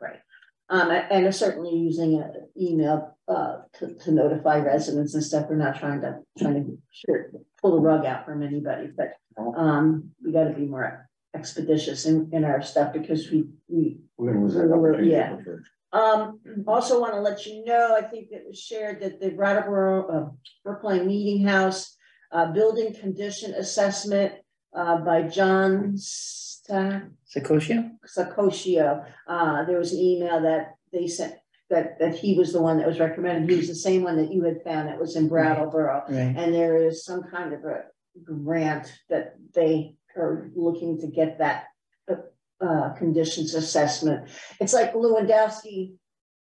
Speaker 1: Um, and are certainly using an email, uh, to, to notify residents and stuff. We're not trying to, trying to sure, pull the rug out from anybody, but, um, we gotta be more expeditious in, in our stuff because we, we,
Speaker 3: We're gonna lose that opportunity.
Speaker 1: yeah. um, also wanna let you know, I think it was shared that the Brattleboro, uh, Brookline Meeting House, uh, building condition assessment, uh, by John Stack,
Speaker 2: Secoshia?
Speaker 1: Sakosio, uh, there was an email that they sent, that, that he was the one that was recommended, he was the same one that you had found that was in Brattleboro.
Speaker 2: Right,
Speaker 1: And there is some kind of a grant that they are looking to get that, uh, uh, conditions assessment. It's like Lewandowski,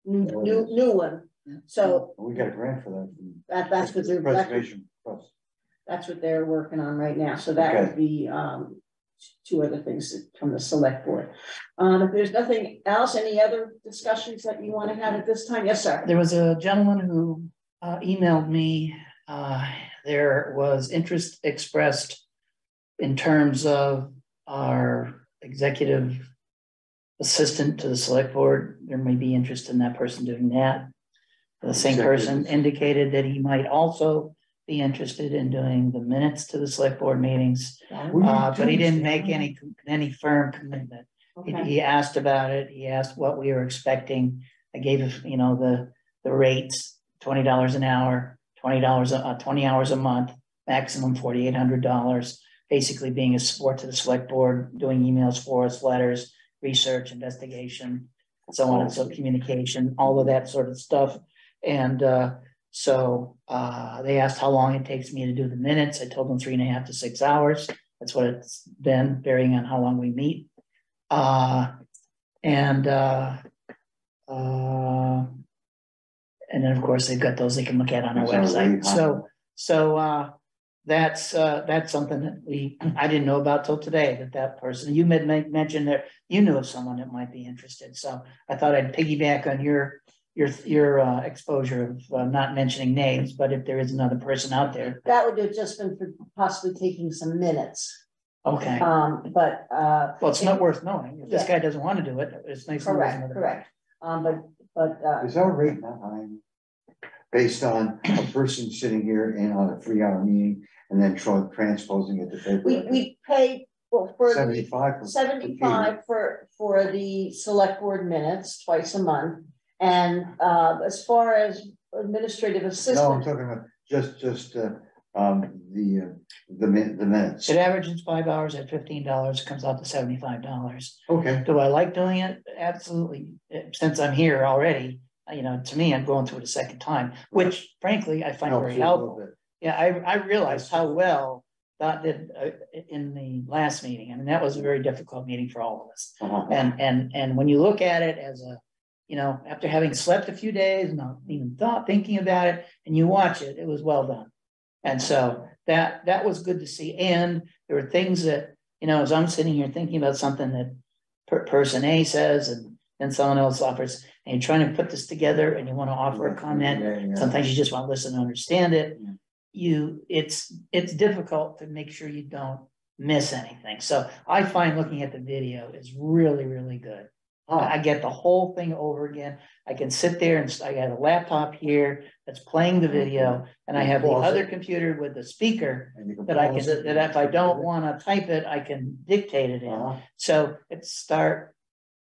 Speaker 1: new, new, new one. So
Speaker 3: We got a grant for that.
Speaker 1: that, that's what they're,
Speaker 3: Preservation Trust.
Speaker 1: that's what they're working on right now. So that would be, um, two other things from the select board. Um, if there's nothing else, any other discussions that you want to have at this time? Yes, sir.
Speaker 2: there was a gentleman who uh emailed me, uh, there was interest expressed. In terms of our executive. Assistant to the select board, there may be interest in that person doing that. The same person indicated that he might also be interested in doing the minutes to the select board meetings. Uh, but he didn't make any, any firm commitment. He,
Speaker 1: Okay.
Speaker 2: he asked about it, he asked what we were expecting, I gave, him, you know, the, the rates, twenty dollars an hour, twenty dollars, uh, twenty hours a month, maximum forty-eight hundred dollars. Basically being a support to the select board, doing emails for us, letters, research, investigation, so on and so communication, all of that sort of stuff. And, uh, so, uh, they asked how long it takes me to do the minutes, I told them three and a half to six hours. That's what it's been, varying on how long we meet. Uh, and, uh, uh, and then, of course, they've got those they can look at on our
Speaker 3: That's
Speaker 2: website. So, so, uh, that's, uh, that's something that we, I didn't know about till today, that that person, you made, make mention that you knew of someone that might be interested. So I thought I'd piggyback on your, your, your, uh, exposure of uh, not mentioning names, but if there is another person out there,
Speaker 1: That would have just been for possibly taking some minutes.
Speaker 2: okay.
Speaker 1: Um, but, uh,
Speaker 2: Well, it's not worth knowing. If this guy doesn't want to do it, it's nice. to know
Speaker 1: correct,
Speaker 2: another-
Speaker 1: correct. Um, but, but, uh,
Speaker 3: Is our rate not high? Based on a person sitting here in on a three-hour meeting and then try transposing it to paper.
Speaker 1: we, we pay, well, for the
Speaker 3: Seventy-five. for
Speaker 1: seventy-five for, for the select board minutes twice a month. And, uh, as far as administrative assistance.
Speaker 3: No, I'm
Speaker 1: assistant,
Speaker 3: talking about just, just, uh, um, the, uh, the min, the minutes.
Speaker 2: It averages five hours at fifteen dollars, comes out to seventy-five dollars.
Speaker 3: Okay,
Speaker 2: Do I like doing it? Absolutely. Eh, Since I'm here already, uh, you know, to me, I'm going through it a second time, which frankly, I find
Speaker 3: helps
Speaker 2: very
Speaker 3: you a little
Speaker 2: helpful.
Speaker 3: bit.
Speaker 2: Yeah, I, I realized how well that did uh, in the last meeting. I mean, that was a very difficult meeting for all of us.
Speaker 3: Uh-huh.
Speaker 2: And, and, and when you look at it as a, you know, after having slept a few days, not even thought, thinking about it, and you watch it, it was well done. And so that, that was good to see. And there were things that, you know, as I'm sitting here thinking about something that per- person A says and then someone else offers, and you're trying to put this together and you want to offer a comment,
Speaker 3: Yeah, yeah.
Speaker 2: sometimes you just want to listen and understand it. You, it's, it's difficult to make sure you don't miss anything. So I find looking at the video is really, really good.
Speaker 3: Huh.
Speaker 2: I get the whole thing over again. I can sit there and I got a laptop here that's playing the video and I have the
Speaker 3: it.
Speaker 2: other computer with the speaker
Speaker 3: can
Speaker 2: that I can,
Speaker 3: it.
Speaker 2: that if I don't wanna type it, I can dictate it in.
Speaker 3: Uh-huh,
Speaker 2: So it's start,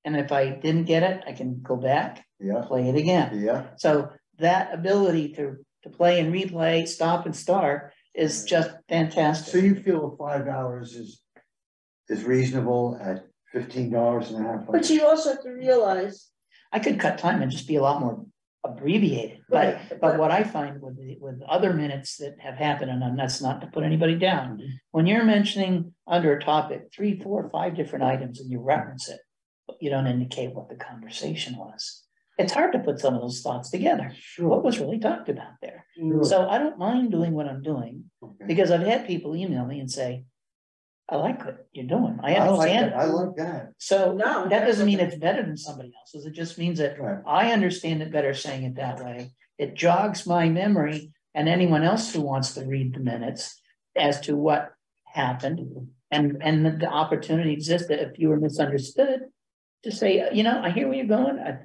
Speaker 2: and if I didn't get it, I can go back,
Speaker 3: yeah,
Speaker 2: play it again.
Speaker 3: yeah,
Speaker 2: So that ability to, to play and replay, stop and start is just fantastic.
Speaker 3: so you feel five hours is, is reasonable at fifteen dollars an hour?
Speaker 1: but you also have to realize,
Speaker 2: I could cut time and just be a lot more abbreviated, but,
Speaker 1: Right,
Speaker 2: but what I find with, the- with other minutes that have happened, and that's not to put anybody down. Mm-hmm. When you're mentioning under a topic, three, four, five different items and you reference it, but you don't indicate what the conversation was. It's hard to put some of those thoughts together. What was really talked about there?
Speaker 3: Sure.
Speaker 2: So I don't mind doing what I'm doing,
Speaker 3: Okay.
Speaker 2: because I've had people email me and say. I like what you're doing, I
Speaker 3: I like
Speaker 2: understand.
Speaker 3: that, I like that,
Speaker 2: So
Speaker 1: No,
Speaker 2: that doesn't mean it's better than somebody else's, it just means that
Speaker 3: right,
Speaker 2: I understand it better saying it that way. It jogs my memory and anyone else who wants to read the minutes as to what happened. And, and the- the opportunity existed if you were misunderstood. To say, you know, I hear where you're going, I,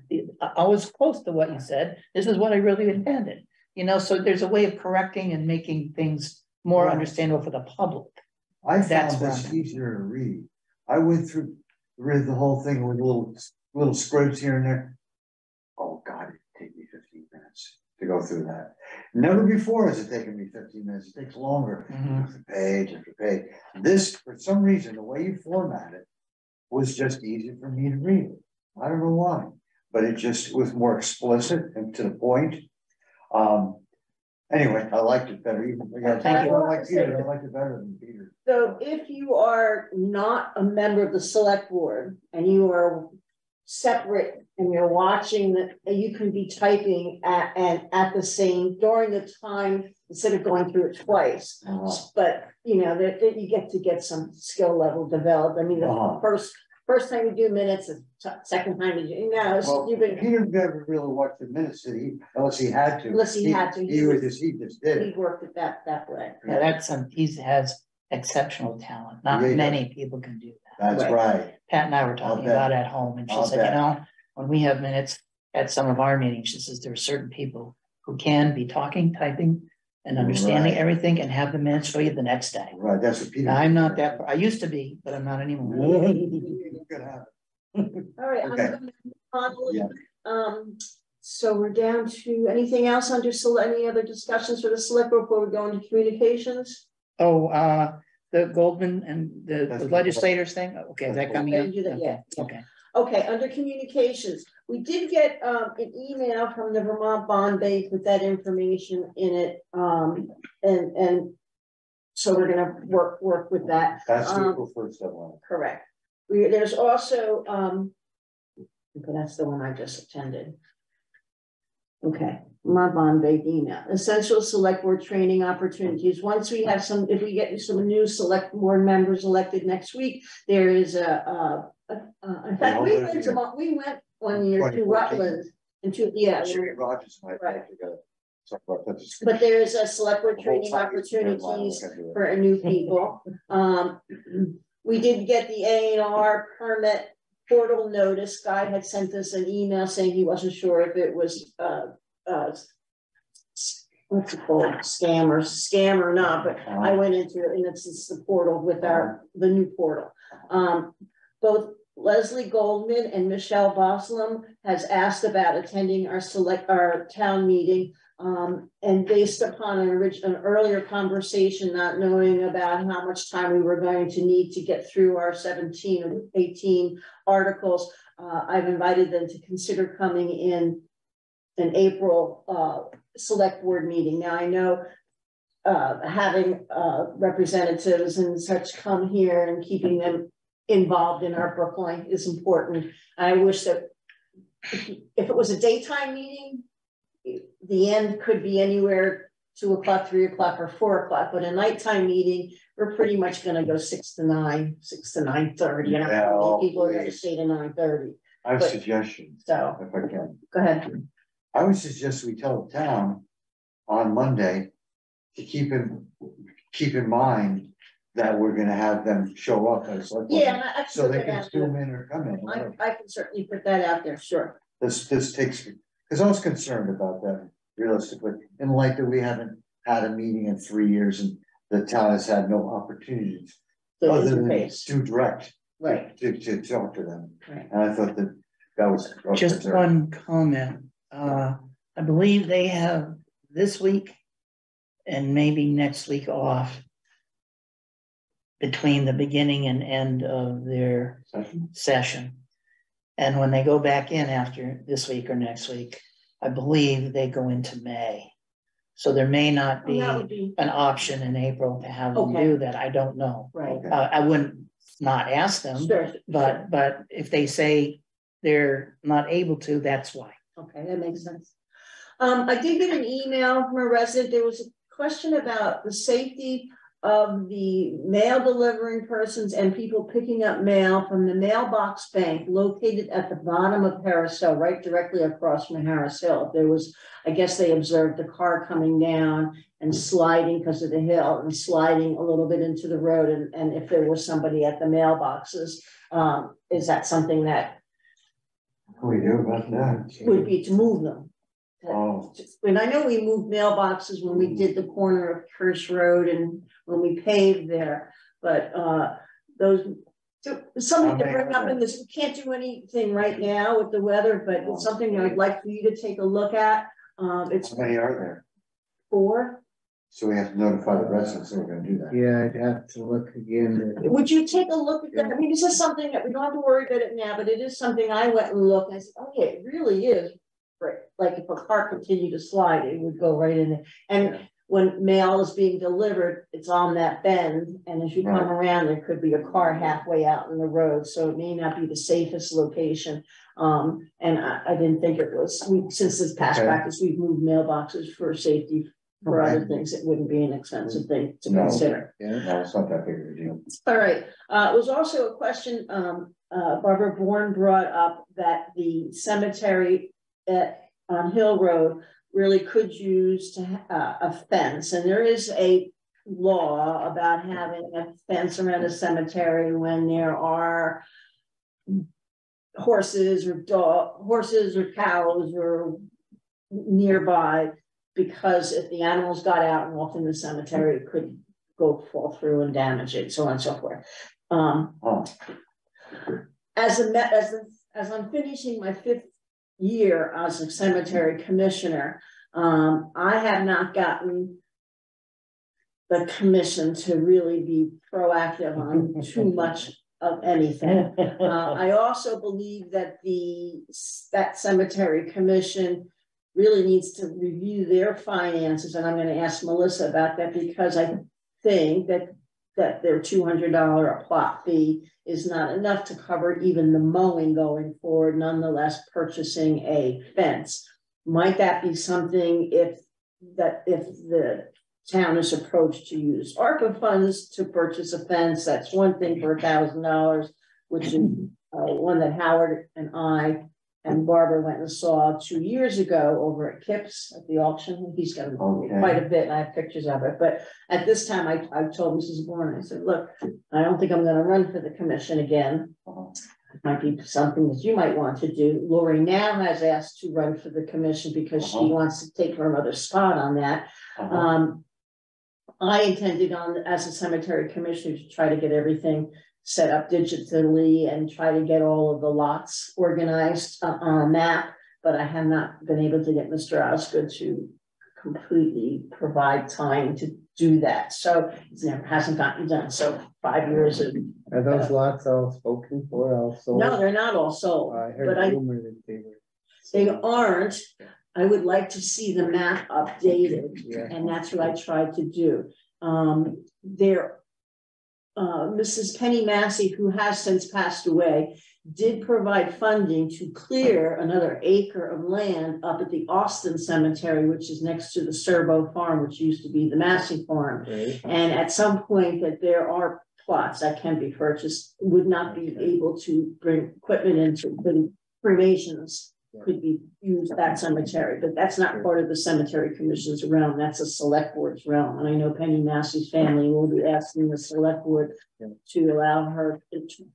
Speaker 2: I was close to what you said, this is what I really intended. You know, so there's a way of correcting and making things more
Speaker 3: Right.
Speaker 2: understandable for the public.
Speaker 3: I
Speaker 2: That's
Speaker 3: found this easier to read. I went through, read the whole thing with little, little scripts here and there. Oh, God, it'd take me fifteen minutes to go through that. Never before has it taken me fifteen minutes, it takes longer.
Speaker 2: Mhm.
Speaker 3: After Page after page, this, for some reason, the way you format it was just easy for me to read. I don't know why, but it just was more explicit and to the point. Um, anyway, I liked it better, even, yeah,
Speaker 2: Thank you.
Speaker 3: I like Peter, I liked it better than Peter.
Speaker 1: So if you are not a member of the select board and you are separate and you're watching that, you can be typing at, and at the same, during the time, instead of going through it twice.
Speaker 3: Uh,
Speaker 1: But, you know, that, that you get to get some skill level developed. I mean, the
Speaker 3: Uh-huh.
Speaker 1: first, first time you do minutes, the t- second time you do, you know,
Speaker 3: Well,
Speaker 1: you've been,
Speaker 3: Peter never really watched the minutes, did he? Unless he had to.
Speaker 1: Unless he had to.
Speaker 3: He was just, he just did
Speaker 1: he worked it that, that way.
Speaker 2: Yeah, that's, um, he has exceptional talent, not
Speaker 3: Yeah, yeah.
Speaker 2: many people can do that.
Speaker 3: That's right.
Speaker 2: Pat and I were talking about at home and she
Speaker 3: I'll
Speaker 2: said, you know, when we have minutes at some of our meetings, she says there are certain people who can be talking, typing and understanding
Speaker 3: Right.
Speaker 2: everything and have the minutes for you the next day.
Speaker 3: Right, that's what Peter.
Speaker 2: I'm not that, I used to be, but I'm not anymore.
Speaker 3: Good habit.
Speaker 1: All right, I'm
Speaker 3: Okay.
Speaker 1: gonna move on a little
Speaker 3: Yeah.
Speaker 1: Um, so we're down to, anything else under, any other discussions for the select before we go into communications?
Speaker 2: Oh, uh, the Goldman and the
Speaker 3: That's-
Speaker 2: the legislators thing, okay, is that coming up?
Speaker 1: Okay, do that, yeah, yeah.
Speaker 2: Okay,
Speaker 1: Okay, under communications, we did get um an email from the Vermont Bond Bank with that information in it, um, and and. So we're gonna work, work with that,
Speaker 3: That's
Speaker 1: Um,
Speaker 3: April first, that one.
Speaker 1: correct. We, there's also, um. Okay, that's the one I just attended. Okay, my bond bank essential select board training opportunities. Once we have some, if we get some new select board members elected next week, there is a, uh, uh, uh, in fact, we went to, we went one year to Rutland. And to, yeah,
Speaker 3: Sherry Rogers and I
Speaker 1: Right.
Speaker 3: together. Talk about that.
Speaker 1: but there is a select board training
Speaker 3: time it's been a while,
Speaker 1: opportunities
Speaker 3: I can do it.
Speaker 1: for a new people. Um, we did get the A and R permit portal notice. Guy had sent us an email saying he wasn't sure if it was, uh, uh. What's it called, scam or scam or not, but I went into it and it's, it's the portal with our, the new portal. Um, both Leslie Goldman and Michelle Bos-Lun has asked about attending our select, our town meeting. Um, and based upon an original, an earlier conversation, not knowing about how much time we were going to need to get through our seventeen or eighteen articles, uh, I've invited them to consider coming in an April, uh, select board meeting. Now, I know uh, having, uh, representatives and such come here and keeping them involved in our Brookline is important. I wish that if if it was a daytime meeting, the end could be anywhere two o'clock, three o'clock, or four o'clock, but a nighttime meeting, we're pretty much gonna go six to nine, six to nine thirty, and
Speaker 3: oh,
Speaker 1: people are gonna
Speaker 3: please.
Speaker 1: stay to nine thirty,
Speaker 3: I have
Speaker 1: but-
Speaker 3: suggestions,
Speaker 1: so,
Speaker 3: if I can.
Speaker 1: go ahead.
Speaker 3: I would suggest we tell the town on Monday to keep in, keep in mind that we're gonna have them show up as. select board,
Speaker 1: Yeah, and I- I
Speaker 3: So they can
Speaker 1: out
Speaker 3: zoom
Speaker 1: there.
Speaker 3: in or come in.
Speaker 1: I, I can certainly put that out there, sure.
Speaker 3: This, this takes, because I was concerned about that realistically, in light that we haven't had a meeting in three years and the town has had no opportunities.
Speaker 1: The
Speaker 3: Other than
Speaker 1: interface,
Speaker 3: to direct,
Speaker 1: right,
Speaker 3: to, to talk to them,
Speaker 1: right.
Speaker 3: and I thought that that was. Was
Speaker 2: just
Speaker 3: concerned.
Speaker 2: one comment, uh, I believe they have this week. And maybe next week off. Between the beginning and end of their
Speaker 3: Session?
Speaker 2: session. And when they go back in after this week or next week, I believe they go into May. So there may not
Speaker 1: Oh,
Speaker 2: be
Speaker 1: That be,
Speaker 2: an option in April to have them
Speaker 1: Okay.
Speaker 2: do that, I don't know.
Speaker 1: right.
Speaker 3: Okay.
Speaker 2: Uh, I wouldn't not ask them,
Speaker 1: Sure,
Speaker 2: but, but if they say they're not able to, that's why.
Speaker 1: Okay, that makes sense. Um, I did get an email from a resident, there was a question about the safety of the mail delivering persons and people picking up mail from the mailbox bank located at the bottom of Harris Hill, right directly across from Harris Hill. There was, I guess they observed the car coming down and sliding because of the hill and sliding a little bit into the road and, and if there was somebody at the mailboxes, um, is that something that
Speaker 3: What do we do about that?
Speaker 1: would be to move them?
Speaker 3: Oh,
Speaker 1: And I know we moved mailboxes when we did the corner of Kirsch Road and when we paved there, but uh those. so, Something to bring up in this, we can't do anything right now with the weather, but it's something I'd like for you to take a look at. Um, it's
Speaker 3: how many are there?
Speaker 1: four.
Speaker 3: So we have to notify the residents that we're gonna do that.
Speaker 4: Yeah, I'd have to look again.
Speaker 1: Would you take a look at that? I mean, this is something that we don't have to worry about it now, but it is something I went and looked and I said, okay, it really is. Right, like if a car continued to slide, it would go right in there.
Speaker 3: Yeah.
Speaker 1: And when mail is being delivered, it's on that bend. And as you come around, there could be a car halfway out in the road, so it may not be the safest location. Um, and I, I didn't think it was, we, since this past
Speaker 3: Okay.
Speaker 1: practice, we've moved mailboxes for safety. For other things, it wouldn't be an expensive thing to
Speaker 3: No.
Speaker 1: consider.
Speaker 4: Yeah,
Speaker 3: No, it's not that big of a deal.
Speaker 1: All right, uh, it was also a question, um, uh, Barbara Bourne brought up that the cemetery at, on Hill Road really could use to, ha- uh, a fence, and there is a law about having a fence around a cemetery when there are horses or dog, horses or cows or nearby, because if the animals got out and walked in the cemetery, it could go fall through and damage it, so on and so forth. Um,
Speaker 3: Oh,
Speaker 1: as a, as, a- as I'm finishing my fifth year as a cemetery commissioner, um, I have not gotten the commission to really be proactive on too much of anything. Uh, I also believe that the, that cemetery commission really needs to review their finances, and I'm gonna ask Melissa about that because I think that that their two hundred dollar a plot fee is not enough to cover even the mowing going forward, nonetheless purchasing a fence. Might that be something if, that if the town is approached to use ARPA funds to purchase a fence, that's one thing for a thousand dollars, which is uh, one that Howard and I and Barbara went and saw two years ago over at Kips at the auction. He's got
Speaker 3: Okay.
Speaker 1: quite a bit, and I have pictures of it, but at this time, I, I told Mrs. Bourne, I said, look, I don't think I'm gonna run for the commission again. It Might be something that you might want to do. Lori now has asked to run for the commission because she
Speaker 3: Uh-huh.
Speaker 1: wants to take her mother's spot on that.
Speaker 3: Uh-huh.
Speaker 1: Um. I intended on, as a cemetery commissioner, to try to get everything set up digitally and try to get all of the lots organized uh, on a map. But I have not been able to get Mr. Osgood to completely provide time to do that. So it's never, hasn't gotten done. So five years of,
Speaker 4: are those lots all spoken for also?
Speaker 1: no, they're not all sold,
Speaker 4: I
Speaker 1: but
Speaker 4: heard
Speaker 1: I,
Speaker 4: that they were.
Speaker 1: they aren't. I would like to see the map updated.
Speaker 4: Yeah,
Speaker 1: And that's what I tried to do. Um, there. Uh, Mrs. Penny Massey, who has since passed away, did provide funding to clear another acre of land up at the Austin Cemetery, which is next to the Serbo Farm, which used to be the Massey Farm.
Speaker 4: right.
Speaker 1: And at some point that there are plots that can be purchased, would not be able to bring equipment into the cremations. Could be used that cemetery, but that's not part of the cemetery commission's realm, that's a select board's realm, and I know Penny Massey's family will be asking the select board.
Speaker 4: Yeah.
Speaker 1: To allow her,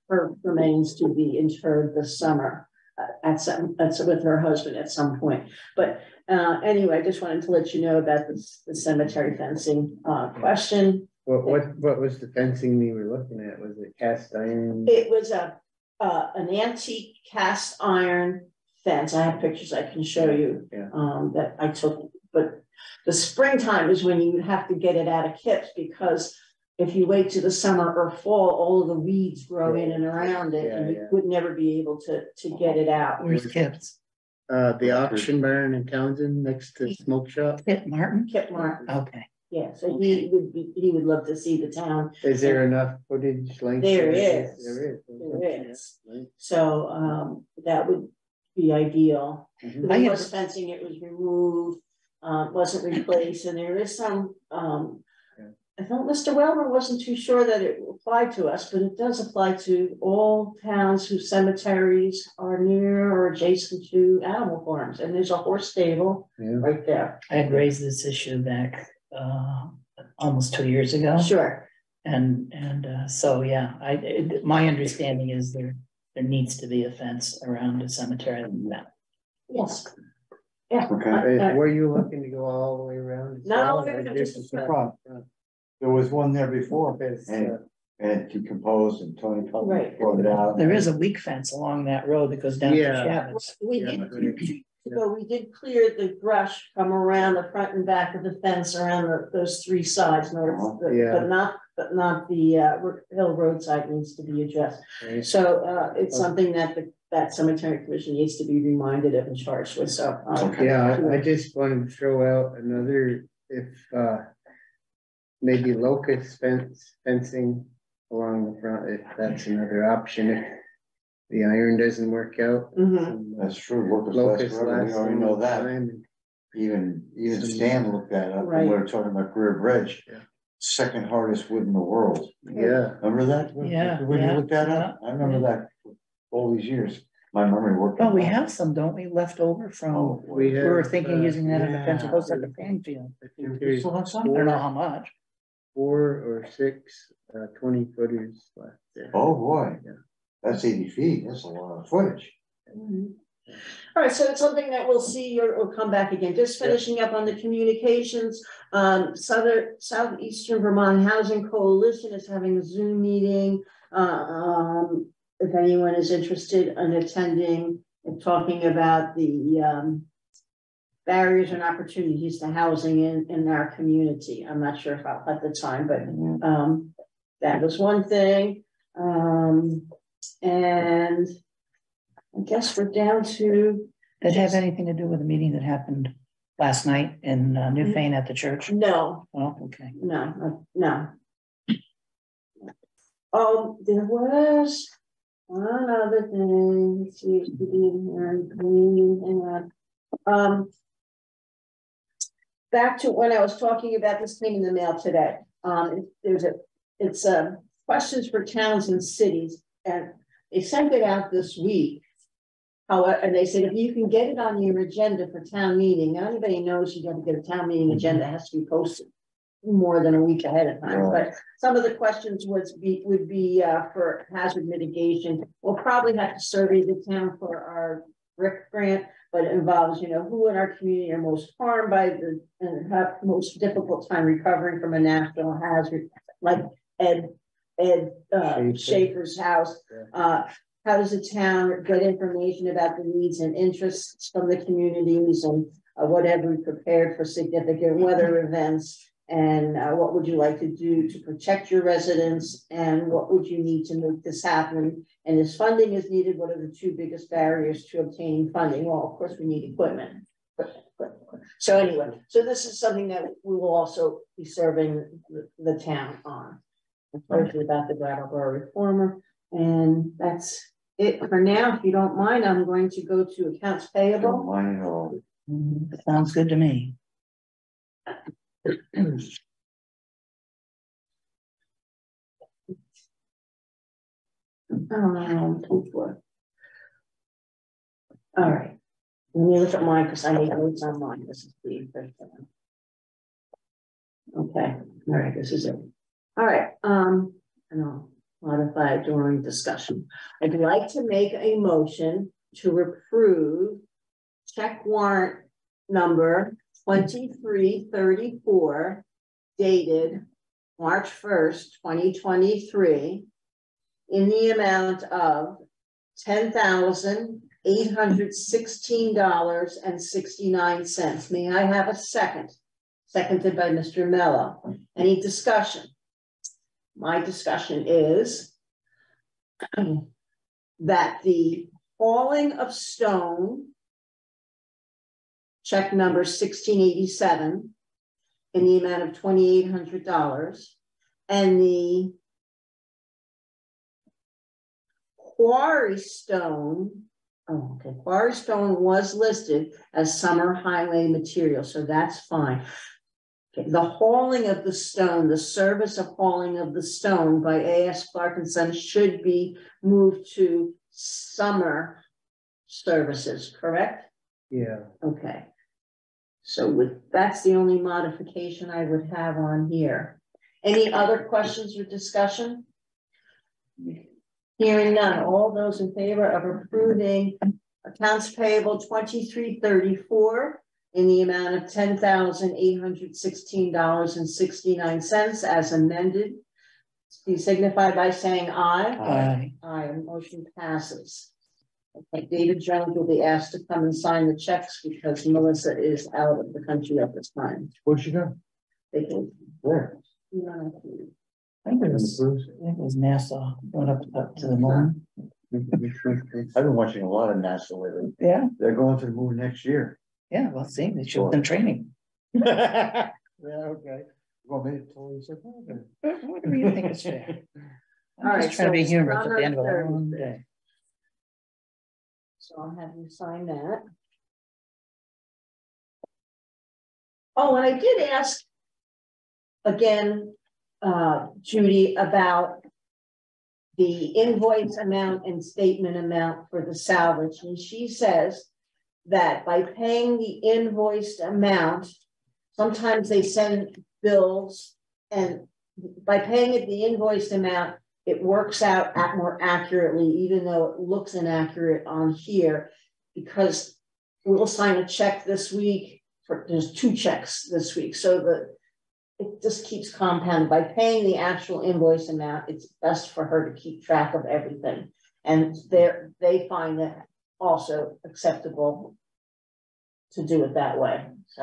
Speaker 1: her remains to be interred this summer. uh, at some, that's with her husband at some point, but uh, anyway, I just wanted to let you know about this, the cemetery fencing uh question.
Speaker 4: What, what, what was the fencing we were looking at? Was it cast iron?
Speaker 1: It was a, uh, an antique cast iron fence. I have pictures I can show you.
Speaker 4: Yeah.
Speaker 1: Um, that I took, but the springtime is when you have to get it out of kips because if you wait to the summer or fall, all of the weeds grow in and around it and you
Speaker 4: yeah.
Speaker 1: would never be able to, to get it out.
Speaker 2: Where's Kips?
Speaker 4: uh, the auction barn in Townshend next to Smoke Shop.
Speaker 2: Kit Martin?
Speaker 1: Kit Martin,
Speaker 2: Okay,
Speaker 1: yeah, so he would be, he would love to see the town.
Speaker 4: Is there enough footage length?
Speaker 1: There is.
Speaker 4: There is.
Speaker 1: There is.
Speaker 4: Right.
Speaker 1: So, um, that would be ideal.
Speaker 4: Mhm.
Speaker 1: There
Speaker 2: I
Speaker 1: was fencing, it was removed, uh, wasn't replaced, and there is some, um.
Speaker 4: Yeah.
Speaker 1: I thought Mr. Welmer wasn't too sure that it applied to us, but it does apply to all towns whose cemeteries are near or adjacent to animal farms, and there's a horse stable
Speaker 4: Yeah.
Speaker 1: right there.
Speaker 2: I had raised this issue back, uh, almost two years ago.
Speaker 1: Sure,
Speaker 2: And, and, uh, so, yeah, I, it- my understanding is there, there needs to be a fence around a cemetery and that.
Speaker 1: yes. Yeah.
Speaker 3: Okay.
Speaker 1: I- I-
Speaker 4: Uh, Were you looking to go all the way around? as
Speaker 1: No,
Speaker 4: well,
Speaker 1: we're
Speaker 4: or
Speaker 1: gonna
Speaker 4: just
Speaker 1: just-
Speaker 4: the
Speaker 3: The
Speaker 4: front?
Speaker 3: front. There was one there before,
Speaker 4: Because,
Speaker 3: and,
Speaker 4: uh,
Speaker 3: and decomposed and Tony told me to throw it out.
Speaker 2: There is a weak fence along that road that goes down to
Speaker 4: Yeah.
Speaker 2: Chavez.
Speaker 1: We
Speaker 4: Yeah,
Speaker 1: did,
Speaker 4: right.
Speaker 1: so we did clear the brush from around the front and back of the fence around the, those three sides, north,
Speaker 3: Uh-huh.
Speaker 4: Yeah.
Speaker 1: but not, but not the, uh, Hill roadside needs to be addressed.
Speaker 4: right.
Speaker 1: So, uh, it's
Speaker 4: Okay.
Speaker 1: something that the, that cemetery commission needs to be reminded of and charged with, so.
Speaker 3: Okay.
Speaker 4: Yeah, I, I just wanted to throw out another, if, uh. Maybe locust fence, fencing along the front, if that's another option, if the iron doesn't work out. some, uh,
Speaker 3: That's true, locust last
Speaker 4: Locust
Speaker 3: forever, we already know that,
Speaker 4: time.
Speaker 3: even, even Stan looked that up,
Speaker 1: Right.
Speaker 3: when we were talking about Greer Bridge.
Speaker 4: Yeah.
Speaker 3: Second hardest wood in the world,
Speaker 4: Yeah,
Speaker 3: remember that?
Speaker 2: Yeah,
Speaker 3: When you
Speaker 2: yeah,
Speaker 3: looked that up, I remember that all these years, my memory worked.
Speaker 2: Well, we have some, don't we, left over from,
Speaker 3: Oh,
Speaker 4: we
Speaker 2: we
Speaker 4: have.
Speaker 2: were thinking
Speaker 4: uh,
Speaker 2: using that as a fence, it
Speaker 3: yeah.
Speaker 2: goes like fan field.
Speaker 4: I think there's
Speaker 3: still have some?
Speaker 2: I don't know how much.
Speaker 4: four or six, uh, twenty footers left there.
Speaker 3: Oh, boy,
Speaker 4: Yeah.
Speaker 3: that's eighty feet, that's a lot of footage.
Speaker 1: Mhm. All right, so it's something that we'll see or, or come back again, just finishing up on the communications. Um, Southern, Southeastern Vermont Housing Coalition is having a Zoom meeting. Uh, um, if anyone is interested in attending and talking about the, um. Barriers and opportunities to housing in, in our community. I'm not sure if I'll at the time, but um, that was one thing, um, and. I guess we're down to,
Speaker 2: That have anything to do with the meeting that happened last night in uh, Newfane at the church?
Speaker 1: no,
Speaker 2: Oh, okay.
Speaker 1: no, no. Oh, there was one other thing, let's see, if we did here, hang on. um. Back to when I was talking about this came in the mail today, um, there's a, it's, um, questions for towns and cities, and they sent it out this week. However, and they said if you can get it on your agenda for town meeting, now anybody knows you gotta get a town meeting agenda, it has to be posted. More than a week ahead of time, but some of the questions would be, would be, uh, for hazard mitigation. We'll probably have to survey the town for our BRIC grant, but it involves, you know, who in our community are most harmed by the, and have most difficult time recovering from a national hazard, like Ed, Ed, uh,
Speaker 4: Schaefer.
Speaker 1: Schaefer's house.
Speaker 4: Yeah.
Speaker 1: Uh, how does the town get information about the needs and interests from the communities and uh, what have we prepared for significant weather events? And uh, what would you like to do to protect your residents? And what would you need to make this happen? And if funding is needed, what are the two biggest barriers to obtaining funding? Well, of course, we need equipment. So anyway, so this is something that we will also be serving the, town on. Especially about the Brattleboro reformer. And that's it for now. If you don't mind, I'm going to go to accounts payable.
Speaker 3: Don't
Speaker 1: payable.
Speaker 3: mind at all.
Speaker 2: Mm, Sounds good to me.
Speaker 1: Um. All right, let me look at mine, because I need notes on mine, this is the. first one. Okay, all right, this is it. All right, um, and I'll modify it during discussion. I'd like to make a motion to approve check warrant number twenty-three thirty-four dated March first, twenty twenty-three in the amount of ten thousand eight hundred sixteen dollars and sixty-nine cents. May I have a second? Seconded by Mr. Mello. Any discussion? My discussion is that the hauling of stone check number sixteen eighty-seven in the amount of twenty-eight hundred dollars. And the quarry stone, oh, okay, quarry stone was listed as summer highway material, so that's fine. The hauling of the stone, the service of hauling of the stone by A.S. Clark and should be moved to summer services, correct?
Speaker 4: Yeah.
Speaker 1: Okay. So with, that's the only modification I would have on here. Any other questions or discussion? Hearing none, all those in favor of approving accounts payable twenty-three thirty-four in the amount of ten thousand eight hundred sixteen dollars and sixty-nine cents as amended. Please signify by saying aye.
Speaker 2: Aye.
Speaker 1: Aye, motion passes. Okay, David Jones will be asked to come and sign the checks because Melissa is out of the country at this time.
Speaker 3: What's she?
Speaker 1: They can.
Speaker 3: Where?
Speaker 2: I think it was, I think it was NASA, going up, up to the moon.
Speaker 3: I've been watching a lot of NASA lately.
Speaker 2: Yeah,
Speaker 3: They're going to the moon next year.
Speaker 2: Yeah, well, see, they should have been training.
Speaker 3: Yeah, okay. Well, maybe totally said that.
Speaker 2: What what do you think is fair? I'm
Speaker 1: right,
Speaker 2: just trying to be humorous at the end of a long
Speaker 1: services.
Speaker 2: day.
Speaker 1: So I'll have you sign that. Oh, and I did ask again, uh, Judy, about the invoice amount and statement amount for the salvage, and she says that by paying the invoiced amount, sometimes they send bills and by paying it the invoiced amount, it works out at more accurately, even though it looks inaccurate on here. Because we'll sign a check this week for, there's two checks this week, so the. It just keeps compounding. By paying the actual invoice amount, it's best for her to keep track of everything. And they're, they find that also acceptable. To do it that way, so.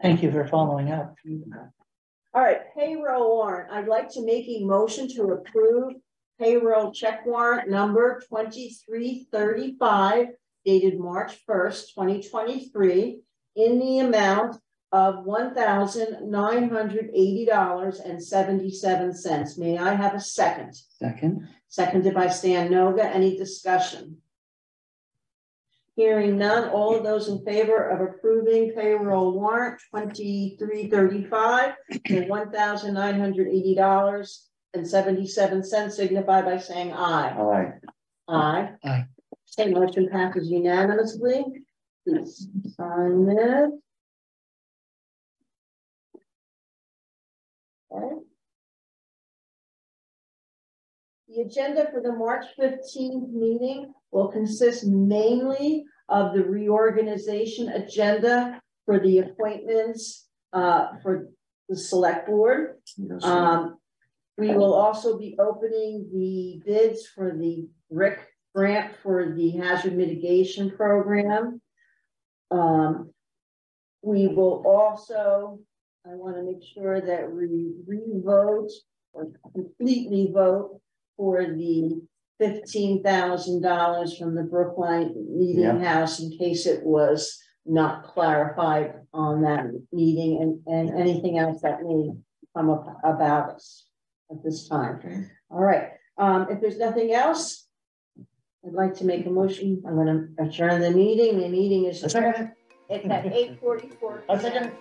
Speaker 2: Thank you for following up.
Speaker 1: All right, payroll warrant. I'd like to make a motion to approve payroll check warrant number twenty-three thirty-five dated March first, twenty twenty-three in the amount of one thousand nine hundred eighty dollars and seventy-seven cents. May I have a second?
Speaker 2: Second,
Speaker 1: Seconded by Stan Noga. Any discussion? Hearing none, all of those in favor of approving payroll warrant twenty-three thirty-five for one thousand nine hundred eighty dollars and seventy-seven cents signify by saying aye.
Speaker 3: All right.
Speaker 1: Aye.
Speaker 2: Aye.
Speaker 1: Okay, motion passes unanimously. Please sign this. Okay. The agenda for the March fifteenth meeting will consist mainly of the reorganization agenda for the appointments uh, for the select board.
Speaker 3: Yes.
Speaker 1: Um, we will also be opening the bids for the BRIC grant for the hazard mitigation program. Um, we will also, I want to make sure that we re-vote or completely vote for the fifteen thousand dollars from the Brookline Meeting House in case it was not clarified on that meeting and, and anything else that may come up about us at this time.
Speaker 3: Okay.
Speaker 1: All right, um, if there's nothing else, I'd like to make a motion. I'm gonna adjourn the meeting. The meeting is.
Speaker 3: A.
Speaker 1: It's at eight forty-four.
Speaker 3: A second.